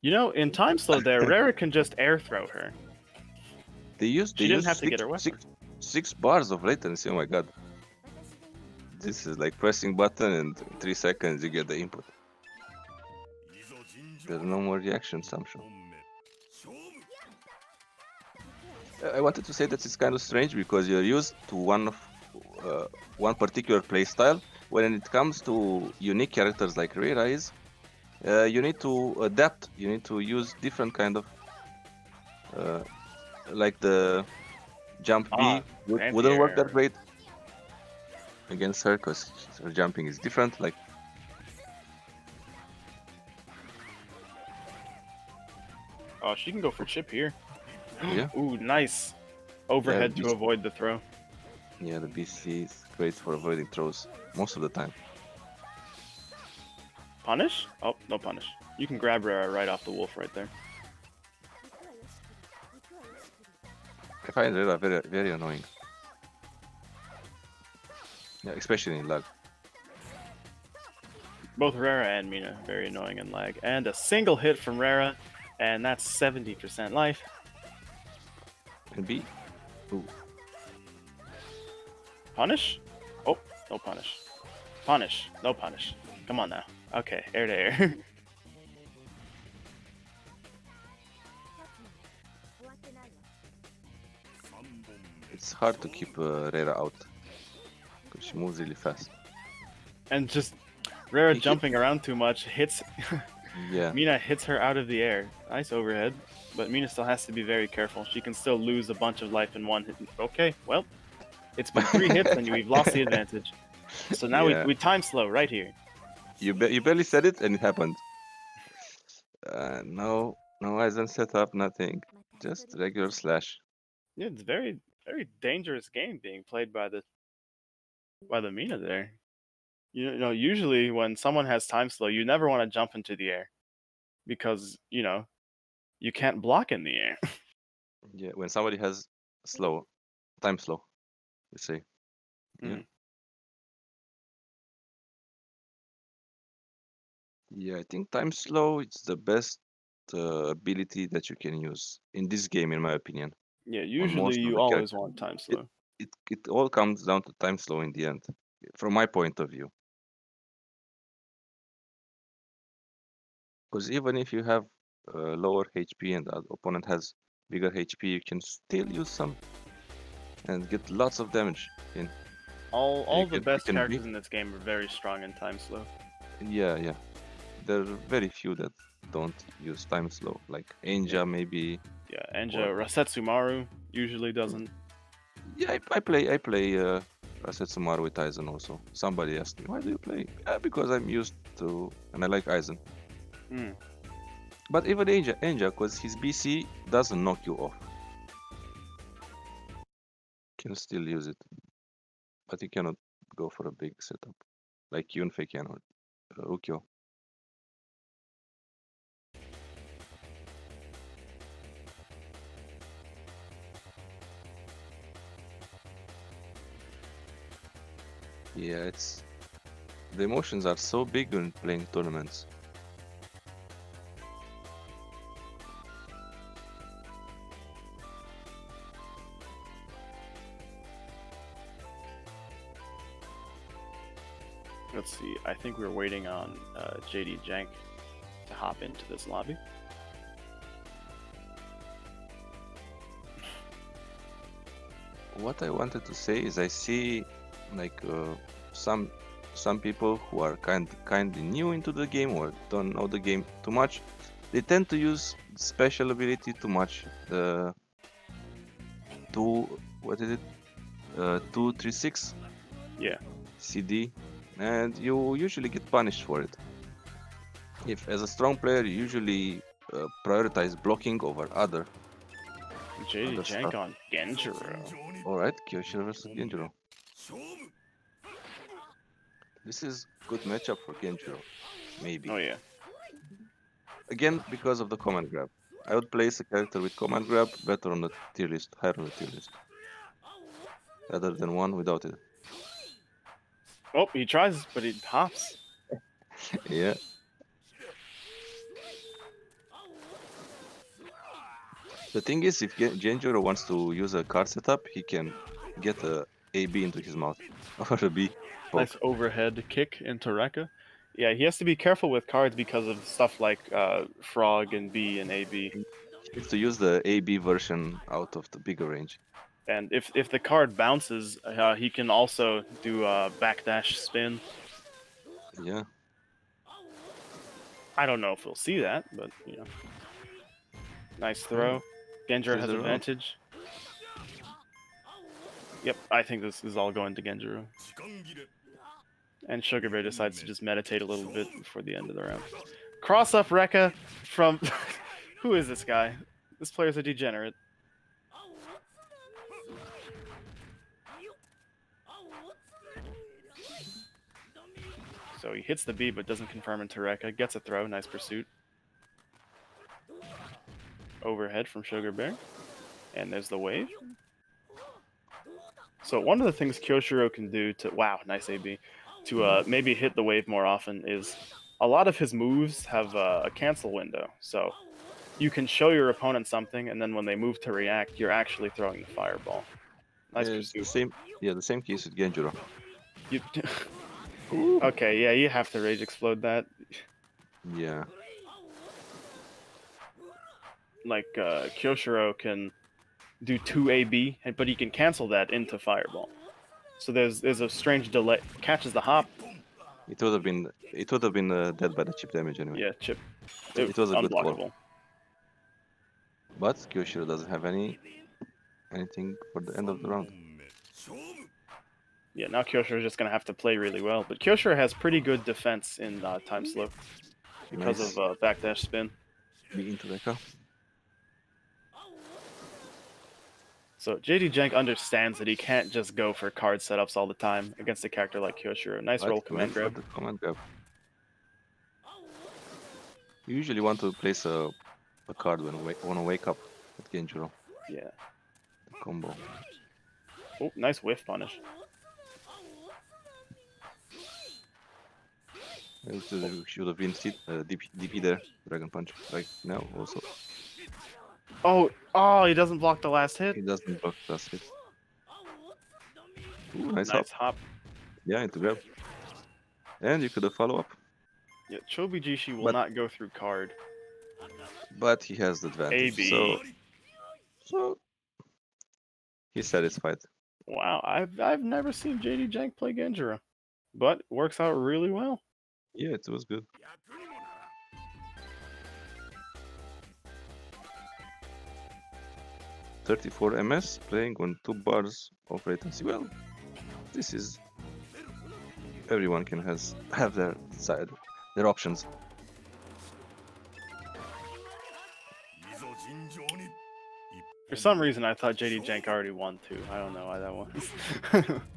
Speaker 2: You know, in time slow there, Rera can just air throw her.
Speaker 3: They used.
Speaker 2: She
Speaker 3: They
Speaker 2: didn't
Speaker 3: used
Speaker 2: have to
Speaker 3: six,
Speaker 2: get her weapon.
Speaker 3: Six, six bars of latency. Oh my god. This is like pressing button and three seconds you get the input. There's no more reaction.
Speaker 4: i.
Speaker 3: I wanted to say that it's kind of strange because you're used to one of uh, one particular playstyle. When it comes to unique characters like Rera uh, you need to adapt. You need to use different kind of, uh, like the jump
Speaker 2: ah, B
Speaker 3: would, not work that great against her because her jumping is different. Like
Speaker 2: Oh, she can go for chip here.
Speaker 3: Yeah.
Speaker 2: Ooh, nice. Overhead to avoid the throw.
Speaker 3: yeah, the BC is great for avoiding throws most of the time.
Speaker 2: Punish? Oh, no punish. You can grab Rera right off the wolf right there.
Speaker 3: I find Rera very very annoying. Yeah, especially in lag.
Speaker 2: Both Rera and Mina very annoying in lag. And a single hit from Rera, and that's 70% life.
Speaker 3: And B,
Speaker 2: Punish? Oh, no punish. Punish. No punish. Come on now. Okay, air to air.
Speaker 3: it's hard to keep uh, Rera out because she moves really fast.
Speaker 2: and just
Speaker 3: He hit-
Speaker 2: jumping around too much hits
Speaker 3: Yeah,
Speaker 2: Mina hits her out of the air. Nice overhead. But Mina still has to be very careful. She can still lose a bunch of life in one hit. Okay, well, it's been three hits and we've lost the advantage. So now
Speaker 3: Yeah.
Speaker 2: we, we time slow right here.
Speaker 3: you ba- you barely said it and it happened. Uh, no, no Issen setup, nothing. Just regular slash.
Speaker 2: Yeah, it's very very dangerous game being played by the by the Mina there. You know, usually when someone has time slow, you never want to jump into the air because you know you can't block in the air.
Speaker 3: Yeah, when somebody has slow, time slow, you say. Yeah.
Speaker 2: Mhm.
Speaker 3: Yeah, I think time slow is the best uh, ability that you can use in this game, in my opinion.
Speaker 2: Yeah, usually you always want time slow.
Speaker 3: It it all comes down to time slow in the end, from my point of view. Because even if you have uh, lower HP and the opponent has bigger HP, you can still use some and get lots of damage. In
Speaker 2: All all
Speaker 3: you
Speaker 2: the
Speaker 3: can-
Speaker 2: best characters in this game are very strong in time slow.
Speaker 3: yeah, yeah, there are very few that don't use time slow, like Enja maybe.
Speaker 2: Yeah, Enja
Speaker 3: Or-
Speaker 2: Rasetsumaru usually doesn't.
Speaker 3: Yeah, I, I play I play uh, Rasetsumaru with Issen also. Somebody asked me, why do you play? Yeah, because I'm used to and I like Issen.
Speaker 2: Mm.
Speaker 3: But even Enja, Enja, because his BC doesn't knock you off. Can still use it. But you cannot go for a big setup. Like Yunfei can or uh, Ukyo. Yeah, it's the emotions are so big when playing tournaments.
Speaker 2: Let's see. I think we're waiting on uh, JD Jank to hop into this lobby.
Speaker 3: what I wanted to say is I see like uh, some some people who are kind kind of new into the game or don't know the game too much. They tend to use special ability too much. The two what is it? Uh, two three six.
Speaker 2: Yeah.
Speaker 3: CD, and you usually get punished for it. If as a strong player you usually uh, prioritize blocking over other.
Speaker 2: JD Jank on
Speaker 3: Genjuro. Alright, Kyoshiro versus
Speaker 4: Genjuro.
Speaker 3: This is good matchup for Genjuro, maybe.
Speaker 2: Oh yeah.
Speaker 3: Again, because of the command grab. I would place a character with command grab better on the tier list, higher on the tier list. Rather than one without it.
Speaker 2: Oh, he tries, but he hops.
Speaker 3: yeah. The thing is, if Gen- Genjuro wants to use a card setup, he can get a AB into his mouth. Or a B. Poke.
Speaker 2: Nice overhead kick into Rekka. Yeah, he has to be careful with cards because of stuff like uh, Frog and B and AB.
Speaker 3: It's to use the AB version out of the bigger range.
Speaker 2: And if, if the card bounces, uh, he can also do a backdash spin.
Speaker 3: Yeah.
Speaker 2: I don't know if we'll see that, but, you know. Nice throw. Genjuro has advantage. Yep, I think this is all going to
Speaker 4: Genjuro.
Speaker 2: And Sugar Bear decides to just meditate a little bit before the end of the round. Cross up Rekka from... Who is this guy? This player's a degenerate. So he hits the B but doesn't confirm into Rekka. Gets a throw. Nice pursuit. Overhead from Sugar Bear. And there's the wave. So one of the things Kyoshiro can do to wow, nice AB, to uh, maybe hit the wave more often is a lot of his moves have uh, a cancel window. So you can show your opponent something, and then when they move to react, you're actually throwing the fireball. Nice
Speaker 3: Yeah, it's the
Speaker 2: pursuit.
Speaker 3: same. Yeah, the same case with Genjuro.
Speaker 2: You... okay, yeah, you have to rage explode that.
Speaker 3: Yeah.
Speaker 2: Like uh, Kyoshiro can do two AB, but he can cancel that into fireball. So there's there's a strange delay. Catches the hop.
Speaker 3: It would have been. It would have been uh, dead by the chip damage anyway.
Speaker 2: Yeah, chip.
Speaker 3: It was a good call. But Kyoshiro doesn't have any anything for the end of the round.
Speaker 2: Yeah, now Kyoshiro is just going to have to play really well. But Kyoshiro has pretty good defense in uh, time slow because
Speaker 3: nice.
Speaker 2: of uh, backdash spin.
Speaker 3: Beating Toreka.
Speaker 2: So JD Jank understands that he can't just go for card setups all the time against a character like Kyoshiro. Nice roll command grab.
Speaker 3: command grab. You usually want to place a, a card when you want to wake up with Genjuro.
Speaker 2: Yeah.
Speaker 3: Combo.
Speaker 2: Oh, nice whiff punish.
Speaker 3: It should have been uh, DP, DP there, Dragon Punch, right now also.
Speaker 2: Oh, oh, he doesn't block the last hit.
Speaker 3: He doesn't block that's it. Ooh, nice,
Speaker 2: Nice
Speaker 3: hop.
Speaker 2: hop.
Speaker 3: Yeah, into grab. And you could have follow up,
Speaker 2: Yeah, Chobijishi will
Speaker 3: But-
Speaker 2: not go through card.
Speaker 3: but he has the advantage.
Speaker 2: AB.
Speaker 3: So, so he's satisfied.
Speaker 2: Wow, I've I've never seen JD Jank play Genjuro, but works out really well.
Speaker 3: Yeah, it was good. Thirty-four ms playing on two bars of latency. Well, this is everyone can has have their side, their options.
Speaker 2: For some reason, I thought JD Jank already won too. I don't know why that was.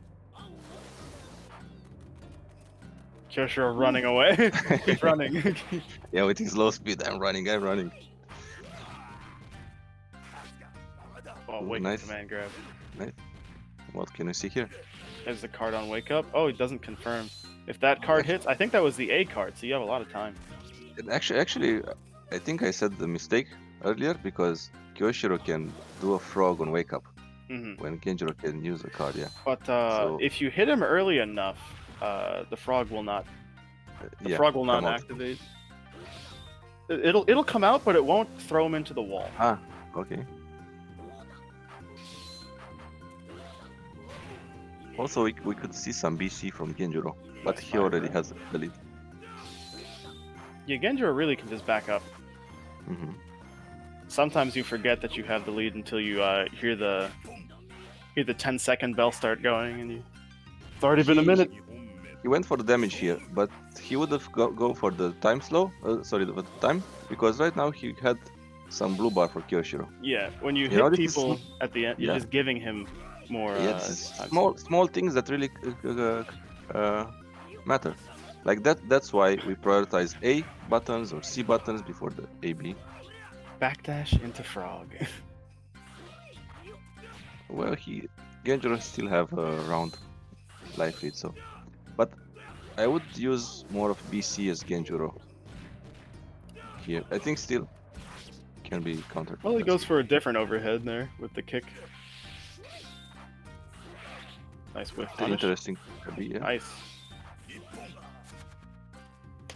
Speaker 2: Kyoshiro running away. Keep running.
Speaker 3: Yeah, with his low speed, I'm running, I'm running.
Speaker 2: oh, wake
Speaker 3: nice.
Speaker 2: command grab. Nice.
Speaker 3: What can I see here?
Speaker 2: There's the card on wake up. Oh, it doesn't confirm. If that card hits, I think that was the A card, so you have a lot of time.
Speaker 3: And Actually, actually, I think I said the mistake earlier because Kyoshiro can do a frog on wake up
Speaker 2: hmm
Speaker 3: when Genjuro can use a card. Yeah,
Speaker 2: But uh,
Speaker 3: So-
Speaker 2: if you hit him early enough, uh, the frog will not. The
Speaker 3: yeah.
Speaker 2: frog will not activate. It- It'll it'll come out, but it won't throw him into the wall.
Speaker 3: Ah, okay. Also, we, we could see some BC from Genjuro, but
Speaker 2: That's
Speaker 3: he already
Speaker 2: right?
Speaker 3: has the lead.
Speaker 2: Yeah, Genjuro really can just back up.
Speaker 3: Mm -hmm.
Speaker 2: Sometimes you forget that you have the lead until you uh, hear the hear the 10 second bell start going, and you. It's already been a minute.
Speaker 4: 2本目
Speaker 3: He went for the damage here, but he would have go, go for the time slow. Uh, sorry, the, the time because right now he had some blue bar for Kyoshiro.
Speaker 2: Yeah, when you
Speaker 3: You
Speaker 2: hit
Speaker 3: know, this is
Speaker 2: people at the end, you're
Speaker 3: Yeah.
Speaker 2: just giving him more.
Speaker 3: yeah,
Speaker 2: uh,
Speaker 3: this is small small things that really uh, uh, uh, matter. Like that. That's why we prioritize A buttons or C buttons before the AB.
Speaker 2: Backdash into frog.
Speaker 3: Well, he Genjuro still have a round life lead, so. I would use more of BC as Genjuro here. I think still can be countered.
Speaker 2: well, he goes for a different overhead there with the kick. Nice whiff punish.
Speaker 3: interesting. Yeah.
Speaker 2: Nice.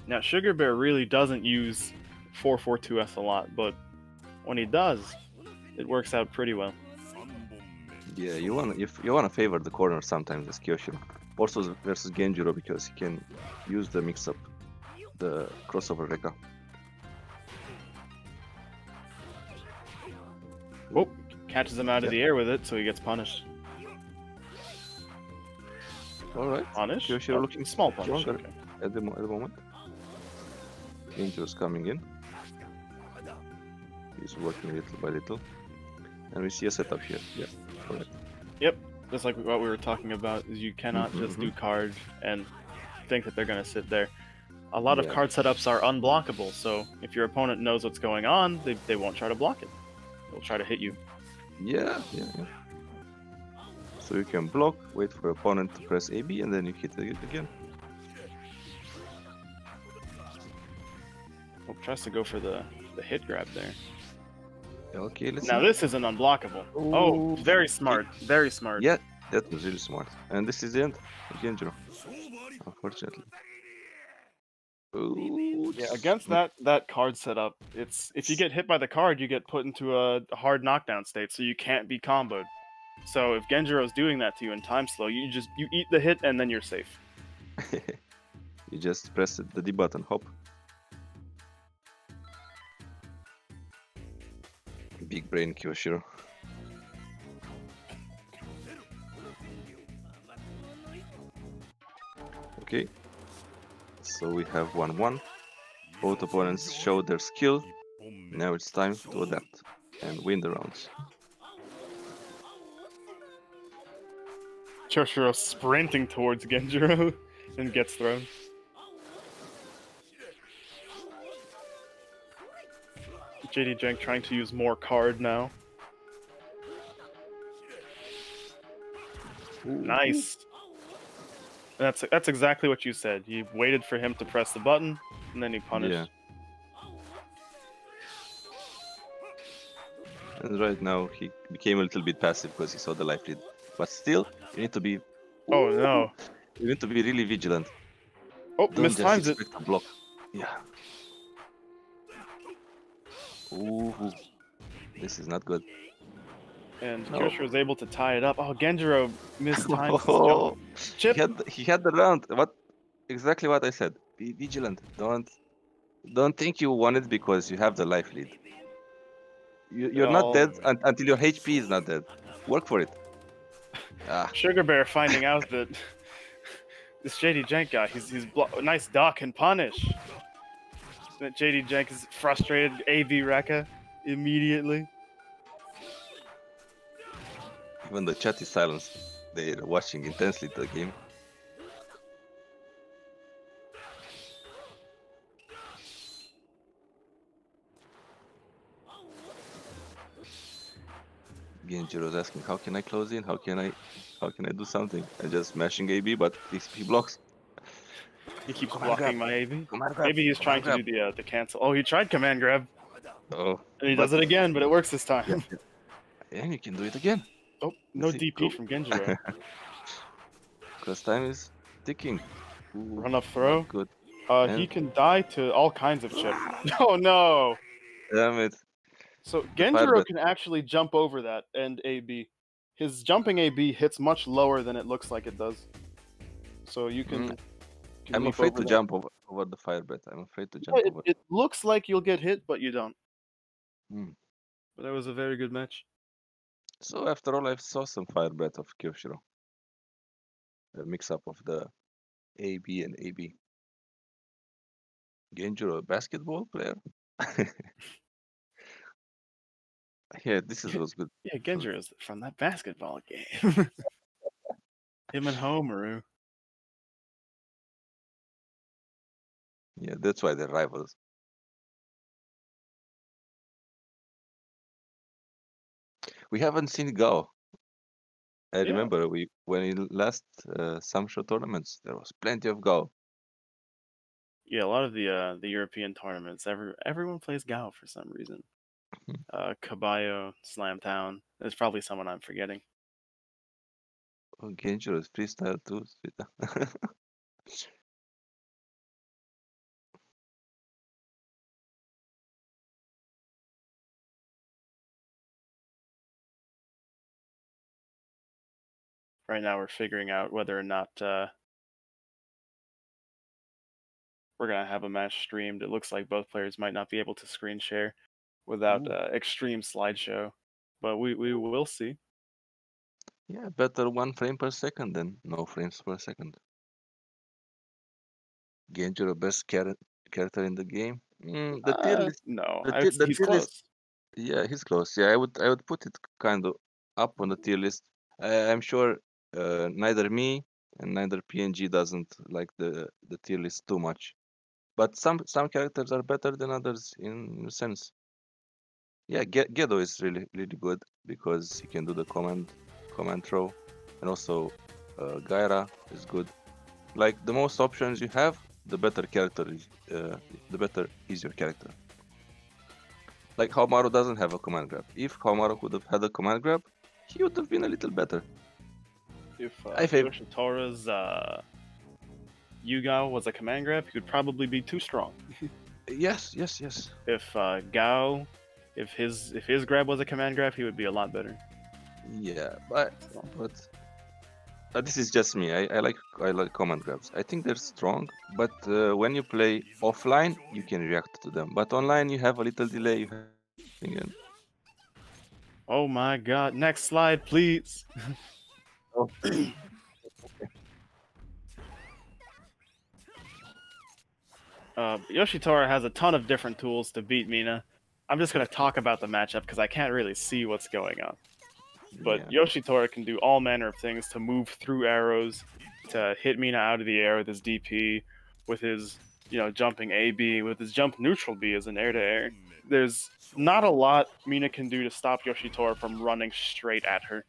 Speaker 2: Now, Sugar Bear really doesn't use 442S a lot, but when he does, it works out pretty well.
Speaker 3: Yeah, you want if you want to favor the corner sometimes as Kyoshiro. Also versus Genjuro because he can use the mix up, the crossover Rekka.
Speaker 2: Oh, catches him out of the air with it, so he gets punished.
Speaker 3: All right,
Speaker 2: Punish?
Speaker 3: Kyoshiro
Speaker 2: Oh,
Speaker 3: looking
Speaker 2: small punish.
Speaker 3: stronger.
Speaker 2: Okay.
Speaker 3: at the mo- at the moment. Genjuro's coming in. He's working little by little, and we see a setup here. Yeah, correct.
Speaker 2: Just like what we were talking about, is you cannot mm-hmm, just do mm-hmm. card and think that they're gonna sit there. A lot of card setups are unblockable, so if your opponent knows what's going on, they, they won't try to block it. They'll try to hit you.
Speaker 3: Yeah, yeah, yeah. So you can block, wait for opponent to press AB, and then you hit it again.
Speaker 2: Oh, tries to go for the, the hit grab there.
Speaker 3: Okay, let's
Speaker 2: Now
Speaker 3: see.
Speaker 2: this is an unblockable. Oh, Ooh. Oh, very smart. Very smart.
Speaker 3: Yeah, that was really smart. And this is the end of
Speaker 4: Genjuro,
Speaker 3: unfortunately. Ooh.
Speaker 2: Yeah, against that that card setup, it's if you get hit by the card, you get put into a hard knockdown state, so you can't be comboed. So if Genjuro's doing that to you in time slow, you just you eat the hit and then you're safe.
Speaker 3: you just press the D button, hop. Big brain Kyoshiro. Okay. So we have 1 1. Both opponents show their skill. Now it's time to adapt and win the rounds.
Speaker 2: Kyoshiro sprinting towards Genjuro and gets thrown. JD Jank trying to use more card now. Nice. That's that's exactly what you said. You waited for him to press the button, and then you punished.
Speaker 3: Yeah. And right now he became a little bit passive because he saw the life lead. But still, you need to be
Speaker 2: Oh no!
Speaker 3: you need to be really vigilant.
Speaker 2: Oh,
Speaker 3: Don't
Speaker 2: mistimes it.
Speaker 3: block. Yeah. Ooh, this is not good.
Speaker 2: And
Speaker 3: No.
Speaker 2: Was able to tie it up. Oh, Genjuro missed his
Speaker 3: Oh,
Speaker 2: jump.
Speaker 3: he
Speaker 2: Chip.
Speaker 3: had the- he had the round. What exactly what I said? Be vigilant. Don't don't think you won it because you have the life lead. You, you're
Speaker 2: No.
Speaker 3: not dead un- until your HP is not dead. Work for it. Ah,
Speaker 2: Sugar Bear finding out that this JD Jank guy, he's he's blo- nice duck and punish. That JD Jank is frustrated. AB Rekka immediately.
Speaker 3: even the chat is silenced. They're watching intensely the game. Genjuro's asking, how can I close in? How can I, how can I do something? I'm just smashing AB, but he blocks.
Speaker 2: He keeps
Speaker 3: Command
Speaker 2: blocking
Speaker 3: grab.
Speaker 2: my AB.
Speaker 3: Command
Speaker 2: Maybe he's trying to do the uh, the cancel. Oh, he tried command grab,
Speaker 3: Oh,
Speaker 2: and he
Speaker 3: But-
Speaker 2: does it again, but it works this time.
Speaker 3: and you can do it again.
Speaker 2: Oh, no
Speaker 3: see,
Speaker 2: DP
Speaker 3: go.
Speaker 2: from Genjuro.
Speaker 3: Because time is ticking. Ooh,
Speaker 2: Run up throw.
Speaker 3: Good.
Speaker 2: Uh, he can die to all kinds of chip. Oh no!
Speaker 3: Damn it.
Speaker 2: So
Speaker 3: fire
Speaker 2: Genjuro
Speaker 3: bet.
Speaker 2: can actually jump over that and AB. His jumping AB hits much lower than it looks like it does. So you can.
Speaker 3: Mm. I'm afraid to
Speaker 2: that.
Speaker 3: jump over, over the fire bet. I'm afraid to jump
Speaker 2: Yeah, it,
Speaker 3: over.
Speaker 2: it looks like you'll get hit, but you don't.
Speaker 3: Hmm.
Speaker 2: But that was a very good match.
Speaker 3: So after all, I saw some fire bet of Kyoshiro. A mix up of the AB and AB. Genjuro, a basketball player? yeah, this is was good.
Speaker 2: Yeah, Genjuro is from that basketball game. Him and Haohmaru.
Speaker 3: Yeah, that's why they're rivals. We haven't seen Gao. I
Speaker 2: Yeah.
Speaker 3: remember we when in last uh, Samsho tournaments there was plenty of Gao.
Speaker 2: Yeah, a lot of the uh, the European tournaments, every everyone plays Gao for some reason.
Speaker 3: Mhm.
Speaker 2: Uh, Caballo, Slam Town. There's probably someone I'm forgetting.
Speaker 3: Oh, Genjuro is freestyle too.
Speaker 2: right now we're figuring out whether or not uh, we're gonna have a match streamed. It looks like both players might not be able to screen share without uh, extreme slideshow, but we we will see.
Speaker 3: Yeah, better one frame per second than no frames per second. Genji, the best char- character in the game. Mm, the tier
Speaker 2: Uh,
Speaker 3: list,
Speaker 2: no,
Speaker 3: the
Speaker 2: would-
Speaker 3: the
Speaker 2: he's
Speaker 3: tier
Speaker 2: close.
Speaker 3: list- yeah, he's close. Yeah, I would I would put it kind of up on the tier list. I, I'm sure uh, neither me and neither PNG doesn't like the the tier list too much, but some some characters are better than others in, in a sense. Yeah, Ge- Gedo is really really good because he can do the command command throw, and also uh, Gaira is good. Like the most options you have, the better character is uh, the better is your character. Like Haohmaru doesn't have a command grab. If Haohmaru could have had a command grab, he would have been a little better.
Speaker 2: If uh,
Speaker 3: I
Speaker 2: Yoshitora's uh, Yugao was a command grab, he would probably be too strong.
Speaker 3: Yes, yes, yes.
Speaker 2: If uh, Gao, if his if his grab was a command grab, he would be a lot better.
Speaker 3: Yeah, but but uh, this is just me. I, I like I like command grabs. I think they're strong, but uh, when you play offline, you can react to them. But online, you have a little delay. Again.
Speaker 2: Oh my god! Next slide, please.
Speaker 3: Oh.
Speaker 2: Uh, Yoshitora has a ton of different tools to beat Mina. I'm just gonna talk about the matchup because I can't really see what's going on. But
Speaker 3: Yeah.
Speaker 2: Yoshitora can do all manner of things to move through arrows, to hit Mina out of the air with his DP, with his you know jumping A B, with his jump neutral B as an air to air. There's not a lot Mina can do to stop Yoshitora from running straight at her.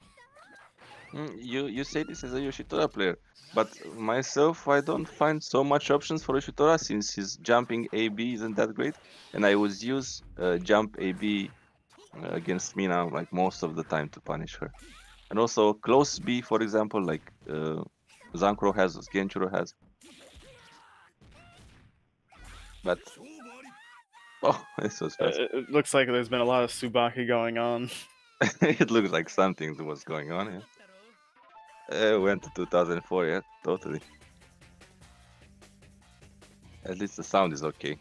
Speaker 3: Mm, You you say this as a Yoshitora player, but myself I don't find so much options for Yoshitora since his jumping AB isn't that great, and I would use uh, jump AB uh, against Mina like most of the time to punish her, and also close B for example like uh, Zankuro has, Genjuro has. But oh, this was
Speaker 2: Uh,
Speaker 3: fast.
Speaker 2: it, it looks like there's been a lot of Tsubaki going on.
Speaker 3: it looks like something was going on. Yeah. Uh, went to 2004, yeah, totally. At least the sound is okay.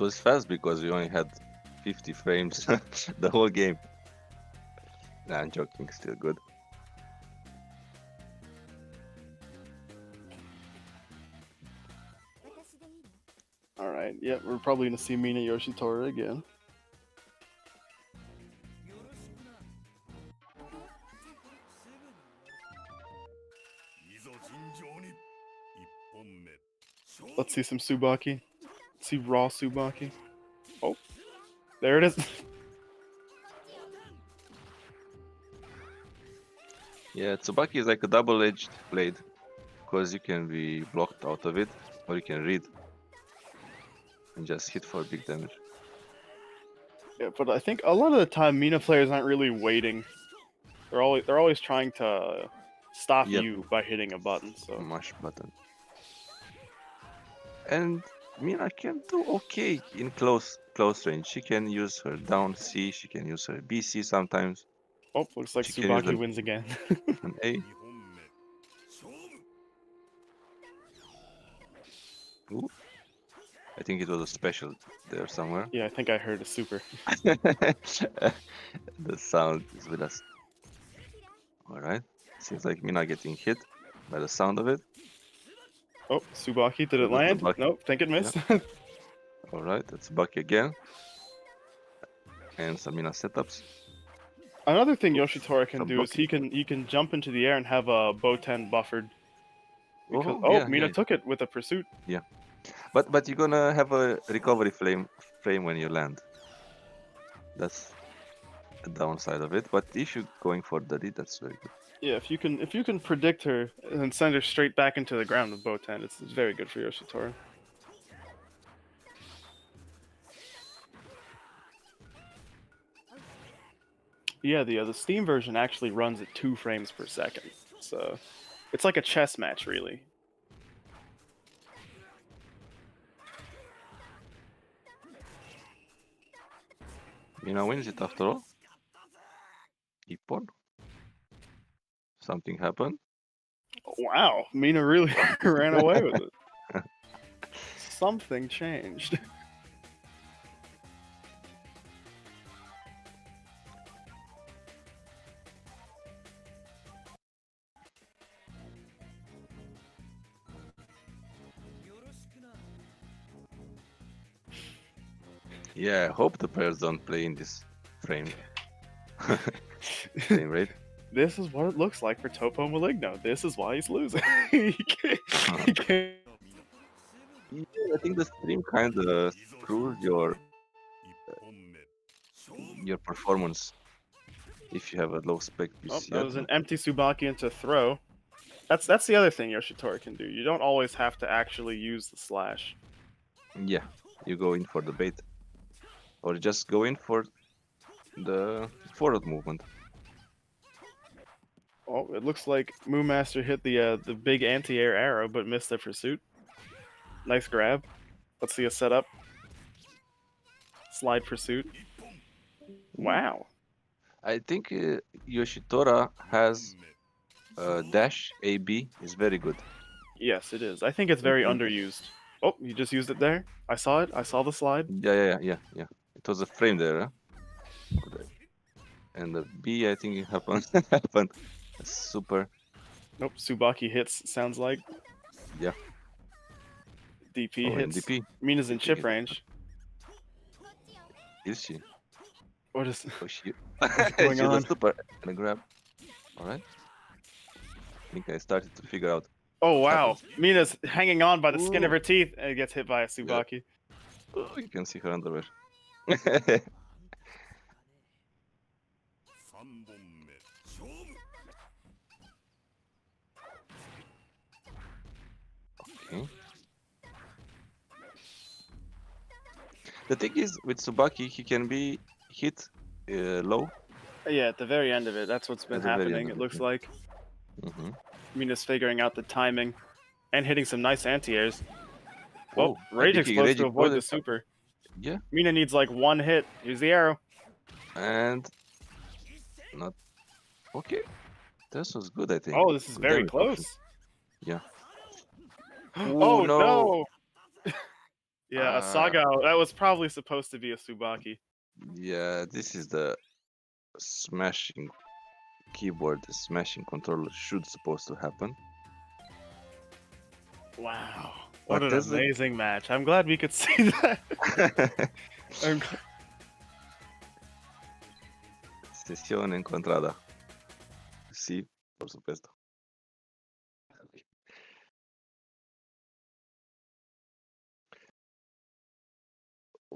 Speaker 3: it was fast because we only had 50 frames the whole game. Nah, I'm joking, still good.
Speaker 2: Alright, yeah, we're probably gonna see Mina Yoshitora again. Let's see some Tsubaki. See raw Tsubaki. Oh, there it is.
Speaker 3: Yeah, Tsubaki is like a double-edged blade because you can be blocked out of it or you can read and just hit for big damage.
Speaker 2: yeah, but I think a lot of the time Mina players aren't really waiting. They're always they're always trying to stop
Speaker 3: Yep.
Speaker 2: you by hitting a button. So
Speaker 3: mash button. And Mina mean, I can do okay in close close range. She can use her down C, she can use her BC sometimes.
Speaker 2: Oh, looks like
Speaker 3: she Tsubaki
Speaker 2: wins again.
Speaker 3: an A. Ooh. I think it was a special there somewhere.
Speaker 2: Yeah, I think I heard a super.
Speaker 3: the sound is with us. Alright. Seems like Mina getting hit by the sound of it.
Speaker 2: Oh, Tsubaki, did it land?
Speaker 3: Tsubaki.
Speaker 2: Nope, think it missed.
Speaker 3: Alright, that's Bucky again. And Samina setups.
Speaker 2: Another thing Yoshitora can
Speaker 3: Some
Speaker 2: do is he can he can jump into the air and have a Botan buffered. Oh, because,
Speaker 3: Oh,
Speaker 2: oh,
Speaker 3: yeah,
Speaker 2: Mina
Speaker 3: yeah.
Speaker 2: took it with a pursuit.
Speaker 3: Yeah, but but you're gonna have a recovery flame frame when you land. That's the downside of it. But if you're going for the lead, that's very good.
Speaker 2: Yeah, if you can if you can predict her and send her straight back into the ground with Botan, it's, it's very good for Yoshitora. Yeah, the uh, the Steam version actually runs at two frames per second, so it's like a chess match, really.
Speaker 3: Mina wins it after all. Ippon. Something happened.
Speaker 2: Wow, Mina really ran away with it. Something changed.
Speaker 3: Yeah, I hope the players don't play in this frame. frame rate
Speaker 2: this is what it looks like for Topo Maligno. This is why he's losing. he can't, he can't.
Speaker 3: Yeah, I think the stream kind of screws your
Speaker 4: uh,
Speaker 3: your performance if you have a low spec PC.
Speaker 2: Oh, that was an empty Tsubaki into throw. That's that's the other thing Yoshitora can do. You don't always have to actually use the slash.
Speaker 3: Yeah, you go in for the bait, or just go in for the forward movement.
Speaker 2: Oh, it looks like Moo Master hit the uh, the big anti-air arrow, but missed the pursuit. Nice grab. Let's see a setup. Slide pursuit. Wow.
Speaker 3: I think uh, Yoshitora has uh, dash AB is very good.
Speaker 2: Yes, it is. I think it's very
Speaker 3: Mhm.
Speaker 2: underused. Oh, you just used it there. I saw it. I saw the slide.
Speaker 3: Yeah, yeah, yeah, yeah, yeah. It was a frame there, huh? And the B, I think it happened. happened. Super.
Speaker 2: Nope. Tsubaki hits. Sounds like.
Speaker 3: Yeah.
Speaker 2: DP
Speaker 3: Oh,
Speaker 2: hits.
Speaker 3: DP.
Speaker 2: Mina's in chip range.
Speaker 3: Is she?
Speaker 2: What is?
Speaker 3: Oh, she.
Speaker 2: going
Speaker 3: she
Speaker 2: on?
Speaker 3: super. And grab. Alright. I think I started to figure out.
Speaker 2: Oh wow. Mina's hanging on by the skin of her teeth and gets hit by a Tsubaki.
Speaker 3: Oh, you can see her underwear. okay. The thing is, with Tsubaki, he can be hit uh, low.
Speaker 2: Yeah, at the very end of it, that's what's been
Speaker 3: very
Speaker 2: happening. It
Speaker 3: it,
Speaker 2: looks like
Speaker 3: hmm
Speaker 2: Mina's figuring out the timing and hitting some nice anti-airs. Well,
Speaker 3: Oh,
Speaker 2: Rage
Speaker 3: I
Speaker 2: explodes to avoid the super.
Speaker 3: Yeah.
Speaker 2: Mina needs like one hit. Here's the arrow.
Speaker 3: And not okay. This was good, I think.
Speaker 2: Oh, this is very
Speaker 3: damage
Speaker 2: close.
Speaker 3: Yeah.
Speaker 2: Oh no.
Speaker 3: no.
Speaker 2: yeah, a
Speaker 3: Uh,
Speaker 2: Saga. That was probably supposed to be a Tsubaki.
Speaker 3: Yeah, this is the smashing keyboard, the smashing controller should supposed to happen.
Speaker 2: Wow. What an
Speaker 3: does it-
Speaker 2: amazing match. I'm glad we could see that.
Speaker 3: Sesión encontrada. Sí, por supuesto.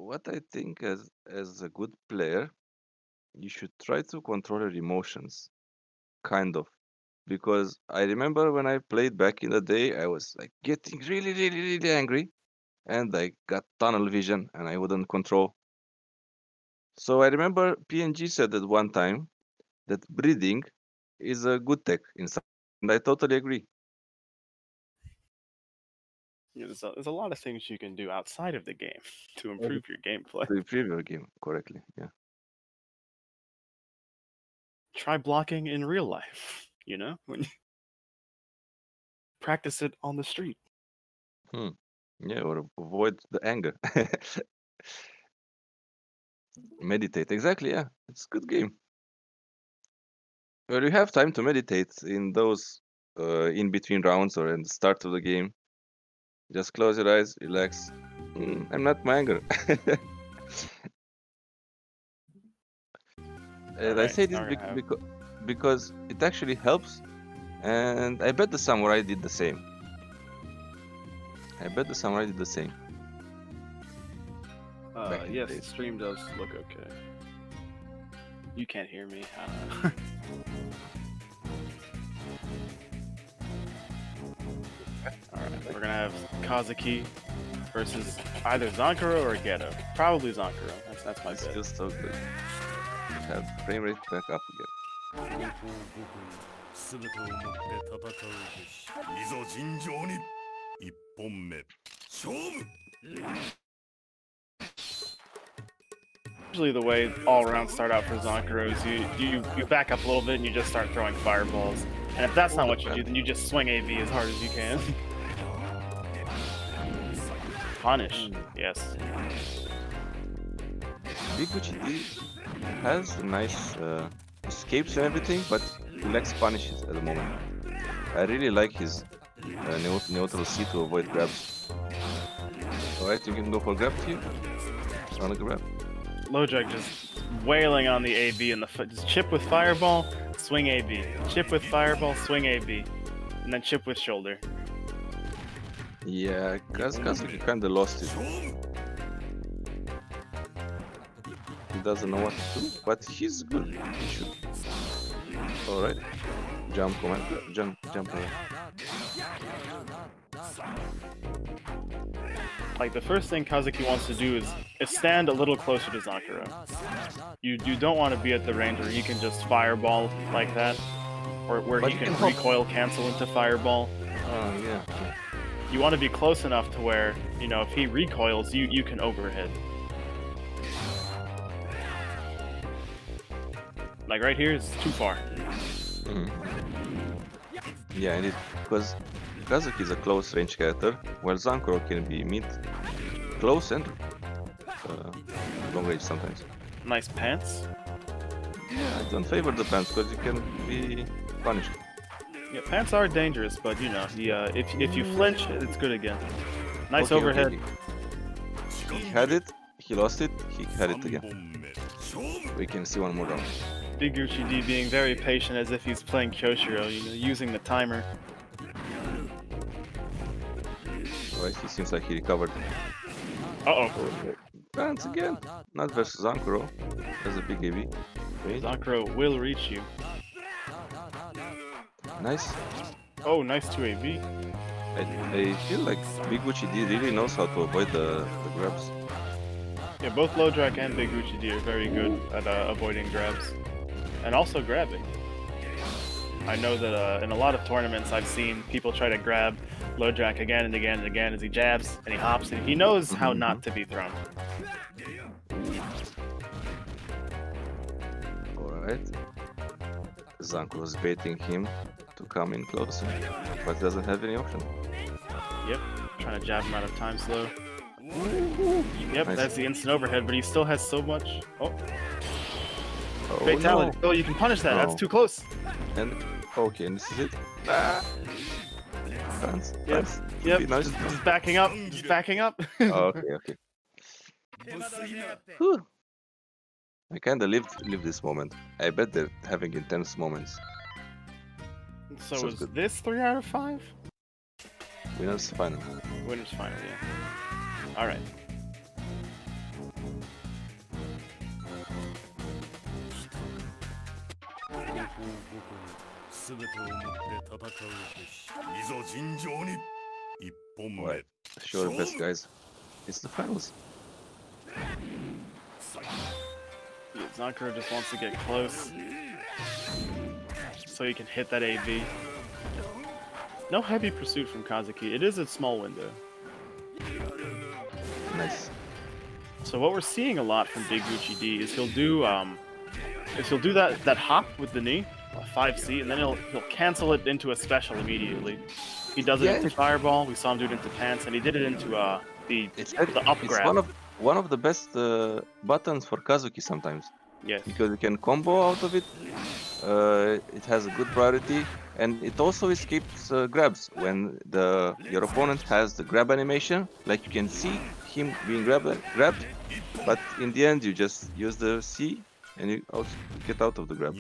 Speaker 3: What I think as as a good player, you should try to control your emotions, kind of, because I remember when I played back in the day, I was like getting really, really, really angry, and I got tunnel vision, and I wouldn't control. So I remember PNG said at one time that breathing is a good tech inside, and I totally agree.
Speaker 2: There's, a, there's a lot of things you can do outside of the game to improve your gameplay.
Speaker 3: To improve your game correctly, yeah.
Speaker 2: Try blocking in real life. You know, when you practice it on the street. Hmm.
Speaker 3: Yeah, or avoid the anger. meditate, exactly. Yeah, it's a good game. Well, you have time to meditate in those uh, in between rounds or in the start of the game. Just close your eyes, relax. Mm, I'm not my anger. and I say this
Speaker 2: now we're gonna have-
Speaker 3: bec- beca- because it actually helps, and I bet the samurai did the same. I bet the samurai did the same.
Speaker 2: Uh, yes, the stream does look okay. You can't hear me. Alright, we're gonna have Kazuki versus either Zankuro or Gedo. Probably Zankuro. That's that's my
Speaker 3: this
Speaker 2: bet.
Speaker 3: feels so good. Have frame rate back up again.
Speaker 2: Usually the way all rounds start out for Zankuro is you, you you back up a little bit and you just start throwing fireballs. And if that's not what you do, then you just swing AB as hard as you can. Punish, yes.
Speaker 3: D has nice uh, escapes and everything, but he lacks punishes at the moment. I really like his uh, neu- neutral C to avoid grabs. Alright, you can go for grab here. Run a grab.
Speaker 2: Lodrak just wailing on the AB in the foot. Just chip with fireball, swing AB. Chip with fireball, swing AB. And then chip with shoulder.
Speaker 3: Yeah, Kaz Kazuki kinda lost it. He doesn't know what to do, but he's good. He should. Alright. Jump command. Jump, jump. around.
Speaker 2: Like the first thing Kazuki wants to do is, is stand a little closer to Zankuro. You you don't want to be at the range where he can just fireball like that, or where
Speaker 3: But
Speaker 2: he can
Speaker 3: can
Speaker 2: recoil cancel into fireball.
Speaker 3: Oh, yeah.
Speaker 2: You want to be close enough to where you know if he recoils, you you can overhead. Like right here is too far.
Speaker 3: Mhm. Yeah, indeed. Because Kazuki is a close range character, while Zankuro can be mid, close and uh, long range sometimes.
Speaker 2: Nice pants.
Speaker 3: Yeah, I don't favor the pants because you can be punished.
Speaker 2: Yeah, pants are dangerous, but you know, the, uh, if if you flinch, it's good again. Nice
Speaker 3: okay,
Speaker 2: overhead.
Speaker 3: Okay. He had it, he lost it, he had it again. We can see one more round.
Speaker 2: Big Gucci D being very patient as if he's playing Kyoshiro, you know, using the timer.
Speaker 3: He seems like he recovered.
Speaker 2: Uh oh.
Speaker 3: Pants again! Not versus Zankuro. That's a big AB. Wait,
Speaker 2: Zankuro will reach you.
Speaker 3: nice.
Speaker 2: Oh, nice 2AB.
Speaker 3: I, I feel like Big Gucci D really knows how to avoid the, the grabs.
Speaker 2: Yeah, both Lodrak and Big Gucci D are very good at uh, avoiding grabs. And also grabbing. I know that uh, in a lot of tournaments I've seen people try to grab Lodrak again and again and again as he jabs and he hops and he knows how not to be thrown.
Speaker 3: Alright. Zankuro's baiting him to come in closer, but doesn't have any option.
Speaker 2: Yep, trying to jab him out of time slow. Yep,
Speaker 3: Nice.
Speaker 2: that's the instant overhead, but he still has so much. Oh,
Speaker 3: Oh,
Speaker 2: fatality. Oh, you can punish that.
Speaker 3: No.
Speaker 2: That's too close.
Speaker 3: And okay, and this is it. Ah.
Speaker 2: Yep,
Speaker 3: pants.
Speaker 2: Yep,
Speaker 3: nice.
Speaker 2: just, just backing up. Just backing up.
Speaker 3: Oh, okay, okay. Whew. I kinda lived live this moment. I bet they're having intense moments.
Speaker 2: so
Speaker 3: Sounds
Speaker 2: is
Speaker 3: good.
Speaker 2: this three out of five?
Speaker 3: Winners final.
Speaker 2: Winners final, yeah. All
Speaker 4: 方ごとに全てを持って戦うべしいざ尋常に一本目
Speaker 3: Alright, show the best guys. It's the finals.
Speaker 2: Zankuro just wants to get close. So he can hit that AB. No heavy pursuit from Kazuki. It is a small window.
Speaker 3: Nice.
Speaker 2: So what we're seeing a lot from Big Gucci D is he'll do um, is he'll do that that hop with the knee, a 5C, and then he'll he'll cancel it into a special immediately. He does it
Speaker 3: Yeah,
Speaker 2: into fireball, we saw him do it into pants, and he did it into uh the
Speaker 3: It's,
Speaker 2: the up
Speaker 3: it's
Speaker 2: grab.
Speaker 3: one of one of the best uh, buttons for Kazuki sometimes
Speaker 2: yes.
Speaker 3: because you can combo out of it. Uh, it has a good priority and it also escapes uh, grabs when the your opponent has the grab animation. Like you can see him being grabbed, grabbed, but in the end you just use the C and you also get out of the grab.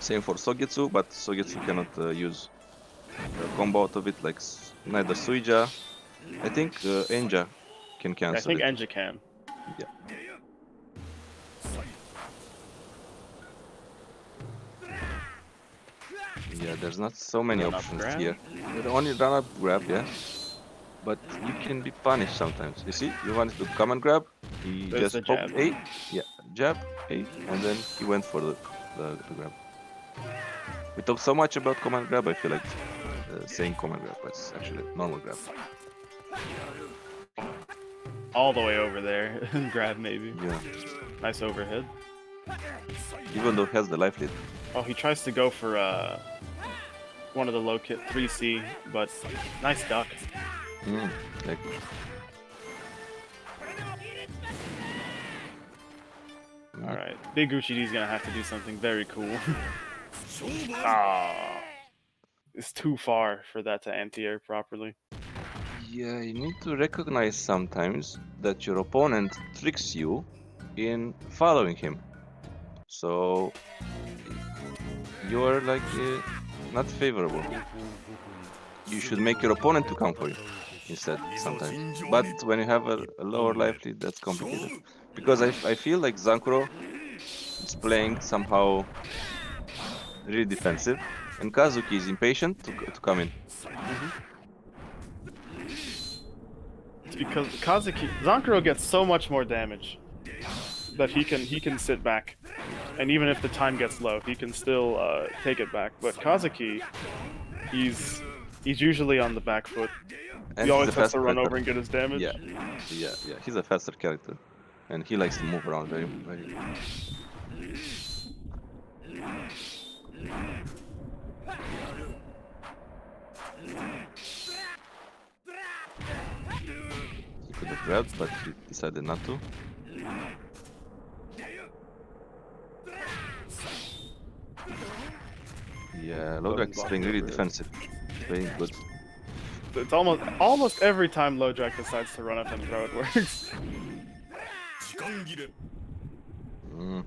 Speaker 3: Same for Sogetsu, but Sogetsu cannot uh, use combo out of it, like neither Suija. I think uh, Enja can cancel I
Speaker 2: think
Speaker 3: it.
Speaker 2: Enja can.
Speaker 3: Yeah. Yeah, there's not so many
Speaker 2: run
Speaker 3: options here. Only run up grab, yeah. But you can be punished sometimes. You see, you wanted to come and grab, he
Speaker 2: There's
Speaker 3: just poked
Speaker 2: jab.
Speaker 3: A, yeah, jab, okay, and then he went for the, the, the grab. We talk so much about command grab, I feel like uh, saying command grab, but it's actually normal grab.
Speaker 2: All the way over there. Grab maybe.
Speaker 3: Yeah,
Speaker 2: Nice overhead.
Speaker 3: even though he has the life lead.
Speaker 2: Oh, he tries to go for uh, one of the low kit 3C, but nice duck.
Speaker 3: Mm, like,
Speaker 2: All right, Big Uchidi's gonna have to do something very cool. Ah, it's too far for that to anti-air properly.
Speaker 3: Yeah, you need to recognize sometimes that your opponent tricks you in following him. So you're like uh, not favorable. You should make your opponent to come for you instead sometimes. But when you have a, a lower life lead, that's complicated. Because I, I feel like Zankuro is playing somehow really defensive, and Kazuki is impatient to, to come in.
Speaker 2: It's because Kazuki Zankuro gets so much more damage that he can he can sit back, and even if the time gets low, he can still uh, take it back. But Kazuki, he's he's usually on the back foot.
Speaker 3: And
Speaker 2: he always has to run
Speaker 3: fighter.
Speaker 2: over and get his damage.
Speaker 3: Yeah, yeah, yeah. He's a faster character, and he likes to move around very, very. He could have grabbed, but he decided not to. Yeah, Lodrak is playing really defensive but
Speaker 2: it's almost almost every time Lojack decides to run up and throw it works.
Speaker 3: Mm.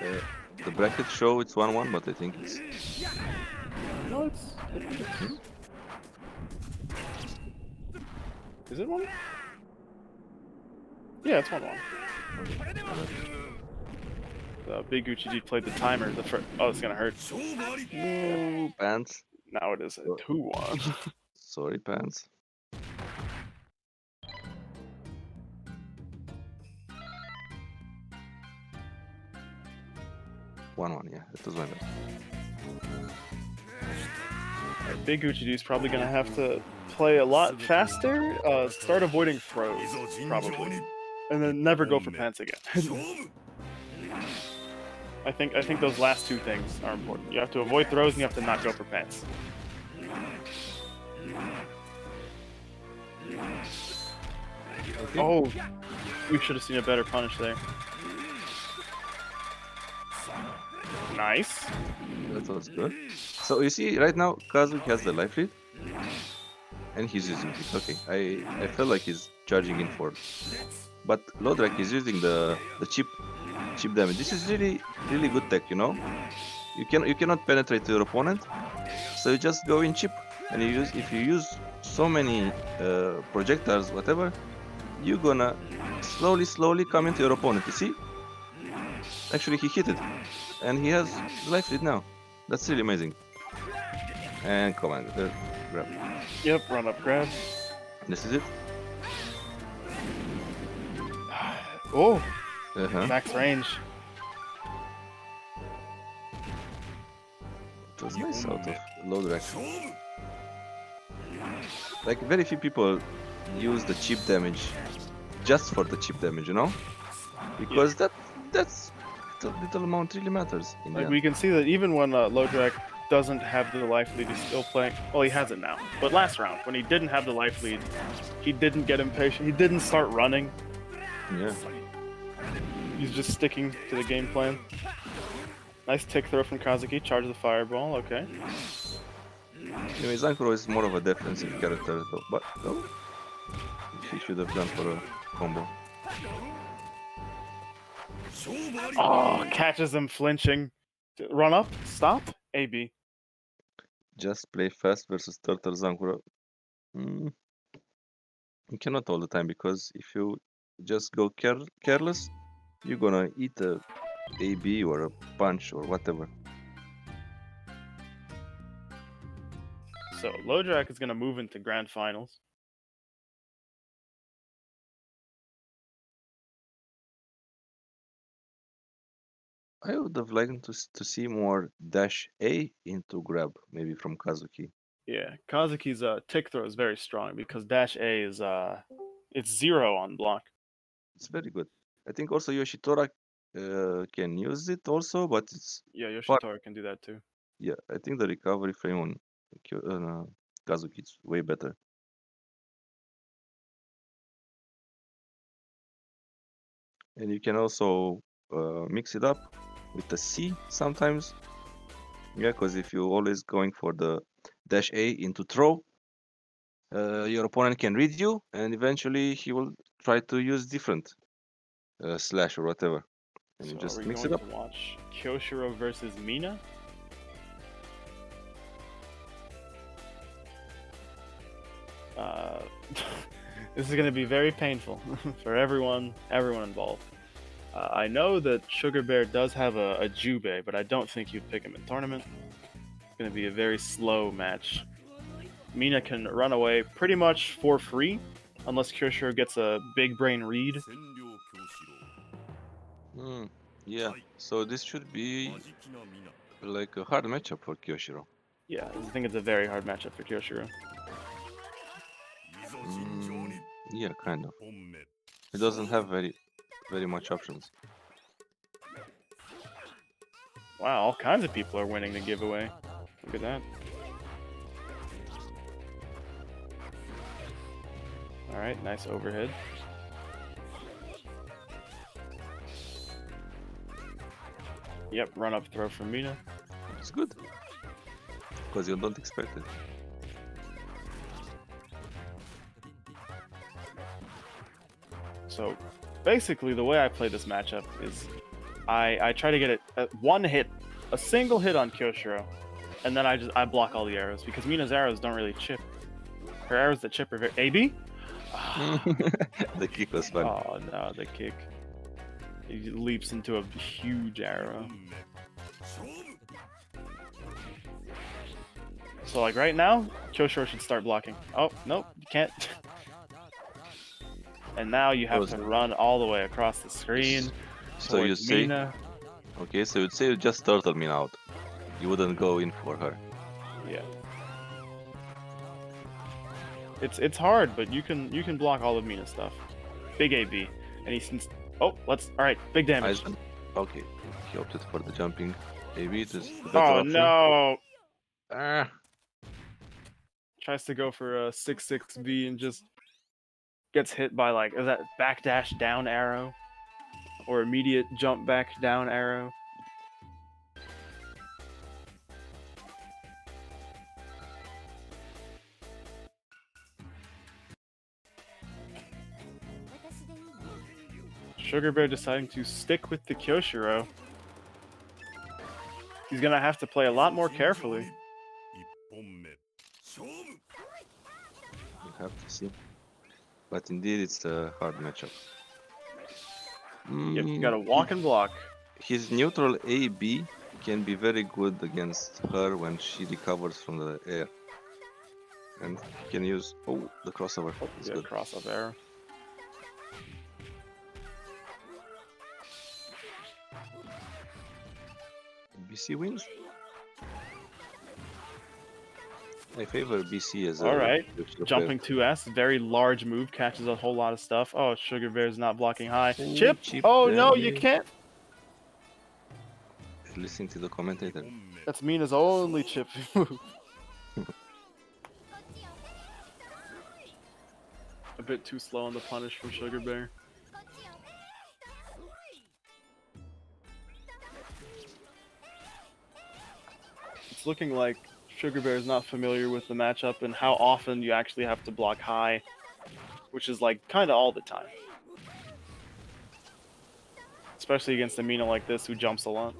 Speaker 3: Uh, the bracket show it's 1-1, but I think it's...
Speaker 2: No, it's... Is it 1? Yeah, it's 1-1. Uh, Big Gucci G played the timer. The oh, it's gonna hurt.
Speaker 3: Pants.
Speaker 2: Now it is a two-one.
Speaker 3: Sorry, pants. One one, yeah, it does win it.
Speaker 2: Right, Big Gucci is probably gonna have to play a lot faster. Uh, start avoiding throws, probably, and then never go for pants again. I think I think those last two things are important. You have to avoid throws and you have to not go for pants. Oh, we should have seen a better punish there. Nice.
Speaker 3: That was good. So you see, right now Kazuki has the life lead, and he's using it. Okay, I I feel like he's charging in for, but Lodrak is using the the chip chip damage. This is really really good tech, you know. You can you cannot penetrate your opponent, so you just go in chip, and you use if you use so many uh, projectiles, whatever, you're gonna slowly slowly come into your opponent. You see? Actually, he hit it, and he has life lead now. That's really amazing. And command uh, grab.
Speaker 2: Yep, run up grab.
Speaker 3: This is it.
Speaker 2: Oh,
Speaker 3: Uh-huh.
Speaker 2: max range.
Speaker 3: It was nice out of
Speaker 4: Lodrak.
Speaker 3: Like very few people use the chip damage just for the chip damage, you know? Because that that's the little amount really matters in
Speaker 2: Like we can see that even when uh, Lodrak doesn't have the life lead, he's still playing. Well, he has it now. But last round, when he didn't have the life lead, he didn't get impatient. He didn't start running.
Speaker 3: Yeah
Speaker 2: he's just sticking to the game plan. Nice tick throw from Kazuki, charge the fireball, okay.
Speaker 3: Anyway, Zankuro is more of a defensive character though, but though, should have gone for a combo.
Speaker 2: Oh, catches him flinching. Run up, stop, AB.
Speaker 3: Just play fast versus Turtle Zankuro. Mm. You cannot all the time because if you just go care careless, you're gonna eat a AB or a punch or whatever.
Speaker 2: So Lojack is gonna move into grand finals.
Speaker 3: I would have liked to to see more dash A into grab, maybe from Kazuki.
Speaker 2: Yeah, Kazuki's uh, tick throw is very strong because dash A is uh, it's zero on block.
Speaker 3: It's very good. I think also Yoshitora uh, can use it also, but it's
Speaker 2: Yeah, Yoshitora can do that too.
Speaker 3: yeah. I think the recovery frame on uh, Kazuki is way better. And you can also uh, mix it up with the C sometimes. Yeah, because if you're always going for the dash A into throw, uh, your opponent can read you, and eventually he will try to use different uh, slash or whatever, and you
Speaker 2: So
Speaker 3: just mix
Speaker 2: going
Speaker 3: it up.
Speaker 2: to watch Kyoshiro versus Mina? Uh, this is going to be very painful for everyone, everyone involved. Uh, I know that Sugar Bear does have a, a Jubei, but I don't think you'd pick him in tournament. It's going to be a very slow match. Mina can run away pretty much for free, unless Kyoshiro gets a big brain read.
Speaker 3: Hmm, yeah, so this should be like a hard matchup for Kyoshiro.
Speaker 2: Yeah, I think it's a very hard matchup for Kyoshiro.
Speaker 4: Mm,
Speaker 3: yeah, kind of. He doesn't have very, very much options.
Speaker 2: Wow, all kinds of people are winning the giveaway. Look at that. Alright, nice overhead. Yep, run up throw from Mina.
Speaker 3: It's good because you don't expect it.
Speaker 2: So basically, the way I play this matchup is I, I try to get it at one hit, a single hit on Kyoshiro, and then I just I block all the arrows because Mina's arrows don't really chip. Her arrows that chip are very AB.
Speaker 3: the kick was fun.
Speaker 2: Oh no, the kick. He leaps into a huge arrow. So like right now, Kyoshiro should start blocking. Oh, nope, you can't. and now you have to run all the way across the screen.
Speaker 3: So you see.
Speaker 2: Mina.
Speaker 3: Okay, so you'd say you just turtled me out. You wouldn't go in for her.
Speaker 2: Yeah. It's it's hard, but you can you can block all of Mina's stuff. Big AB, and he oh let's all right big damage.
Speaker 3: Aizen, okay, he opted for the jumping. Maybe it is
Speaker 2: Oh
Speaker 3: option.
Speaker 2: no!
Speaker 3: Ah,
Speaker 2: Tries to go for a six six B and just gets hit by like is that backdash down arrow or immediate jump back down arrow. Sugar Bear deciding to stick with the Kyoshiro. He's gonna have to play a lot more carefully.
Speaker 3: You have to see. But indeed, it's a hard matchup. Mm.
Speaker 2: Yep, you
Speaker 3: mm.
Speaker 2: got a walk and block.
Speaker 3: His neutral AB can be very good against her when she recovers from the air. And he can use... Oh, the crossover.
Speaker 2: Oh, yeah,
Speaker 3: good.
Speaker 2: crossover.
Speaker 3: BC wins. I favor BC as a uh,
Speaker 2: All right,
Speaker 3: Jumping player.
Speaker 2: Jumping 2S, very large move, catches a whole lot of stuff. Oh, Sugar Bear's not blocking high.
Speaker 3: Ooh,
Speaker 2: Chip!
Speaker 3: chip
Speaker 2: Oh no, you can't!
Speaker 3: Listen to the commentator.
Speaker 2: That's Mina's only chip move. a bit too slow on the punish from Sugar Bear. It's looking like Sugar Bear is not familiar with the matchup and how often you actually have to block high, which is like kind of all the time. Especially against a Mina like this who jumps a lot.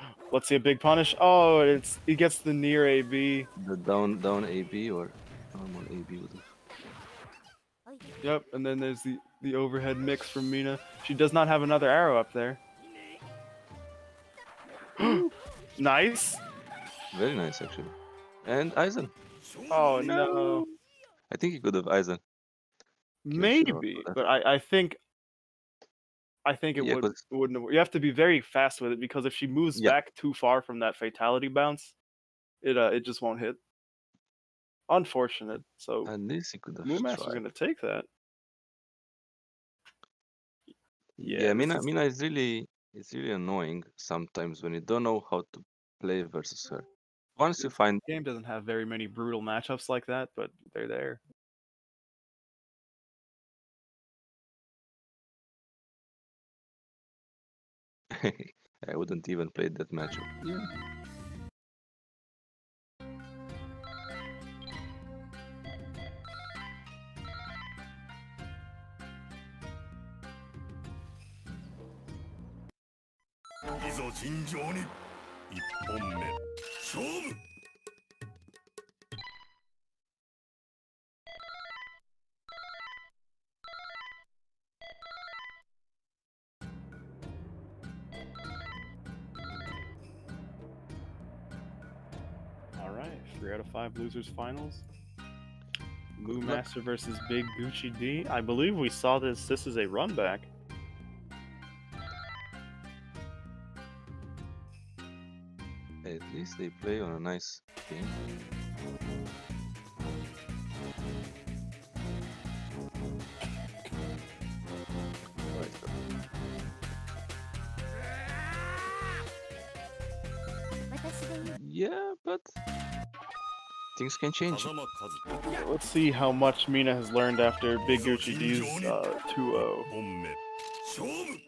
Speaker 2: Let's see a big punish. Oh, it's he gets the near AB.
Speaker 3: The down down AB or normal AB would have.
Speaker 2: Yep, and then there's the the overhead mix from Mina. She does not have another arrow up there. nice.
Speaker 3: Very nice actually. And Aizen.
Speaker 2: Oh no.
Speaker 3: I think he could have Aizen.
Speaker 2: Maybe, but I I think I think it
Speaker 3: Yeah,
Speaker 2: would wouldn't. Have, you have to be very fast with it because if she moves
Speaker 3: Yeah.
Speaker 2: back too far from that fatality bounce, it uh it just won't hit. Unfortunate. So
Speaker 3: At least he could have
Speaker 2: gonna take that.
Speaker 3: Yeah,
Speaker 2: this
Speaker 3: Mina, Mina is really it's really annoying sometimes when you don't know how to play versus her. Once you find the
Speaker 2: game doesn't have very many brutal matchups like that, but they're there.
Speaker 3: I wouldn't even play that matchup. Yeah.
Speaker 4: i ざ尋常に一本目勝負
Speaker 2: All right, three out of five losers finals. Moo Master versus Big Gucci D. I believe we saw this. This is a run back.
Speaker 3: least they play on a nice game. Yeah, but things can change.
Speaker 2: Let's see how much Mina has learned after Big Gucci D's uh, 2-0.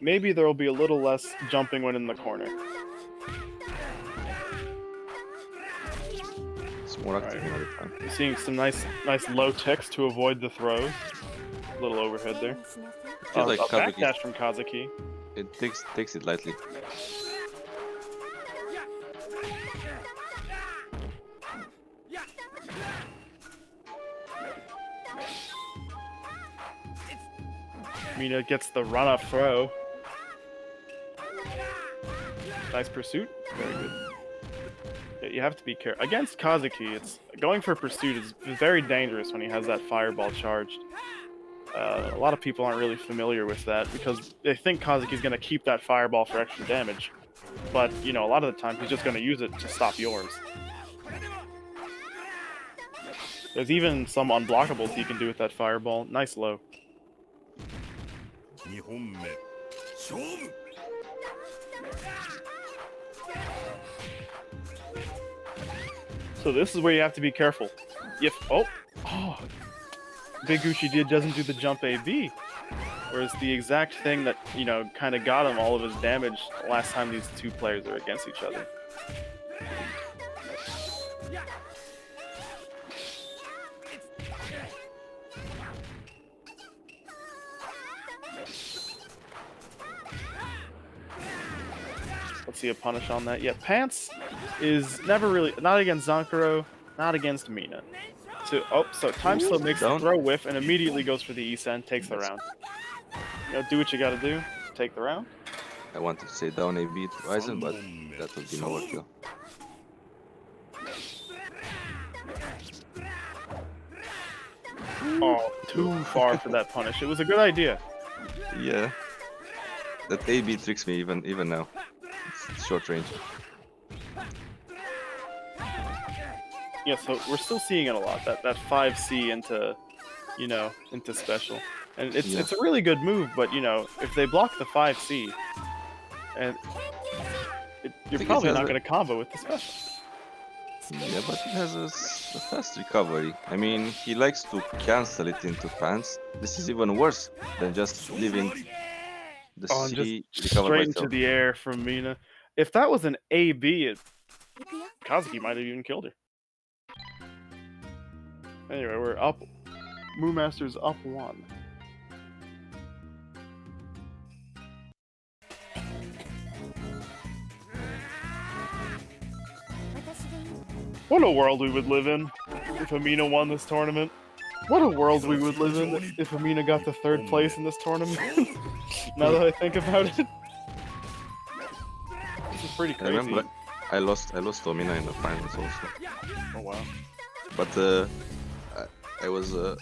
Speaker 2: Maybe there will be a little less jumping when in the corner.
Speaker 3: It's more active all time.
Speaker 2: You're seeing some nice, nice low ticks to avoid the throws. A little overhead there.
Speaker 3: Feels
Speaker 2: Uh,
Speaker 3: like
Speaker 2: a
Speaker 3: Kazuki.
Speaker 2: backdash from Kazuki.
Speaker 3: It takes takes it lightly.
Speaker 2: Mina gets the run up throw. Nice pursuit. Very good. You have to be careful. Against Kazuki, it's going for pursuit is very dangerous when he has that fireball charged. Uh, a lot of people aren't really familiar with that because they think Kazuki's going to keep that fireball for extra damage. But, you know, a lot of the time he's just going to use it to stop yours. There's even some unblockables he can do with that fireball. Nice low. So this is where you have to be careful. If oh, oh, Big Gucci did doesn't do the jump AB, whereas the exact thing that you know kind of got him all of his damage last time these two players are against each other. See a punish on that. yet. Pants is never really not against Zankuro, not against Mina. So oh, so time slow makes the
Speaker 3: Don't-
Speaker 2: throw whiff and immediately goes for the Issen, takes the round. You know, do what you gotta do, take the round.
Speaker 3: I wanted to say down a beat Ryzen, but that would be no overkill.
Speaker 2: Oh, too far for that punish. It was a good idea.
Speaker 3: Yeah. That AB tricks me even even now. It's short range.
Speaker 2: Yeah, so we're still seeing it a lot. That that 5C into, you know, into special, and it's
Speaker 3: Yeah.
Speaker 2: it's a really good move. But you know, if they block the 5C, and it, you're probably not
Speaker 3: a-
Speaker 2: going to combo with the special.
Speaker 3: Yeah, but it has a, s- a fast recovery. I mean, he likes to cancel it into pants. This is even worse than just leaving the
Speaker 2: Oh, and
Speaker 3: C
Speaker 2: just
Speaker 3: recover
Speaker 2: straight into the air from Mina. If that was an AB, it, Kazuki might have even killed her. Anyway, we're up. Moo Master's up one. What a world we would live in if Amina won this tournament. What a world we would live in if Amina got the third place in this tournament. now that I think about it. Pretty
Speaker 3: I remember I lost I lost to Omina in the finals also.
Speaker 2: Oh wow.
Speaker 3: But uh, I, I was uh,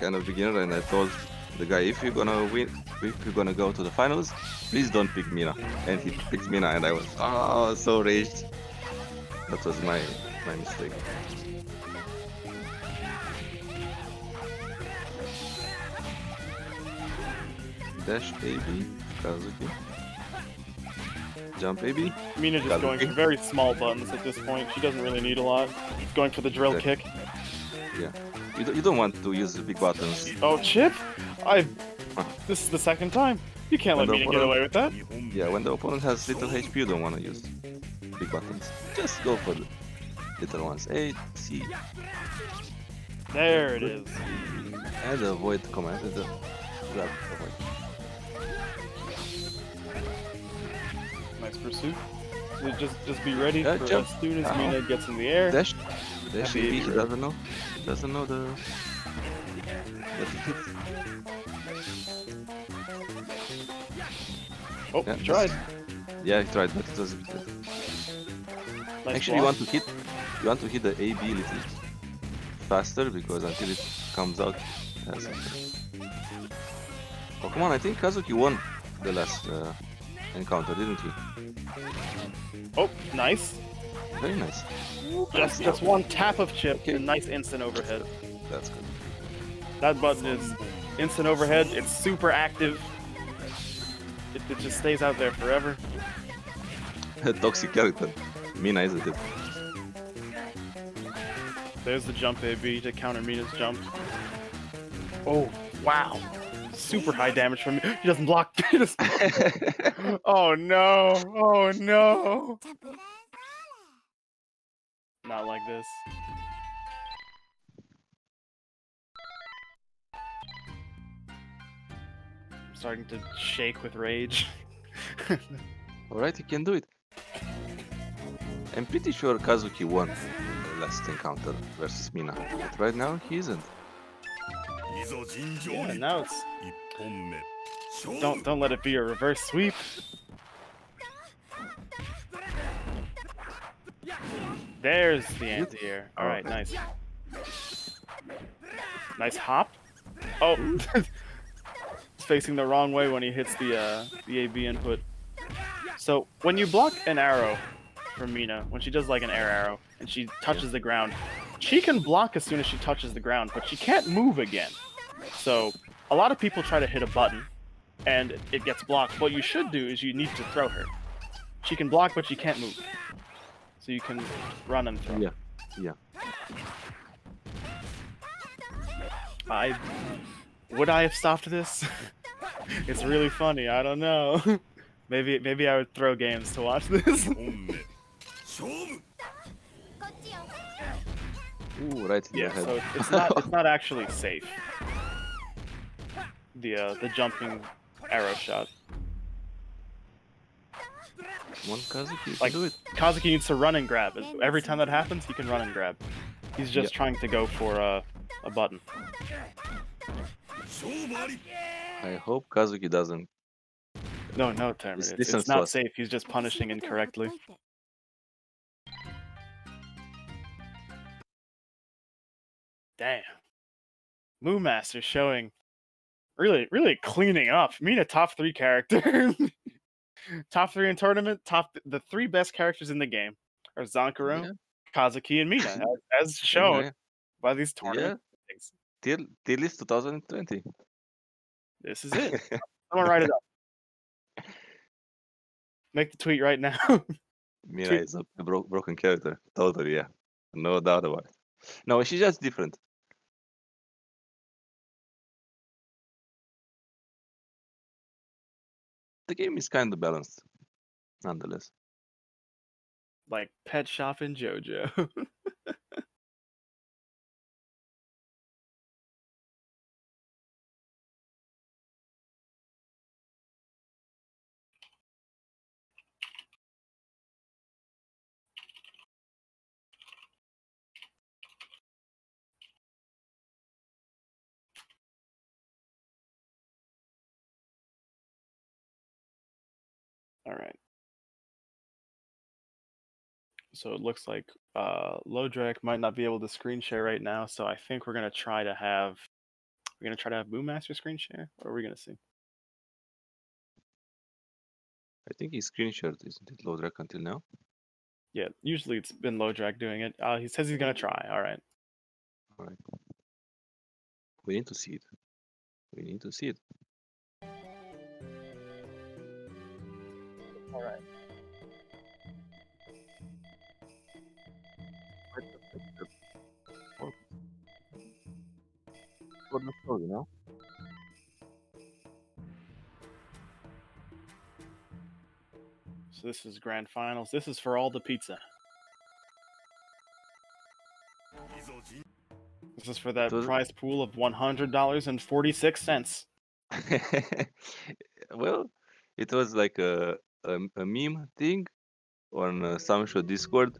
Speaker 3: kind of beginner and I told the guy, if you're gonna win, if you're gonna go to the finals, please don't pick Mina. And he picked Mina, and I was oh so raged. That was my my mistake. Dash AB, Kazuki. Jump AB.
Speaker 2: Mina just
Speaker 3: Got
Speaker 2: going
Speaker 3: it.
Speaker 2: for very small buttons at this point. She doesn't really need a lot. She's Going for the drill kick.
Speaker 3: You don't, you don't want to use the big buttons.
Speaker 2: Oh, Chip! I. This is the second time. You can't let
Speaker 3: Wonder
Speaker 2: Mina get away with that.
Speaker 3: Yeah, when the opponent has little HP, you don't want to use big buttons. Just go for the little ones. A, C,
Speaker 2: There it is.
Speaker 3: and avoid command. The grab avoid.
Speaker 2: Nice pursuit. So Just, just be ready
Speaker 3: Yeah,
Speaker 2: for
Speaker 3: jump.
Speaker 2: as soon as. Mina gets in the air.
Speaker 3: Dash, dash AB. He doesn't know. Doesn't know the. that it hits.
Speaker 2: Oh,
Speaker 3: Yeah,
Speaker 2: tried.
Speaker 3: Yeah, he tried, but it was. a bit late.
Speaker 2: Nice
Speaker 3: Actually, you want to hit. You want to hit the AB a little faster because until it comes out, has. Oh come on! I think Kazuki won the last uh, encounter, didn't he?
Speaker 2: Oh, nice.
Speaker 3: Very nice.
Speaker 2: Just, just one tap of Chip.
Speaker 3: Okay.
Speaker 2: A nice instant overhead.
Speaker 3: That's good.
Speaker 2: That button is instant overhead. It's super active. It, it just stays out there forever.
Speaker 3: Toxic character. Mina, isn't it?
Speaker 2: There's the jump AB to counter Mina's jump. Oh, wow. Super high damage from me. He doesn't block. He oh no. Oh no. Not like this. I'm starting to shake with rage.
Speaker 3: Alright, you can do it. I'm pretty sure Kazuki won the last encounter versus Mina, but right now he isn't.
Speaker 2: Yeah, now it's... Don't, don't let it be a reverse sweep. There's the end here. Alright, oh. nice. Nice hop. Oh! he's facing the wrong way when he hits the, uh, the AB input. So, when you block an arrow from Mina, when she does like an air arrow, and she touches the ground, she can block as soon as she touches the ground, but she can't move again. So a lot of people try to hit a button and it gets blocked. What you should do is you need to throw her. She can block, but she can't move. So you can run and throw.
Speaker 3: Yeah, yeah.
Speaker 2: I would I have stopped this? it's really funny. I don't know. maybe maybe I would throw games to watch this.
Speaker 3: Ooh, right
Speaker 2: yeah, So it's not it's not actually safe. The uh, the jumping arrow shot.
Speaker 3: One Kazuki
Speaker 2: like,
Speaker 3: do it.
Speaker 2: Kazuki needs to run and grab. Every time that happens, he can run and grab. He's just
Speaker 3: yep.
Speaker 2: trying to go for uh, a button.
Speaker 3: I hope Kazuki doesn't.
Speaker 2: No, no,
Speaker 3: Terminator.
Speaker 2: It's, it's not safe. He's just punishing incorrectly. Damn. Moon Master showing really, really cleaning up. Mina top three character. top three in tournament. Top the three best characters in the game are Zankuro,
Speaker 3: Yeah.
Speaker 2: Kazuki, and Mina, as, as shown
Speaker 3: Yeah,
Speaker 2: by these
Speaker 3: yeah.
Speaker 2: tournament things.
Speaker 3: Till, till is 2020.
Speaker 2: This is it. I'm gonna write it up. Make the tweet right now.
Speaker 3: Mina
Speaker 2: Tweet-
Speaker 3: is a bro- broken character. Totally, yeah. No doubt about it. No, she's just different. The game is kind of balanced, nonetheless.
Speaker 2: like Pet Shop and JoJo. All right. So it looks like uh, Lodrak might not be able to screen share right now, so I think we're gonna try to have We're gonna try to have Boom Master screen share. What are we gonna see?
Speaker 3: I think he screen shared, isn't it, Lodrak until now?
Speaker 2: Yeah, usually it's been Lodrak doing it. Uh, he says he's gonna try. All right.
Speaker 3: All right. We need to see it. We need to see it.
Speaker 2: Alright.
Speaker 3: What the fuck, you know?
Speaker 2: So this is grand finals. This is for all the pizza. This is for that
Speaker 3: Does
Speaker 2: prize pool of one hundred dollars and forty six cents.
Speaker 3: well, it was like a a, a meme thing on uh, some show Discord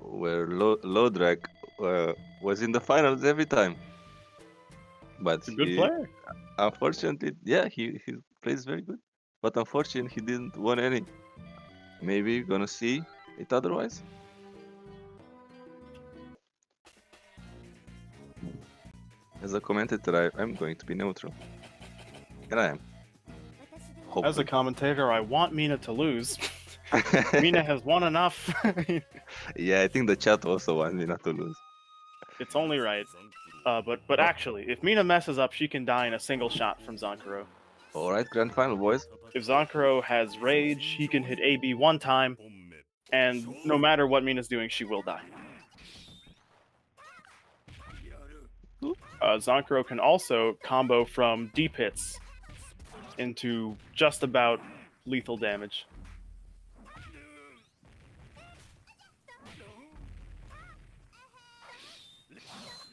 Speaker 3: where Lo- Lodrak uh, was in the finals every time. But
Speaker 2: It's a good
Speaker 3: he,
Speaker 2: player.
Speaker 3: unfortunately, yeah, he, he plays very good. But unfortunately, he didn't win any. Maybe gonna see it otherwise. As a commentator, I, I'm going to be neutral. And I am. Hopefully.
Speaker 2: As a commentator, I want Mina to lose. Mina has won enough.
Speaker 3: yeah, I think the chat also wants Mina to lose.
Speaker 2: It's only right. Uh, but but actually, if Mina messes up, she can die in a single shot from Zankuro.
Speaker 3: All right, grand final, boys.
Speaker 2: If Zankuro has rage, he can hit AB one time, and no matter what Mina's doing, she will die. Uh, can also combo from deep hits into just about lethal damage.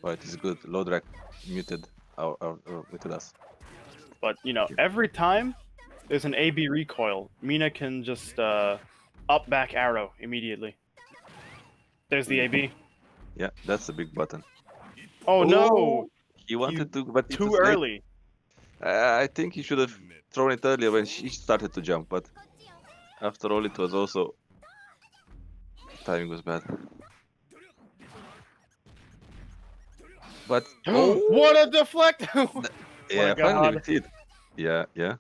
Speaker 3: Alright, it's good. Lodrak muted muted us.
Speaker 2: But you know, every time there's an AB recoil, Mina can just uh, up back arrow immediately. There's the AB.
Speaker 3: Yeah, that's the big button.
Speaker 2: Oh no!
Speaker 3: He wanted to, but
Speaker 2: Too early.
Speaker 3: Uh, I think he should have thrown it earlier when she started to jump, but after all, it was also timing was bad. But oh,
Speaker 2: what a deflect!
Speaker 3: Oh yeah,
Speaker 2: my
Speaker 3: finally we it. Yeah, yeah.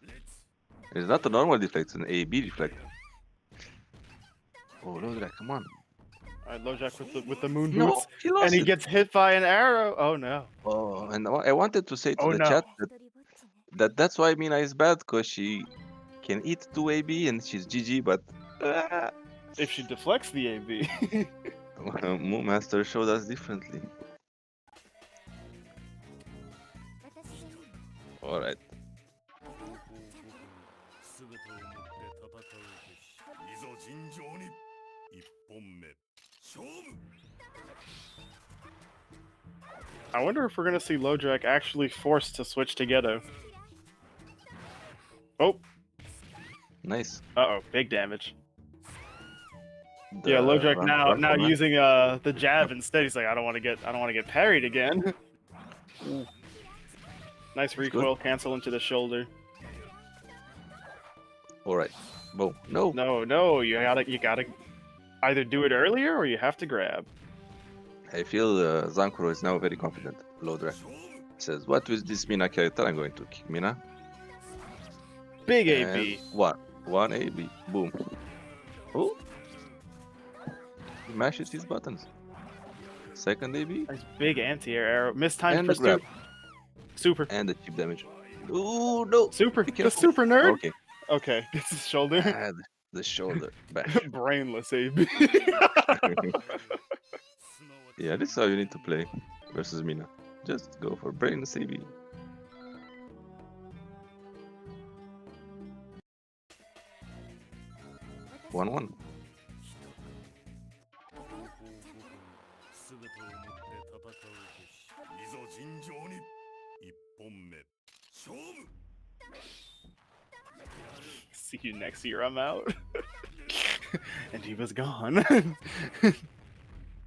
Speaker 3: It's not a normal deflect; it's an AB deflect. Oh, Lodrak, come on!
Speaker 2: Alright, Lojak with the with the moon
Speaker 3: No,
Speaker 2: boots,
Speaker 3: he lost
Speaker 2: and he
Speaker 3: it.
Speaker 2: gets hit by an arrow. Oh no!
Speaker 3: Oh, and I I wanted to say to
Speaker 2: Oh,
Speaker 3: the
Speaker 2: no.
Speaker 3: chat that, that that's why Mina is bad because she can eat two AB and she's GG, but uh,
Speaker 2: if she deflects the AB,
Speaker 3: Moon Master showed us differently. All right.
Speaker 2: I wonder if we're gonna see Lojack actually forced to switch to Gedo. Oh,
Speaker 3: nice.
Speaker 2: uh oh, big damage. yeah,
Speaker 3: The
Speaker 2: Lojak
Speaker 3: run-
Speaker 2: now now using uh the jab instead. He's like, I don't want to get I don't want to get parried again. Nice recoil cancel into the shoulder.
Speaker 3: All right, boom. No,
Speaker 2: No, no, you gotta you gotta either do it earlier or you have to grab.
Speaker 3: I feel uh, Zankuro is now very confident. Lodrak says, "What with this Mina character? I'm going to kick Mina."
Speaker 2: Big
Speaker 3: and
Speaker 2: AB.
Speaker 3: What? One AB. Boom. Oh. He mashes his buttons. Second AB.
Speaker 2: Nice big anti-air arrow. Missed time
Speaker 3: and
Speaker 2: for
Speaker 3: grab.
Speaker 2: Super.
Speaker 3: And the cheap damage. Ooh, no.
Speaker 2: Super. The super nerd?
Speaker 3: Okay.
Speaker 2: Okay. Gets his shoulder.
Speaker 3: Ah, and the shoulder. Back.
Speaker 2: Brainless AB.
Speaker 3: yeah, this is how you need to play versus Mina. Just go for brainless AB. One one.
Speaker 2: See you next year. I'm out. and he was gone.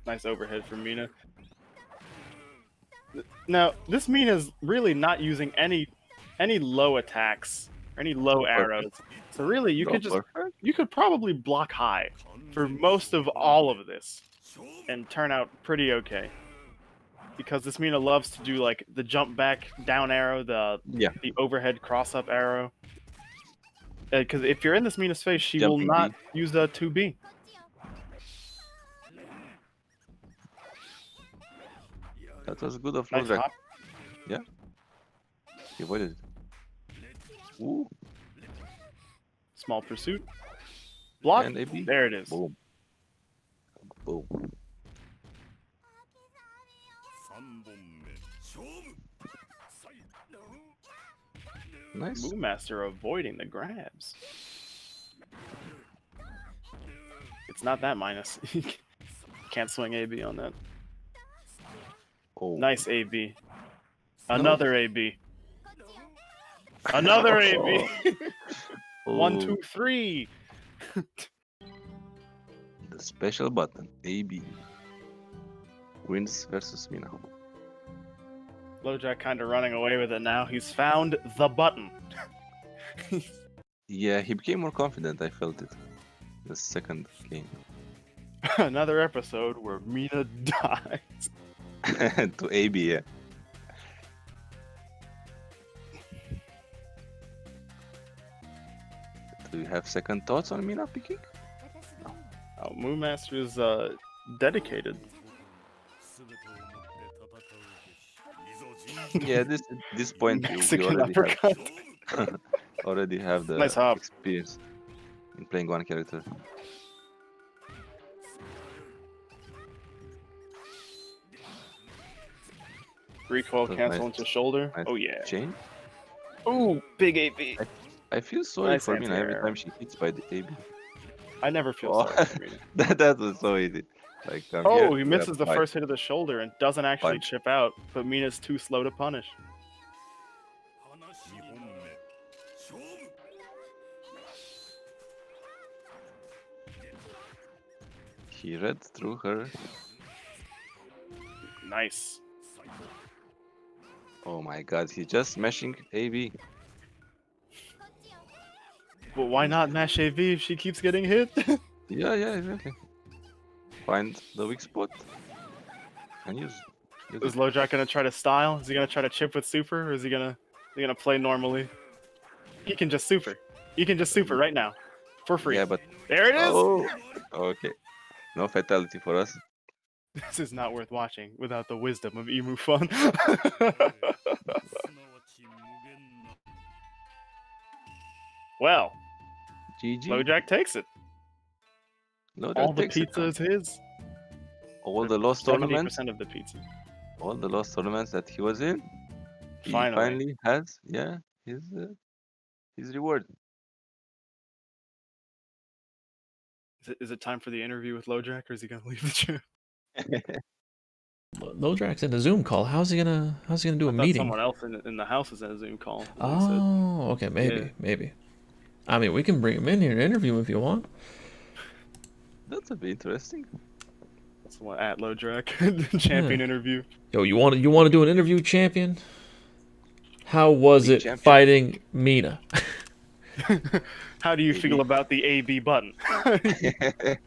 Speaker 2: nice overhead from Mina. Now, this Mina's really not using any any low attacks or any low arrows. So really, you could just you could probably block high for most of all of this and turn out pretty okay. because this Mina loves to do like the jump back down arrow, the
Speaker 3: Yeah.
Speaker 2: the overhead cross up arrow. Uh, because if you're in this Mina's face, she
Speaker 3: Jumping
Speaker 2: will not use a 2B.
Speaker 3: That was good of
Speaker 2: Nice
Speaker 3: Lodrak.
Speaker 2: hop.
Speaker 3: He avoided it. Ooh.
Speaker 2: Small pursuit. Block. There it is.
Speaker 3: Boom. Boom. Nice.
Speaker 2: Moon Master avoiding the grabs. It's not that minus. Can't swing AB on that.
Speaker 3: Oh.
Speaker 2: Nice AB. Another no. AB. Another AB. Oh. One,
Speaker 3: oh.
Speaker 2: two, three.
Speaker 3: The special button. AB. Wins versus Mina.
Speaker 2: Lojack kind of running away with it now. He's found the button.
Speaker 3: Yeah, he became more confident. I felt it. The second game.
Speaker 2: Another episode where Mina dies.
Speaker 3: to AB, yeah. Do you have second thoughts on me not picking? No.
Speaker 2: Oh, uh, Moon Master is uh, dedicated.
Speaker 3: yeah, this this point
Speaker 2: Mexican we
Speaker 3: already have, already have the
Speaker 2: nice
Speaker 3: experience in playing one character.
Speaker 2: Recoil
Speaker 3: so
Speaker 2: cancel
Speaker 3: nice,
Speaker 2: into shoulder.
Speaker 3: Nice
Speaker 2: oh yeah.
Speaker 3: Chain.
Speaker 2: Oh, big AB.
Speaker 3: I feel sorry
Speaker 2: nice
Speaker 3: for Mina every time she hits by the table.
Speaker 2: I never feel
Speaker 3: oh.
Speaker 2: sorry for Mina.
Speaker 3: that, that was so easy. Like, um,
Speaker 2: oh, he misses the
Speaker 3: fight.
Speaker 2: first hit of the shoulder and doesn't actually chip out, but Mina's too slow to punish.
Speaker 3: He read through her.
Speaker 2: Nice.
Speaker 3: Oh my god, he's just smashing AB.
Speaker 2: But why not mash AB if she keeps getting hit?
Speaker 3: yeah, yeah, exactly. Find the weak spot and use. use
Speaker 2: is Lojack gonna try to style? Is he gonna try to chip with super, or is he gonna is he gonna play normally? He can just super. You can just super right now, for free.
Speaker 3: Yeah, but
Speaker 2: there it is.
Speaker 3: Oh, okay. No fatality for us.
Speaker 2: This is not worth watching without the wisdom of Emu Fun. well.
Speaker 3: GG.
Speaker 2: Lojack takes it.
Speaker 3: No,
Speaker 2: All
Speaker 3: that
Speaker 2: the pizza is his.
Speaker 3: All the lost
Speaker 2: Seventy
Speaker 3: tournaments,
Speaker 2: percent of the pizza.
Speaker 3: all the lost tournaments that he was in, he
Speaker 2: Finally.
Speaker 3: finally has, yeah, his uh, his reward.
Speaker 2: Is it, is it time for the interview with Lojack, or is he gonna leave the gym?
Speaker 1: Lodrak's in a Zoom call. How's he gonna How's he gonna do a
Speaker 2: I thought
Speaker 1: meeting?
Speaker 2: someone else in, in the house is in a Zoom call. is what he said.
Speaker 1: Oh, okay, maybe,
Speaker 2: Yeah.
Speaker 1: maybe. I mean, we can bring him in here and interview him if you want.
Speaker 3: That would be interesting.
Speaker 2: That's what at Lojack champion interview.
Speaker 1: Yo, you want to you want to do an interview, champion? How was
Speaker 3: Big
Speaker 1: it
Speaker 3: champion.
Speaker 1: fighting Mina?
Speaker 2: How do you feel about the AB button?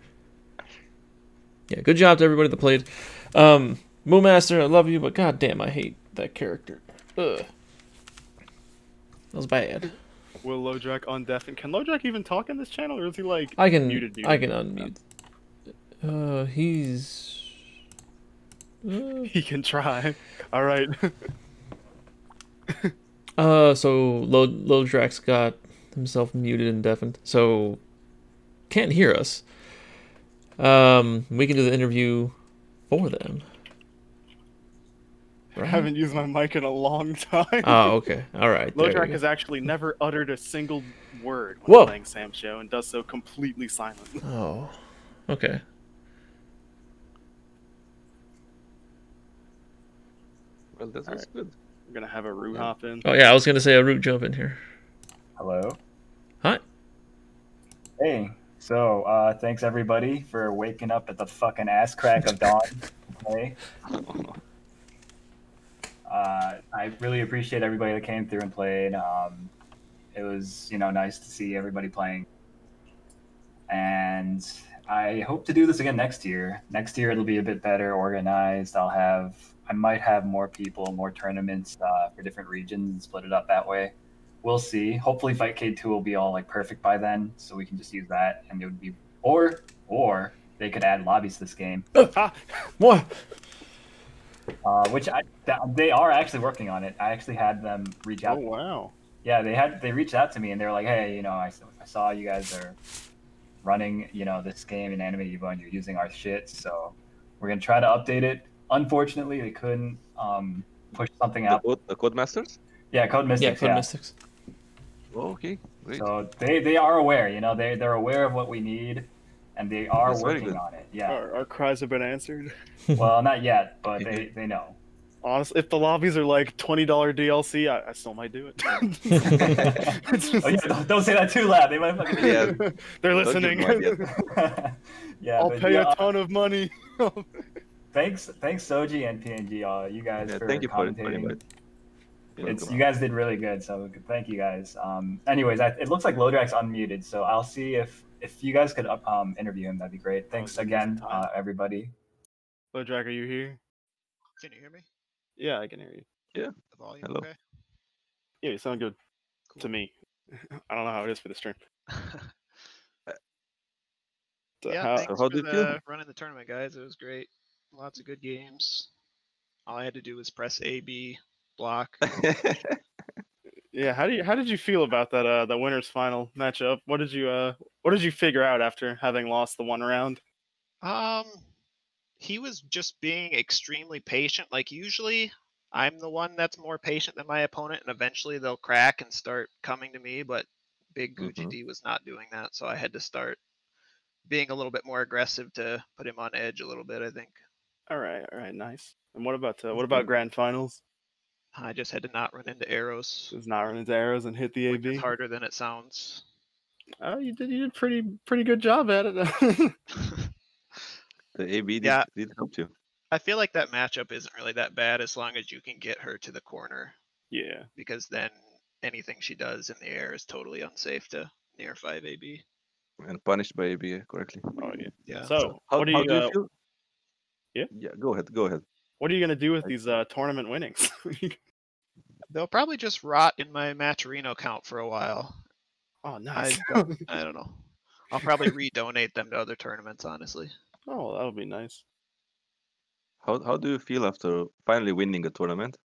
Speaker 1: Yeah, good job to everybody that played. Um, Moon Master, I love you, but goddamn, I hate that character. Ugh. That was bad.
Speaker 2: Will Lojack And Can Lojack even talk in this channel, or is he like
Speaker 1: I can
Speaker 2: muted?
Speaker 1: I can unmute. Uh, he's. Uh,
Speaker 2: He can try. All right.
Speaker 1: Uh, so Lo Lodrak's got himself muted and deafened, so can't hear us. Um, we can do the interview for them.
Speaker 2: I haven't used my mic in a long time.
Speaker 1: Oh, okay. All right. there
Speaker 2: Lojack has actually never uttered a single word when
Speaker 1: Whoa.
Speaker 2: playing Samsho and does so completely silent.
Speaker 1: Oh, okay.
Speaker 3: well, that was
Speaker 2: Alright.
Speaker 3: good.
Speaker 2: We're gonna have a root
Speaker 3: Yeah.
Speaker 2: hop in.
Speaker 1: Oh yeah, I was gonna say a root jump in here.
Speaker 5: Hello.
Speaker 1: Hi.
Speaker 5: Hey. So, uh, thanks everybody for waking up at the fucking ass crack of dawn. Hey. Uh, I really appreciate everybody that came through and played. Um, it was, you know, nice to see everybody playing. And I hope to do this again next year. Next year it'll be a bit better organized. I'll have I might have more people, more tournaments uh, for different regions and split it up that way. We'll see. Hopefully Fightcade 2 will be all like perfect by then, so we can just use that and it would be or or they could add lobbies to this game.
Speaker 2: Ah,
Speaker 1: What?
Speaker 5: Uh, which I th- they are actually working on it. I actually had them reach out.
Speaker 2: oh
Speaker 5: out.
Speaker 2: wow.
Speaker 5: Yeah, they had they reached out to me and they were like, "Hey, you know, I saw you guys are running, you know, this game in AnimEvo and you're using our shit, so we're gonna try to update it." Unfortunately, they couldn't um, push something
Speaker 3: The
Speaker 5: out.
Speaker 3: code, the code masters?
Speaker 5: Yeah, Code
Speaker 1: Yeah,
Speaker 5: Mystics.
Speaker 1: Code
Speaker 5: Yeah,
Speaker 1: Mystics.
Speaker 3: Oh, okay, great.
Speaker 5: so they they are aware. You know, they they're aware of what we need, and they are
Speaker 3: That's
Speaker 5: working on it. Yeah.
Speaker 2: Our, our cries have been answered.
Speaker 5: well, not yet, but they they know.
Speaker 2: Honestly, if the lobbies are like twenty dollar DLC, I, I still might do it.
Speaker 5: Oh, yeah, don't, don't say that too loud. They might fucking.
Speaker 3: Yeah.
Speaker 2: They're listening.
Speaker 5: yeah,
Speaker 2: I'll pay
Speaker 5: yeah,
Speaker 2: a ton of money.
Speaker 5: Thanks, thanks, Soji and PNG. Uh, you guys
Speaker 3: Yeah,
Speaker 5: for
Speaker 3: thank you for, for
Speaker 5: commentating.
Speaker 3: You're
Speaker 5: It's you guys did really good, so thank you guys. Um, anyways, I, it looks like Lodrak's unmuted, so I'll see if if you guys could um interview him. That'd be great. Thanks
Speaker 2: give me
Speaker 5: again, uh, everybody.
Speaker 2: Hello, Jack, are you here?
Speaker 6: Can you hear me?
Speaker 2: Yeah, I can hear you.
Speaker 6: The volume
Speaker 3: Hello.
Speaker 6: okay?
Speaker 2: Yeah, you sound good to me. I don't know how it is for the stream. So
Speaker 6: yeah,
Speaker 2: how-
Speaker 6: thanks
Speaker 3: how
Speaker 6: for
Speaker 3: do you
Speaker 6: the running the tournament, guys. It was great. Lots of good games. All I had to do was press A, B, block.
Speaker 2: yeah, how do you how did you feel about that uh the winners final matchup? What did you uh what did you figure out after having lost the one round?
Speaker 6: Um, he was just being extremely patient. Like usually, I'm the one that's more patient than my opponent, and eventually they'll crack and start coming to me. But Big Gucci
Speaker 3: Mhm.
Speaker 6: D was not doing that, so I had to start being a little bit more aggressive to put him on edge a little bit. I think
Speaker 2: All right, all right, nice. And what about uh, what about grand finals?
Speaker 6: I just had to not run into arrows.
Speaker 2: Does not run into arrows and hit the
Speaker 6: which is
Speaker 2: AB.
Speaker 6: harder than it sounds.
Speaker 2: Oh, you did you did pretty pretty good job at it.
Speaker 3: the AB did,
Speaker 6: Yeah.
Speaker 3: did help you.
Speaker 6: I feel like that matchup isn't really that bad as long as you can get her to the corner,
Speaker 2: yeah.
Speaker 6: because then anything she does in the air is totally unsafe to near 5 AB.
Speaker 3: And punished by AB correctly.
Speaker 2: Oh yeah.
Speaker 6: Yeah.
Speaker 2: So
Speaker 3: How,
Speaker 2: what do
Speaker 3: how
Speaker 2: you,
Speaker 3: do you
Speaker 2: uh,
Speaker 3: feel?
Speaker 2: Yeah?
Speaker 3: Yeah, go ahead, go ahead.
Speaker 2: What are you gonna do with these uh tournament winnings?
Speaker 6: They'll probably just rot in my Matcherino count for a while.
Speaker 2: oh
Speaker 6: I
Speaker 2: nice.
Speaker 6: don't, I don't know. I'll probably redonate them to other tournaments, honestly.
Speaker 2: oh, that'll be nice.
Speaker 3: How how do you feel after finally winning a tournament?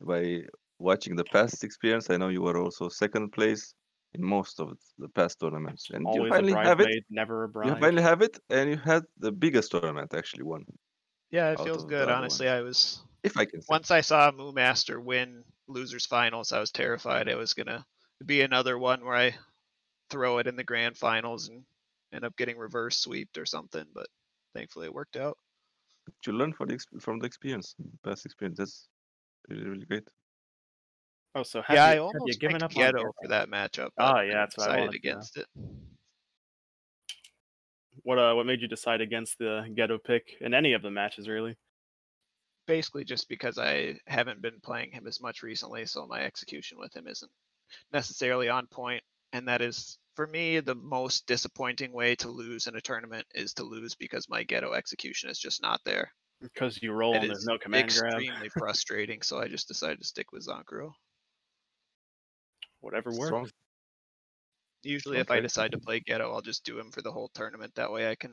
Speaker 3: By watching the past experience, I know you were also second place in most of the past tournaments, and you
Speaker 2: Always a
Speaker 3: finally have it.
Speaker 2: bridesmaid, never a
Speaker 3: You finally have it, and you had the biggest tournament actually won,
Speaker 6: Yeah, it
Speaker 3: Out
Speaker 6: feels
Speaker 3: of
Speaker 6: good.
Speaker 3: other
Speaker 6: Honestly, I was
Speaker 3: if I can say.
Speaker 6: once I saw Moo Master win losers finals, I was terrified it was gonna be another one where I throw it in the grand finals and end up getting reverse sweeped or something. But thankfully, it worked out.
Speaker 3: You learn from the exp- from the experience, past experience. That's really really great.
Speaker 2: Oh, so have
Speaker 6: yeah,
Speaker 2: you,
Speaker 6: I
Speaker 2: have you
Speaker 6: almost
Speaker 2: given
Speaker 6: picked
Speaker 2: up on
Speaker 6: Gedo
Speaker 2: Gedo?
Speaker 6: for that matchup.
Speaker 2: Ah,
Speaker 6: but
Speaker 2: yeah,
Speaker 6: I
Speaker 2: that's what I
Speaker 6: decided
Speaker 2: wanted to know.
Speaker 6: against it.
Speaker 2: What uh what made you decide against the Gedo pick in any of the matches really?
Speaker 6: Basically, just because I haven't been playing him as much recently, so my execution with him isn't necessarily on point, and that is for me the most disappointing way to lose in a tournament is to lose because my Gedo execution is just not there.
Speaker 2: Because you roll
Speaker 6: It
Speaker 2: and there's no command grab.
Speaker 6: extremely frustrating, so I just decided to stick with Zankuro.
Speaker 2: Whatever works.
Speaker 3: Strong.
Speaker 6: Usually, if I decide to play Gedo, I'll just do him for the whole tournament. That way, I can,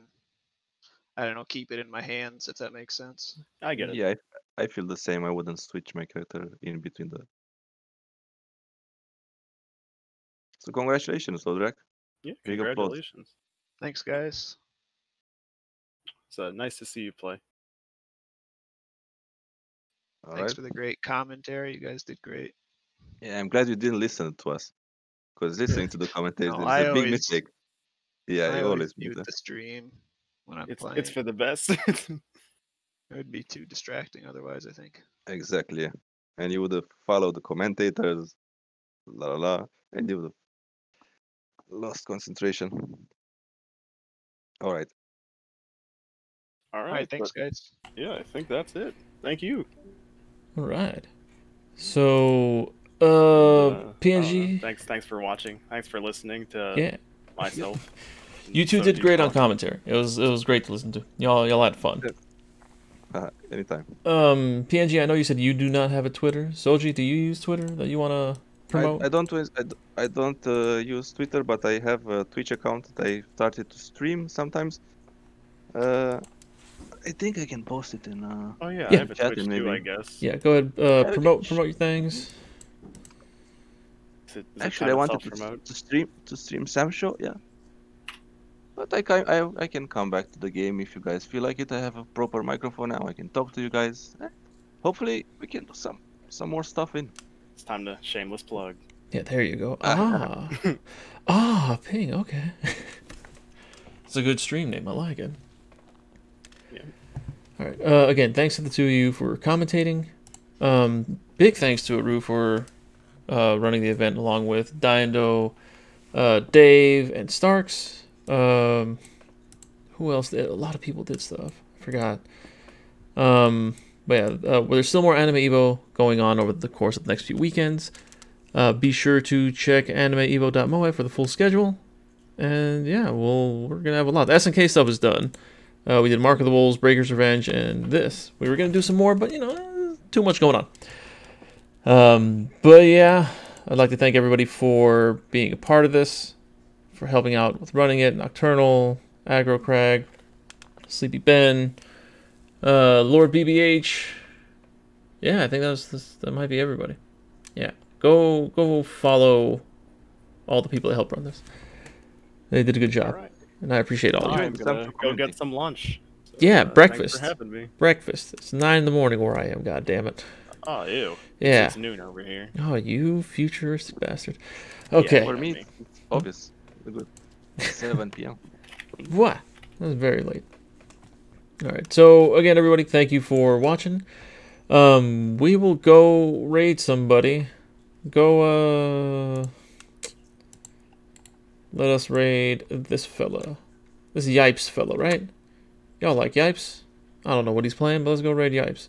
Speaker 6: I don't know, keep it in my hands if that makes sense.
Speaker 2: I get it.
Speaker 3: Yeah, I, I feel the same. I wouldn't switch my character in between the. So congratulations, Lodrak.
Speaker 2: Yeah,
Speaker 3: Big applause.
Speaker 2: congratulations.
Speaker 6: Thanks, guys.
Speaker 2: So uh, nice to see you play.
Speaker 3: All
Speaker 6: Thanks
Speaker 3: right.
Speaker 6: for the great commentary. You guys did great.
Speaker 3: Yeah, I'm glad you didn't listen to us, because listening to the commentators
Speaker 6: No,
Speaker 3: is
Speaker 6: I
Speaker 3: a big mistake. Yeah,
Speaker 6: I
Speaker 3: you always do
Speaker 6: mute
Speaker 3: that.
Speaker 6: the stream when I'm
Speaker 2: It's
Speaker 6: playing.
Speaker 2: it's for the best.
Speaker 6: It would be too distracting otherwise. I think.
Speaker 3: Exactly. And you would have followed the commentators, la la la, and you would have lost concentration. All right.
Speaker 2: All
Speaker 6: All
Speaker 2: right.
Speaker 6: right, thanks, guys.
Speaker 2: yeah, I think that's it. Thank you.
Speaker 1: All right. So, uh,
Speaker 2: Uh,
Speaker 1: PNG.
Speaker 2: uh, thanks thanks for watching. Thanks for listening to
Speaker 1: yeah.
Speaker 2: myself.
Speaker 1: You two
Speaker 2: So
Speaker 1: did great on commentary. It was it was great to listen to. Y'all y'all had fun.
Speaker 3: Uh, anytime.
Speaker 1: Um, PNG, I know you said you do not have a Twitter. Soji, do you use Twitter that you want to promote?
Speaker 3: I don't use- I, d- I don't uh, use Twitter, but I have a Twitch account that I started to stream sometimes. Uh, I think I can post it in. Uh,
Speaker 2: Oh yeah,
Speaker 1: Yeah.
Speaker 2: I have a
Speaker 3: Chat
Speaker 2: Twitch
Speaker 3: maybe.
Speaker 2: too, I guess.
Speaker 1: yeah, go ahead. Uh, promote promote your things.
Speaker 2: Is it, is
Speaker 3: Actually, I
Speaker 2: it kind
Speaker 3: wanted to, to stream to stream Samsho, yeah. But I can I, I can come back to the game if you guys feel like it. I have a proper microphone now. I can talk to you guys. Eh, Hopefully, we can do some some more stuff in.
Speaker 2: It's time to shameless plug.
Speaker 1: Yeah, there you go. Ah, ah, ping. Okay, it's a good stream name. I like it.
Speaker 2: Yeah.
Speaker 1: All right. Uh, again, thanks to the two of you for commentating. Um, big thanks to Aru for uh, running the event along with Diando, uh, Dave, and Starks. Um, who else? Did? A lot of people did stuff. I forgot. Um, but yeah, uh, well, there's still more AnimEvo going on over the course of the next few weekends. Uh, be sure to check animeevo.moe for the full schedule. And yeah, we'll, we're going to have a lot. The SNK stuff is done. Uh, we did Mark of the Wolves, Breaker's Revenge, and this. We were going to do some more, but you know, eh, too much going on. Um, but yeah, I'd like to thank everybody for being a part of this, for helping out with running it. Nocturnal, Aggro Crag, Sleepy Ben, uh, Lord BBH. Yeah, I think that was this, that might be everybody. Yeah, go go follow all the people that helped run this. They did a good job,
Speaker 2: All right.
Speaker 1: and I appreciate all of you.
Speaker 3: Join
Speaker 2: I'm
Speaker 3: the
Speaker 2: gonna go get some lunch. So,
Speaker 1: Yeah,
Speaker 2: uh,
Speaker 1: breakfast.
Speaker 2: For having me.
Speaker 1: Breakfast. It's nine in the morning where I am. God damn it.
Speaker 2: Oh, ew.
Speaker 1: Yeah.
Speaker 2: It's noon over here.
Speaker 1: Oh, you futuristic bastard. Okay.
Speaker 3: For
Speaker 2: Yeah,
Speaker 3: me,
Speaker 2: me.
Speaker 3: it's obvious. 7 p.m.
Speaker 1: What? That was very late. All right. So again, everybody, thank you for watching. Um, we will go raid somebody. Go. Uh, let us raid this fella. This Yipes fella, right? Y'all like Yipes? I don't know what he's playing, but let's go raid Yipes.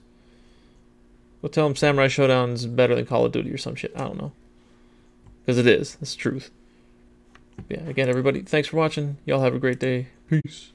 Speaker 1: We'll tell him Samurai Shodown's better than Call of Duty or some shit. I don't know. Because it is. That's the truth. Yeah, again, everybody, thanks for watching. Y'all have a great day. Peace.